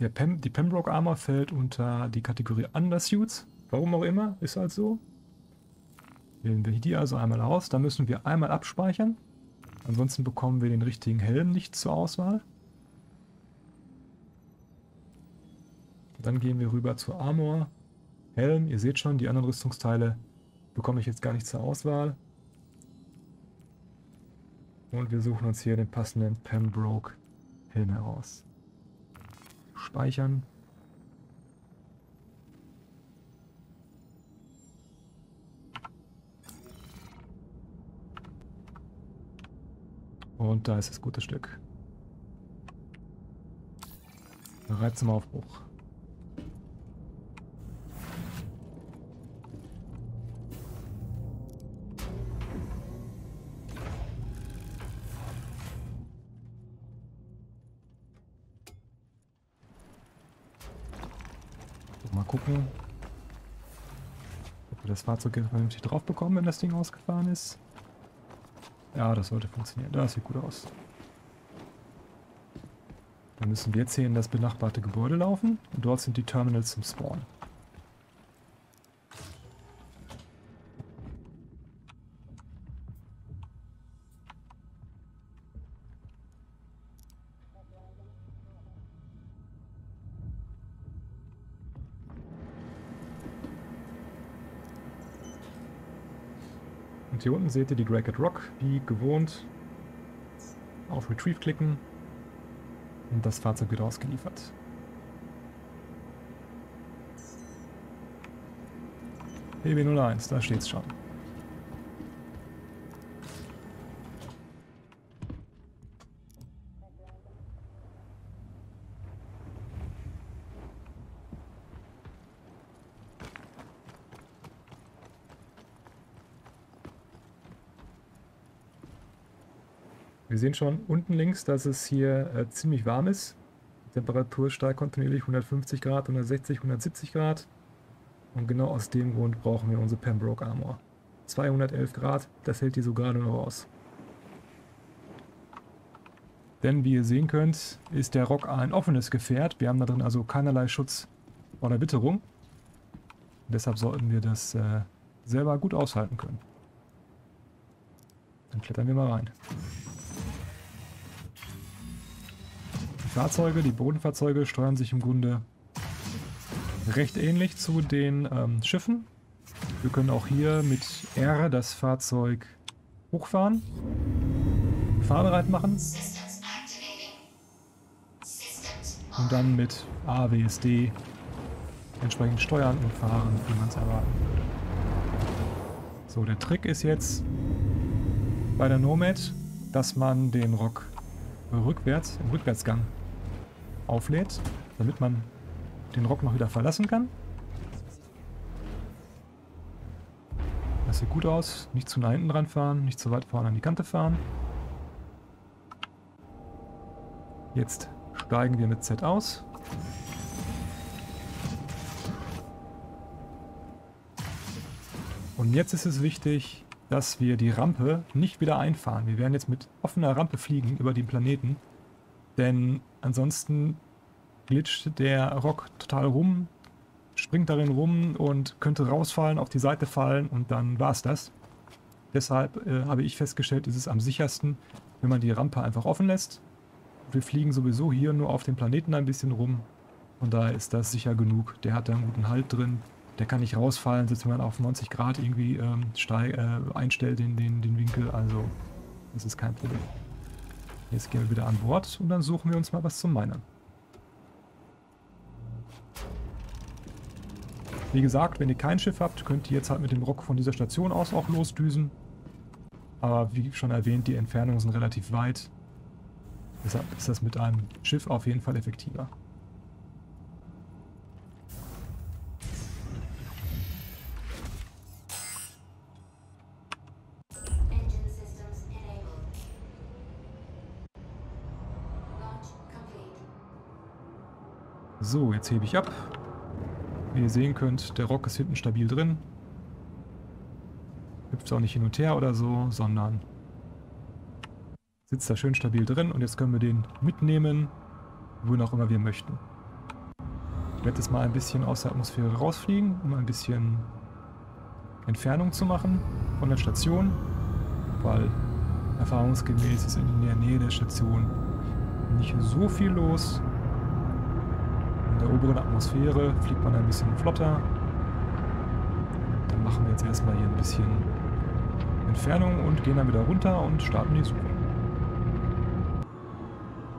S1: Der Pem die Pembroke Armor fällt unter die Kategorie Undersuits. Warum auch immer, ist halt so. Wählen wir die also einmal aus. Da müssen wir einmal abspeichern. Ansonsten bekommen wir den richtigen Helm nicht zur Auswahl. Dann gehen wir rüber zu Armor. Helm, ihr seht schon, die anderen Rüstungsteile bekomme ich jetzt gar nicht zur Auswahl. Und wir suchen uns hier den passenden Pembroke Helm heraus. Speichern. Und da ist das gute Stück. Bereit zum Aufbruch. Das Fahrzeug vernünftig drauf bekommen, wenn das Ding ausgefahren ist. Ja, das sollte funktionieren. Das sieht gut aus. Dann müssen wir jetzt hier in das benachbarte Gebäude laufen. Und dort sind die Terminals zum Spawn. Hier unten seht ihr die Dragged Rock, wie gewohnt. Auf Retrieve klicken und das Fahrzeug wird ausgeliefert. PB01, da steht's schon. Sehen schon unten links, dass es hier äh, ziemlich warm ist. Die Temperatur steigt kontinuierlich 150 Grad, 160, 170 Grad. Und genau aus dem Grund brauchen wir unsere Pembroke Armor. 211 Grad, das hält die so gerade noch aus. Denn wie ihr sehen könnt, ist der Rock ein offenes Gefährt. Wir haben da drin also keinerlei Schutz vor der Witterung. deshalb sollten wir das äh, selber gut aushalten können. Dann klettern wir mal rein. Fahrzeuge, die Bodenfahrzeuge steuern sich im Grunde recht ähnlich zu den ähm, Schiffen. Wir können auch hier mit R das Fahrzeug hochfahren, fahrbereit machen und dann mit A, W, S, D entsprechend steuern und fahren, wie man es erwarten würde. So, der Trick ist jetzt bei der Nomad, dass man den Rock rückwärts, im Rückwärtsgang auflädt, damit man den Rock noch wieder verlassen kann. Das sieht gut aus. Nicht zu nah hinten dran fahren, nicht zu weit vorne an die Kante fahren. Jetzt steigen wir mit Z aus. Und jetzt ist es wichtig, dass wir die Rampe nicht wieder einfahren. Wir werden jetzt mit offener Rampe fliegen über den Planeten. Denn ansonsten glitscht der Rock total rum, springt darin rum und könnte rausfallen, auf die Seite fallen und dann war es das. Deshalb äh, habe ich festgestellt, ist es am sichersten, wenn man die Rampe einfach offen lässt. Wir fliegen sowieso hier nur auf dem Planeten ein bisschen rum. Und daher ist das sicher genug. Der hat da einen guten Halt drin. Der kann nicht rausfallen, selbst wenn man auf 90 Grad irgendwie ähm, äh, einstellt den, den, den Winkel. Also das ist kein Problem. Jetzt gehen wir wieder an Bord und dann suchen wir uns mal was zum Minern. Wie gesagt, wenn ihr kein Schiff habt, könnt ihr jetzt halt mit dem Rock von dieser Station aus auch losdüsen. Aber wie schon erwähnt, die Entfernungen sind relativ weit. Deshalb ist das mit einem Schiff auf jeden Fall effektiver. So, jetzt hebe ich ab. Wie ihr sehen könnt, der Rock ist hinten stabil drin. Hüpft auch nicht hin und her oder so, sondern sitzt da schön stabil drin und jetzt können wir den mitnehmen, wohin auch immer wir möchten. Ich werde jetzt mal ein bisschen aus der Atmosphäre rausfliegen, um ein bisschen Entfernung zu machen von der Station, weil erfahrungsgemäß ist in der Nähe der Station nicht so viel los. In der oberen Atmosphäre fliegt man ein bisschen flotter. Dann machen wir jetzt erstmal hier ein bisschen Entfernung und gehen dann wieder runter und starten die Suche.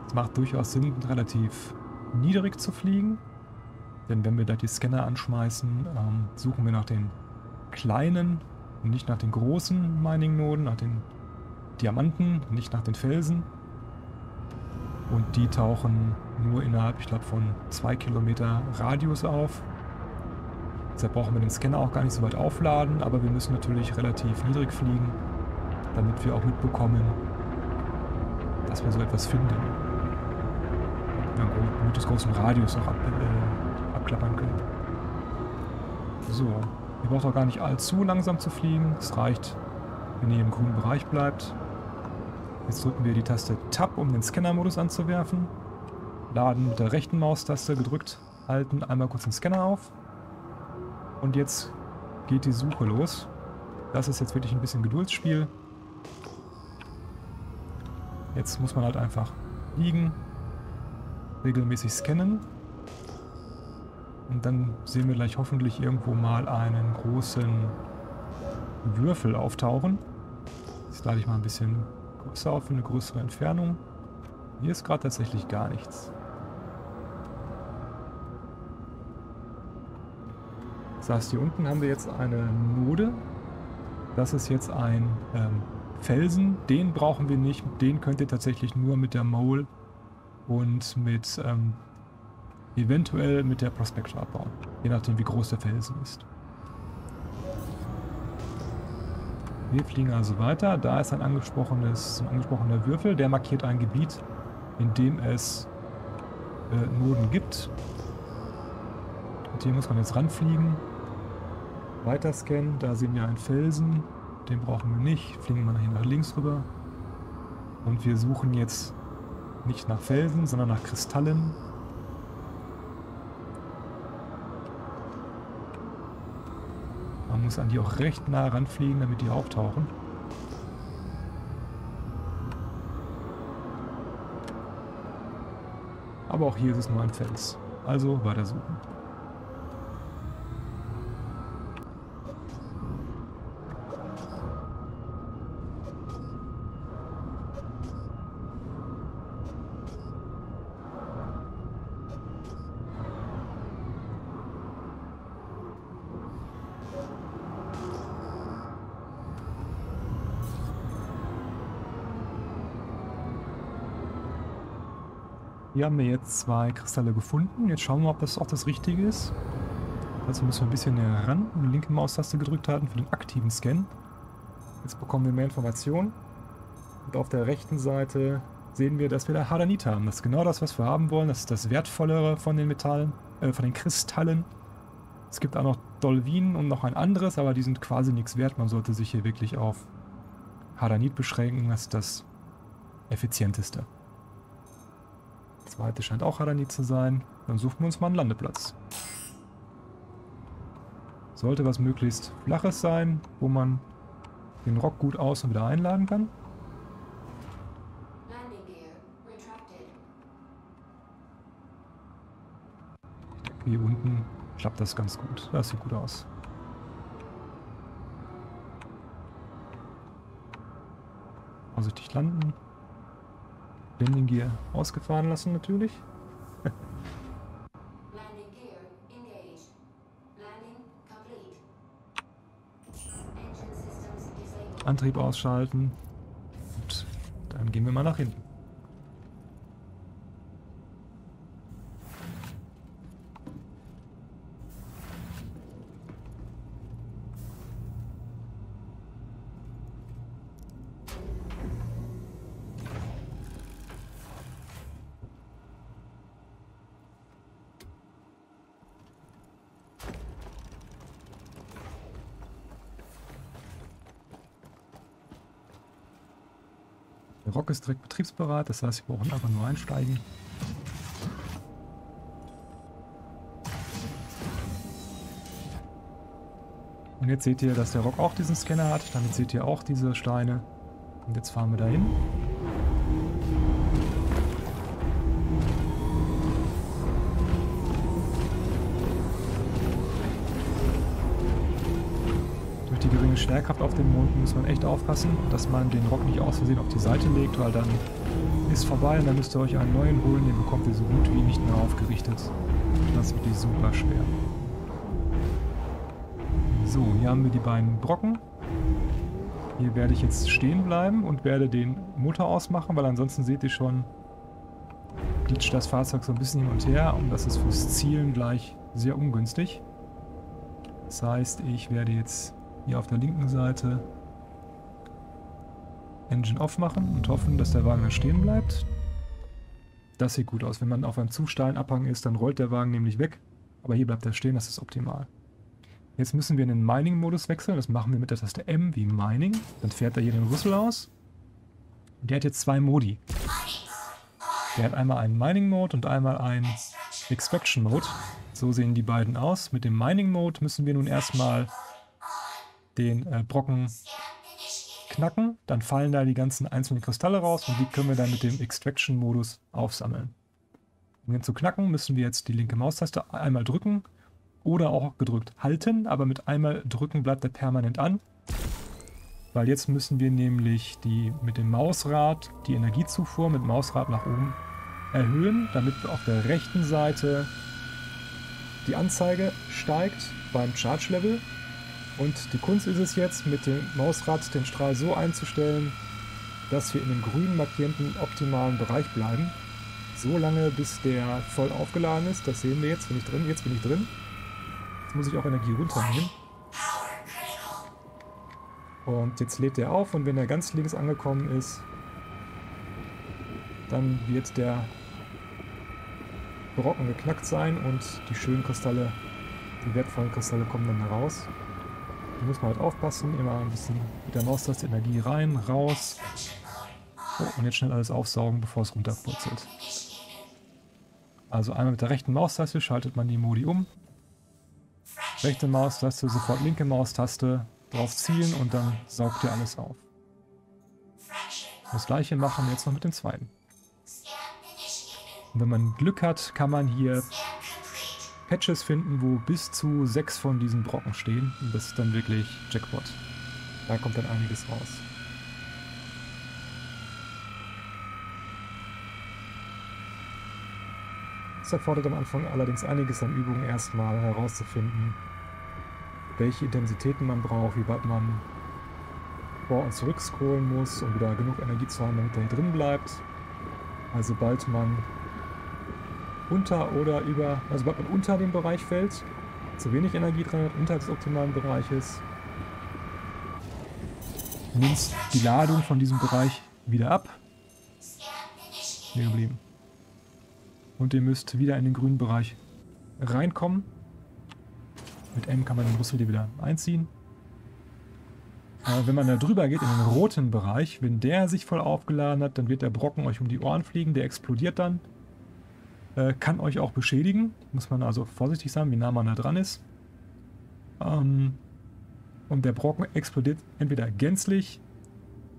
S1: Es macht durchaus Sinn, relativ niedrig zu fliegen. Denn wenn wir da die Scanner anschmeißen, ähm, suchen wir nach den kleinen nicht nach den großen Mining-Noden, nach den Diamanten, nicht nach den Felsen. Und die tauchen nur innerhalb, ich glaube, von zwei Kilometer Radius auf. Deshalb brauchen wir den Scanner auch gar nicht so weit aufladen, aber wir müssen natürlich relativ niedrig fliegen, damit wir auch mitbekommen, dass wir so etwas finden. Ja, einen möglichst großen Radius auch ab, äh, abklappern können. So, ihr braucht auch gar nicht allzu langsam zu fliegen. Es reicht, wenn ihr im grünen Bereich bleibt. Jetzt drücken wir die Taste Tab, um den Scanner-Modus anzuwerfen. Laden mit der rechten Maustaste gedrückt halten, einmal kurz den Scanner auf. Und jetzt geht die Suche los. Das ist jetzt wirklich ein bisschen Geduldsspiel. Jetzt muss man halt einfach liegen, regelmäßig scannen. Und dann sehen wir gleich hoffentlich irgendwo mal einen großen Würfel auftauchen. Jetzt lade ich mal ein bisschen größer auf für eine größere Entfernung. Hier ist gerade tatsächlich gar nichts. Das heißt, hier unten haben wir jetzt eine Node. Das ist jetzt ein ähm, Felsen. Den brauchen wir nicht. Den könnt ihr tatsächlich nur mit der Mole und mit ähm, eventuell mit der Prospector abbauen. Je nachdem, wie groß der Felsen ist. Wir fliegen also weiter. Da ist ein, angesprochenes, ein angesprochener Würfel. Der markiert ein Gebiet, in dem es äh, Noden gibt. Und hier muss man jetzt ranfliegen. Weiter scannen. Da sehen wir einen Felsen. Den brauchen wir nicht. Fliegen wir hier nach links rüber. Und wir suchen jetzt nicht nach Felsen, sondern nach Kristallen. Man muss an die auch recht nah ranfliegen, damit die auftauchen. Aber auch hier ist es nur ein Fels. Also weiter Hier haben wir jetzt zwei Kristalle gefunden. Jetzt schauen wir ob das auch das Richtige ist. Also müssen wir ein bisschen näher ran und die linke Maustaste gedrückt halten für den aktiven Scan. Jetzt bekommen wir mehr Informationen. Und auf der rechten Seite sehen wir, dass wir da Hadanit haben. Das ist genau das, was wir haben wollen. Das ist das Wertvollere von den Metallen, äh, von den Kristallen. Es gibt auch noch Dolvin und noch ein anderes, aber die sind quasi nichts wert. Man sollte sich hier wirklich auf Hadanit beschränken. Das ist das effizienteste zweite scheint auch Haranit zu sein. Dann suchen wir uns mal einen Landeplatz. Sollte was möglichst Flaches sein, wo man den Rock gut aus- und wieder einladen kann. Hier unten klappt das ganz gut. Das sieht gut aus. Vorsichtig landen. Landing Gear ausgefahren lassen natürlich. Antrieb ausschalten. Und dann gehen wir mal nach hinten. Rock ist direkt betriebsbereit, das heißt, wir brauchen einfach nur einsteigen. Und jetzt seht ihr, dass der Rock auch diesen Scanner hat. Damit seht ihr auch diese Steine. Und jetzt fahren wir dahin. Schwerkraft auf dem Mond muss man echt aufpassen, dass man den Rock nicht aus Versehen auf die Seite legt, weil dann ist vorbei und dann müsst ihr euch einen neuen holen, den bekommt ihr so gut wie nicht mehr aufgerichtet. Das ist wirklich super schwer. So, hier haben wir die beiden Brocken. Hier werde ich jetzt stehen bleiben und werde den Motor ausmachen, weil ansonsten seht ihr schon, glitscht das Fahrzeug so ein bisschen hin und her und das ist fürs Zielen gleich sehr ungünstig. Das heißt, ich werde jetzt hier auf der linken Seite Engine off machen und hoffen, dass der Wagen dann stehen bleibt. Das sieht gut aus. Wenn man auf einem zu steilen Abhang ist, dann rollt der Wagen nämlich weg. Aber hier bleibt er stehen, das ist optimal. Jetzt müssen wir in den Mining-Modus wechseln. Das machen wir mit der Taste M wie Mining. Dann fährt er hier den Rüssel aus. Der hat jetzt zwei Modi. Der hat einmal einen Mining-Mode und einmal einen Extraction-Mode. So sehen die beiden aus. Mit dem Mining-Mode müssen wir nun erstmal den äh, Brocken knacken. Dann fallen da die ganzen einzelnen Kristalle raus und die können wir dann mit dem Extraction-Modus aufsammeln. Um den zu knacken, müssen wir jetzt die linke Maustaste einmal drücken oder auch gedrückt halten, aber mit einmal drücken bleibt er permanent an. Weil jetzt müssen wir nämlich die mit dem Mausrad die Energiezufuhr mit Mausrad nach oben erhöhen, damit auf der rechten Seite die Anzeige steigt beim Charge Level. Und die Kunst ist es jetzt, mit dem Mausrad den Strahl so einzustellen, dass wir in dem grün markierten optimalen Bereich bleiben. So lange, bis der voll aufgeladen ist. Das sehen wir jetzt. Bin ich drin? Jetzt bin ich drin. Jetzt muss ich auch Energie runternehmen. Und jetzt lädt er auf und wenn er ganz links angekommen ist, dann wird der Brocken geknackt sein und die schönen Kristalle, die wertvollen Kristalle kommen dann heraus. Da muss man halt aufpassen, immer ein bisschen mit der Maustaste Energie rein, raus. Oh, und jetzt schnell alles aufsaugen, bevor es runterpurzelt. Also einmal mit der rechten Maustaste schaltet man die Modi um. Rechte Maustaste, sofort linke Maustaste, drauf zielen und dann saugt ihr alles auf. Das gleiche machen wir jetzt noch mit dem zweiten. Und wenn man Glück hat, kann man hier Patches finden, wo bis zu sechs von diesen Brocken stehen. Und das ist dann wirklich Jackpot. Da kommt dann einiges raus. Es erfordert am Anfang allerdings einiges an Übungen erstmal herauszufinden, welche Intensitäten man braucht, wie weit man vor- und zurück scrollen muss, um wieder genug Energie zu haben, damit er hier drin bleibt. Also sobald man unter oder über, also sobald man unter dem Bereich fällt, zu wenig Energie dran hat, unter des optimalen Bereiches, nimmt die Ladung von diesem Bereich wieder ab. Hier geblieben. Und ihr müsst wieder in den grünen Bereich reinkommen. Mit M kann man den Rüssel wieder einziehen. Aber wenn man da drüber geht, in den roten Bereich, wenn der sich voll aufgeladen hat, dann wird der Brocken euch um die Ohren fliegen, der explodiert dann. Äh, kann euch auch beschädigen. Muss man also vorsichtig sein, wie nah man da dran ist. Ähm, und der Brocken explodiert entweder gänzlich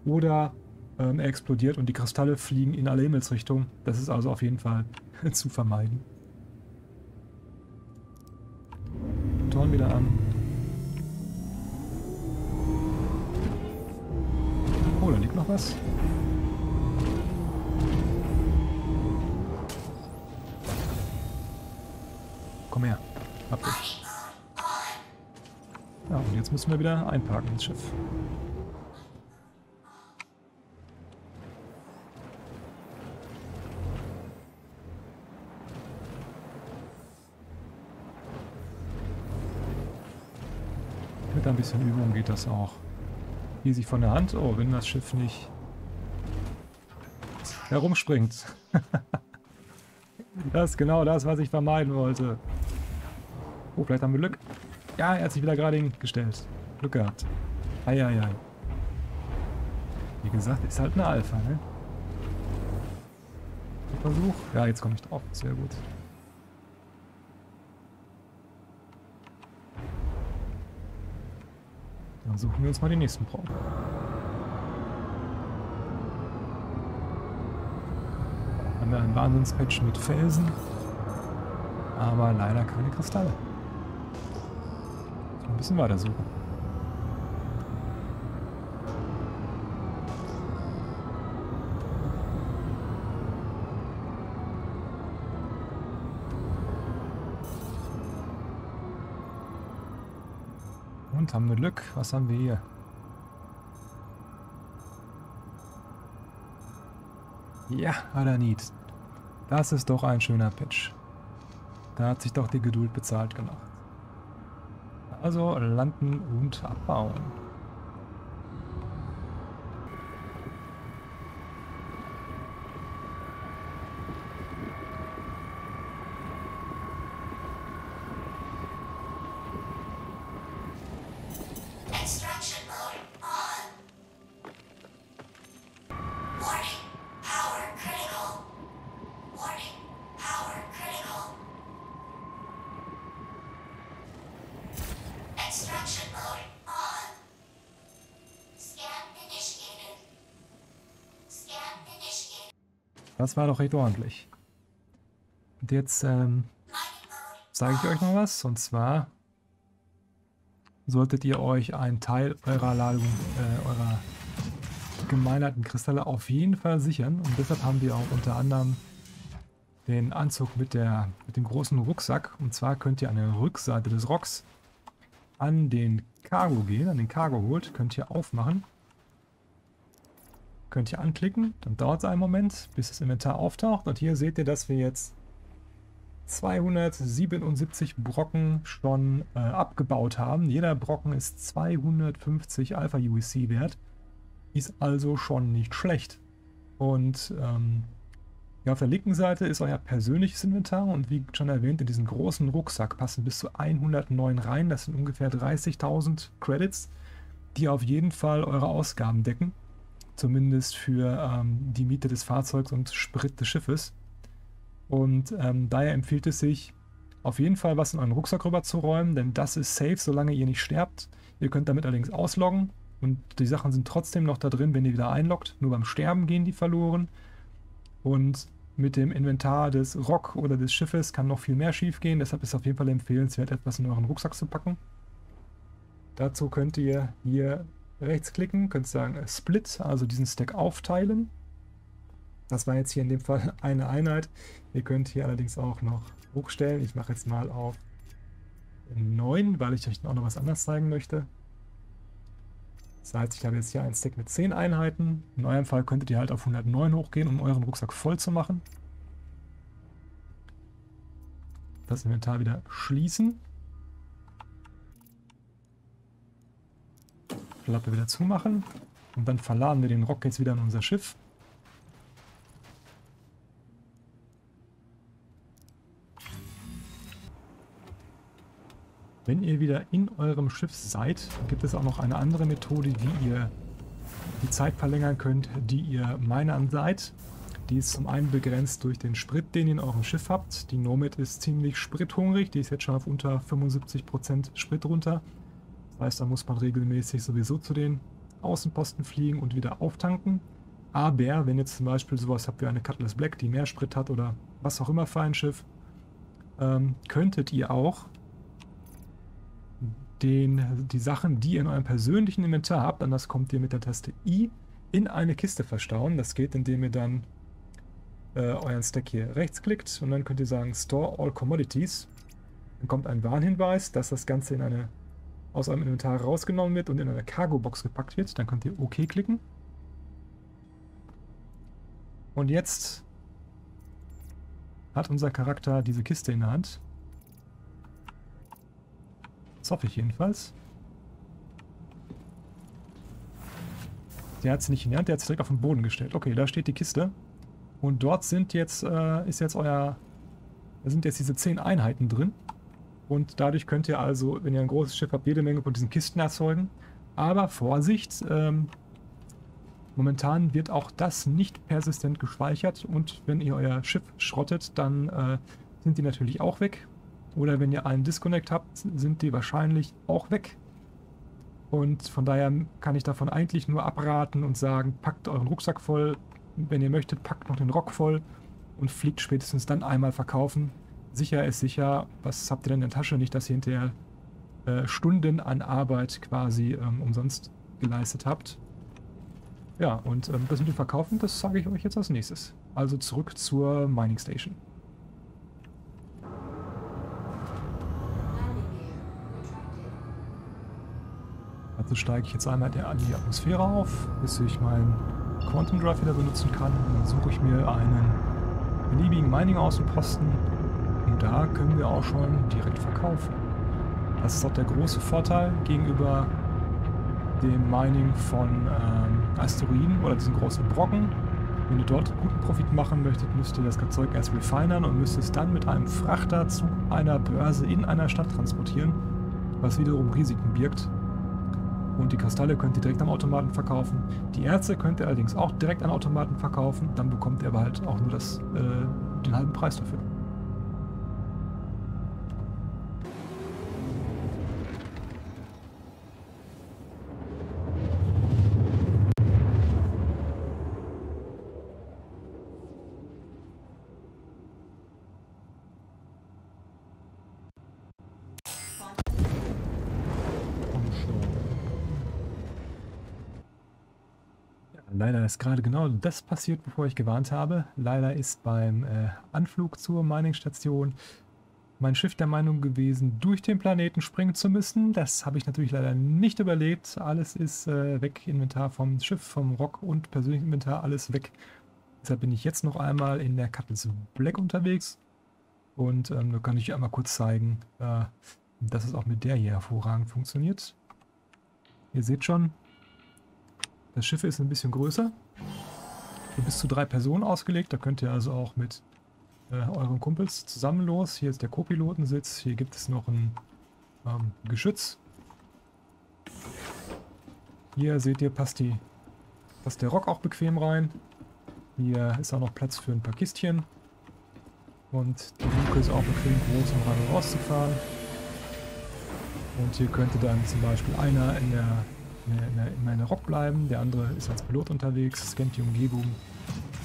S1: oder ähm, er explodiert und die Kristalle fliegen in alle Himmelsrichtungen. Das ist also auf jeden Fall [laughs] zu vermeiden. Torn wieder an. Oh, da liegt noch was. Komm her. Hab dich. Ja, und jetzt müssen wir wieder einparken ins Schiff. Mit ein bisschen Übung geht das auch. Easy von der Hand. Oh, wenn das Schiff nicht herumspringt. [laughs] das ist genau das, was ich vermeiden wollte. Oh, vielleicht haben wir Glück. Ja, er hat sich wieder gerade hingestellt. Glück gehabt. Eieiei. Wie gesagt, ist halt eine Alpha, ne? Versuch. Ja, jetzt komme ich drauf. Sehr gut. Dann suchen wir uns mal den nächsten Brocken. Hatten wir einen Wahnsinnspatch mit Felsen, aber leider keine Kristalle. So ein bisschen weiter suchen. Und haben wir Glück. Was haben wir hier? Ja, Adanit. Das ist doch ein schöner Pitch. Da hat sich doch die Geduld bezahlt gemacht. Also landen und abbauen. Das war doch recht ordentlich. Und jetzt ähm, sage ich euch noch was. Und zwar solltet ihr euch einen Teil eurer Ladung, äh, eurer gemeinerten Kristalle auf jeden Fall sichern. Und deshalb haben wir auch unter anderem den Anzug mit, der, mit dem großen Rucksack. Und zwar könnt ihr an der Rückseite des Rocks an den Cargo gehen, an den Cargo Hold, könnt ihr aufmachen. Könnt ihr anklicken, dann dauert es einen Moment, bis das Inventar auftaucht. Und hier seht ihr, dass wir jetzt 277 Brocken schon äh, abgebaut haben. Jeder Brocken ist 250 Alpha UEC wert. Ist also schon nicht schlecht. Und ähm, ja, auf der linken Seite ist euer persönliches Inventar und wie schon erwähnt, in diesen großen Rucksack passen bis zu 109 rein. Das sind ungefähr 30.000 Credits, die auf jeden Fall eure Ausgaben decken. Zumindest für ähm, die Miete des Fahrzeugs und Sprit des Schiffes. Und ähm, daher empfiehlt es sich, auf jeden Fall was in euren Rucksack rüber zu räumen, denn das ist safe, solange ihr nicht sterbt. Ihr könnt damit allerdings ausloggen und die Sachen sind trotzdem noch da drin, wenn ihr wieder einloggt. Nur beim Sterben gehen die verloren. Und mit dem Inventar des Rock oder des Schiffes kann noch viel mehr schief gehen. Deshalb ist auf jeden Fall empfehlenswert, etwas in euren Rucksack zu packen. Dazu könnt ihr hier rechtsklicken, könnt sagen äh, Split, also diesen Stack aufteilen. Das war jetzt hier in dem Fall [laughs] eine Einheit. Ihr könnt hier allerdings auch noch hochstellen. Ich mache jetzt mal auf 9, weil ich euch auch noch was anderes zeigen möchte. Das heißt, ich habe jetzt hier einen Stack mit 10 Einheiten. In eurem Fall könntet ihr halt auf 109 hochgehen, um euren Rucksack voll zu machen. Das Inventar wieder schließen. Klappe wieder zumachen. Und dann verladen wir den Rock jetzt wieder in unser Schiff. Wenn ihr wieder in eurem Schiff seid, gibt es auch noch eine andere Methode, wie ihr die Zeit verlängern könnt, die ihr Minern seid. Die ist zum einen begrenzt durch den Sprit, den ihr in eurem Schiff habt. Die Nomad ist ziemlich sprithungrig, die ist jetzt schon auf unter 75% Sprit runter. Heißt, da muss man regelmäßig sowieso zu den Außenposten fliegen und wieder auftanken. Aber wenn ihr zum Beispiel sowas habt wie eine Cutlass Black, die mehr Sprit hat oder was auch immer für ein Schiff, ähm, könntet ihr auch den, die Sachen, die ihr in eurem persönlichen Inventar habt, an das kommt ihr mit der Taste I, in eine Kiste verstauen. Das geht, indem ihr dann äh, euren Stack hier rechtsklickt und dann könnt ihr sagen Store All Commodities. Dann kommt ein Warnhinweis, dass das Ganze in eine, aus eurem Inventar rausgenommen wird und in eine Cargo-Box gepackt wird. Dann könnt ihr OK klicken. Und jetzt hat unser Charakter diese Kiste in der Hand. Das hoffe ich jedenfalls. Der hat sie nicht in die Hand, der hat sie direkt auf den Boden gestellt. Okay, da steht die Kiste. Und dort sind jetzt, äh, ist jetzt euer, da sind jetzt diese 10 Einheiten drin. Und dadurch könnt ihr also, wenn ihr ein großes Schiff habt, jede Menge von diesen Kisten erzeugen. Aber Vorsicht, ähm, momentan wird auch das nicht persistent gespeichert. Und wenn ihr euer Schiff schrottet, dann äh, sind die natürlich auch weg. Oder wenn ihr einen Disconnect habt, sind die wahrscheinlich auch weg. Und von daher kann ich davon eigentlich nur abraten und sagen, packt euren Rucksack voll. Wenn ihr möchtet, packt noch den Rock voll und fliegt spätestens dann einmal verkaufen. Sicher ist sicher, was habt ihr denn in der Tasche? Nicht, dass ihr hinterher äh, Stunden an Arbeit quasi ähm, umsonst geleistet habt. Ja, und ähm, das mit dem Verkaufen, das sage ich euch jetzt als nächstes. Also zurück zur Mining Station. Also steige ich jetzt einmal in die Atmosphäre auf, bis ich meinen Quantum Drive wieder benutzen kann. Dann suche ich mir einen beliebigen Mining-Außenposten da können wir auch schon direkt verkaufen. Das ist auch der große Vorteil gegenüber dem Mining von ähm, Asteroiden oder diesen großen Brocken. Wenn ihr dort guten Profit machen möchtet, müsst ihr das Zeug erst refinern und müsst es dann mit einem Frachter zu einer Börse in einer Stadt transportieren, was wiederum Risiken birgt. Und die Kristalle könnt ihr direkt am Automaten verkaufen. Die Erze könnt ihr allerdings auch direkt an Automaten verkaufen. Dann bekommt ihr aber halt auch nur das, äh, den halben Preis dafür. Leider ist gerade genau das passiert, bevor ich gewarnt habe. Leider ist beim äh, Anflug zur Mining-Station mein Schiff der Meinung gewesen, durch den Planeten springen zu müssen. Das habe ich natürlich leider nicht überlebt. Alles ist äh, weg, Inventar vom Schiff, vom Rock und persönlichen Inventar, alles weg. Deshalb bin ich jetzt noch einmal in der Cutlass Black unterwegs. Und ähm, da kann ich einmal kurz zeigen, äh, dass es auch mit der hier hervorragend funktioniert. Ihr seht schon, das Schiff ist ein bisschen größer. Für bis zu drei Personen ausgelegt. Da könnt ihr also auch mit äh, euren Kumpels zusammen los. Hier ist der Co-Pilotensitz. Hier gibt es noch ein ähm, Geschütz. Hier seht ihr, passt, die, passt der Rock auch bequem rein. Hier ist auch noch Platz für ein paar Kistchen. Und die Luke ist auch bequem groß, um rein und rauszufahren. Und hier könnte dann zum Beispiel einer in der in, meiner Rock bleiben. Der andere ist als Pilot unterwegs, scannt die Umgebung.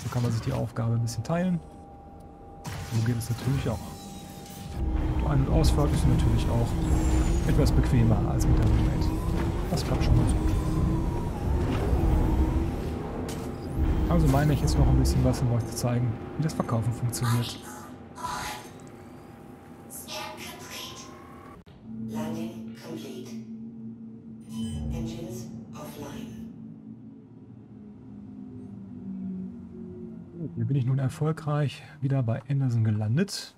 S1: So kann man sich die Aufgabe ein bisschen teilen. So geht es natürlich auch. Ein- und Ausfahrt ist natürlich auch etwas bequemer als mit der Roommate. Das klappt schon ganz gut. Also meine ich jetzt noch ein bisschen was, um euch zu zeigen, wie das Verkaufen funktioniert. Erfolgreich wieder bei Anderson gelandet.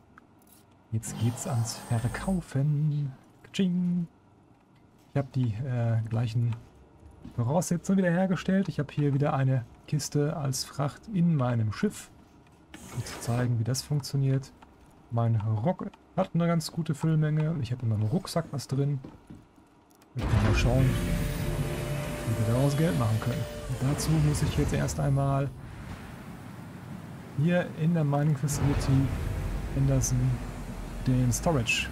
S1: Jetzt geht's ans Verkaufen. Kaching. Ich habe die äh, gleichen Voraussetzungen wiederhergestellt. Ich habe hier wieder eine Kiste als Fracht in meinem Schiff. Um zu zeigen, wie das funktioniert. Mein Rock hat eine ganz gute Füllmenge. Ich habe in meinem Rucksack was drin. Wir können mal schauen, wie wir daraus Geld machen können. Und dazu muss ich jetzt erst einmal hier in der Mining Facility Anderson den Storage,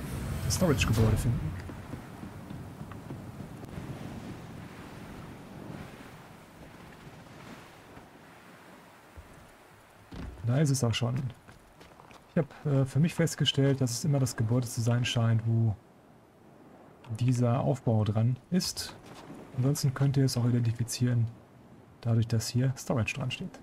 S1: das Storage-Gebäude finden. Da ist es auch schon. Ich habe äh, für mich festgestellt, dass es immer das Gebäude zu sein scheint, wo dieser Aufbau dran ist. Ansonsten könnt ihr es auch identifizieren, dadurch, dass hier Storage dran steht.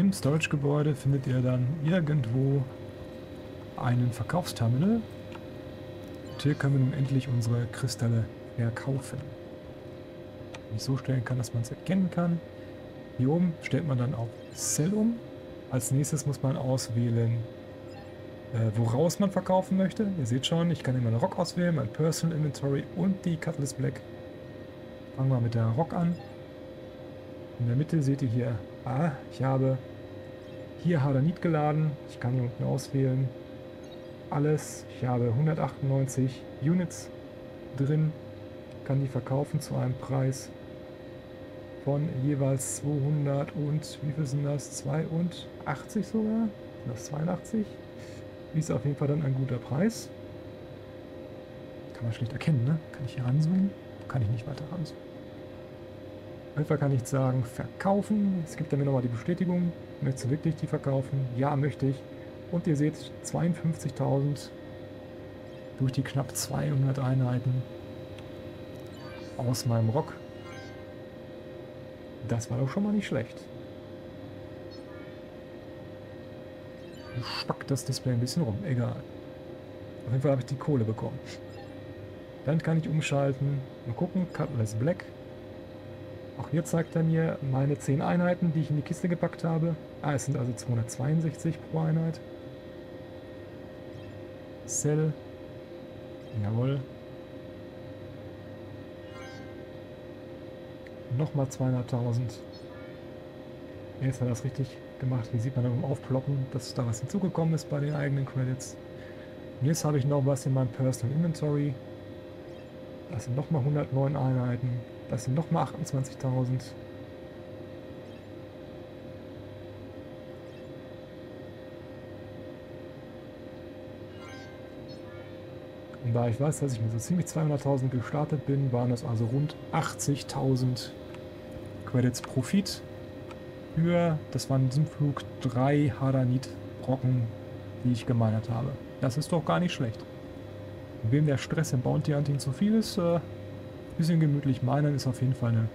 S1: Im Storage-Gebäude findet ihr dann irgendwo einen Verkaufsterminal. Und hier können wir nun endlich unsere Kristalle verkaufen. Wenn ich so stellen kann, dass man es erkennen kann. Hier oben stellt man dann auf Sell um. Als nächstes muss man auswählen, äh, woraus man verkaufen möchte. Ihr seht schon, ich kann hier meinen Rock auswählen, mein Personal Inventory und die Cutlass Black. Fangen wir mit der Rock an. In der Mitte seht ihr hier, ah, ich habe hier Hardanit geladen. Ich kann hier unten auswählen. Alles. Ich habe 198 Units drin. Kann die verkaufen zu einem Preis von jeweils 200 und wie viel sind das? 82 sogar? Sind das 82? Ist auf jeden Fall dann ein guter Preis. Kann man schlecht erkennen, ne? Kann ich hier ranzoomen? Kann ich nicht weiter ranzoomen. Fall kann ich sagen, verkaufen. Es gibt dann mir nochmal die Bestätigung. Möchtest du wirklich die verkaufen? Ja, möchte ich. Und ihr seht 52.000 durch die knapp 200 Einheiten aus meinem Rock. Das war doch schon mal nicht schlecht. Spackt das Display ein bisschen rum. Egal. Auf jeden Fall habe ich die Kohle bekommen. Dann kann ich umschalten. Mal gucken. Cutlass Black. Auch hier zeigt er mir meine 10 Einheiten, die ich in die Kiste gepackt habe. Ah, es sind also 262 pro Einheit. Cell. Jawohl. Nochmal 200.000. Jetzt hat er das richtig gemacht. Hier sieht man dann Aufploppen, dass da was hinzugekommen ist bei den eigenen Credits. Und jetzt habe ich noch was in meinem Personal Inventory. Das sind nochmal 109 Einheiten. Das sind nochmal 28.000. Und da ich weiß, dass ich mit so ziemlich 200.000 gestartet bin, waren das also rund 80.000 Credits Profit für, das waren in diesem Flug drei Hadanit-Brocken, die ich gemeinert habe. Das ist doch gar nicht schlecht. Wem der Stress im Bounty Hunting zu viel ist, äh, bisschen gemütlich meinen ist auf jeden Fall eine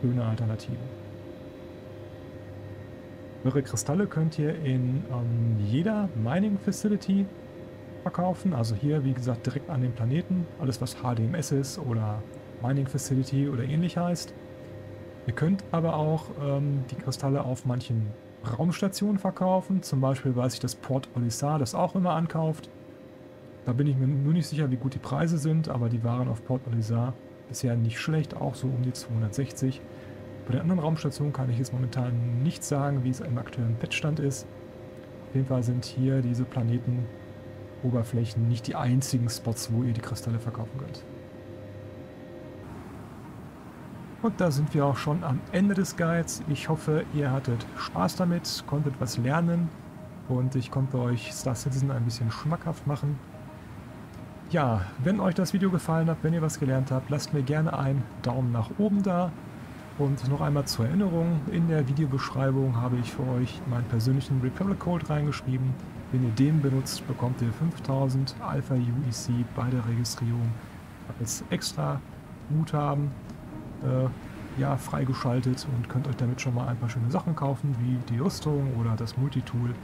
S1: schöne Alternative. Eure Kristalle könnt ihr in ähm, jeder Mining Facility verkaufen. Also hier, wie gesagt, direkt an den Planeten. Alles, was HDMS ist oder Mining Facility oder ähnlich heißt. Ihr könnt aber auch ähm, die Kristalle auf manchen Raumstationen verkaufen. Zum Beispiel weiß ich, dass Port Olisar das auch immer ankauft. Da bin ich mir nur nicht sicher, wie gut die Preise sind, aber die waren auf Port Olisar bisher nicht schlecht, auch so um die 260. Bei den anderen Raumstationen kann ich jetzt momentan nicht sagen, wie es im aktuellen Patchstand ist. Auf jeden Fall sind hier diese Planetenoberflächen nicht die einzigen Spots, wo ihr die Kristalle verkaufen könnt. Und da sind wir auch schon am Ende des Guides. Ich hoffe, ihr hattet Spaß damit, konntet was lernen und ich konnte euch Star Citizen ein bisschen schmackhaft machen. Ja, wenn euch das Video gefallen hat, wenn ihr was gelernt habt, lasst mir gerne einen Daumen nach oben da. Und noch einmal zur Erinnerung, in der Videobeschreibung habe ich für euch meinen persönlichen Republic Code reingeschrieben. Wenn ihr den benutzt, bekommt ihr 5000 Alpha UEC bei der Registrierung als extra Guthaben äh, ja, freigeschaltet und könnt euch damit schon mal ein paar schöne Sachen kaufen, wie die Rüstung oder das Multitool.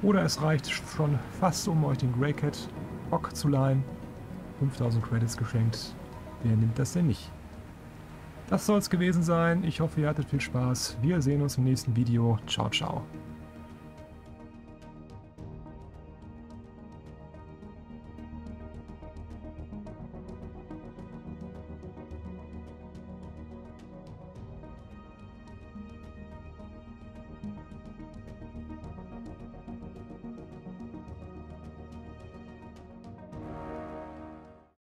S1: Oder es reicht schon fast, um euch den Grey Cat Bock zu leihen. 5000 Credits geschenkt. Wer nimmt das denn nicht? Das soll es gewesen sein. Ich hoffe, ihr hattet viel Spaß. Wir sehen uns im nächsten Video. Ciao, ciao.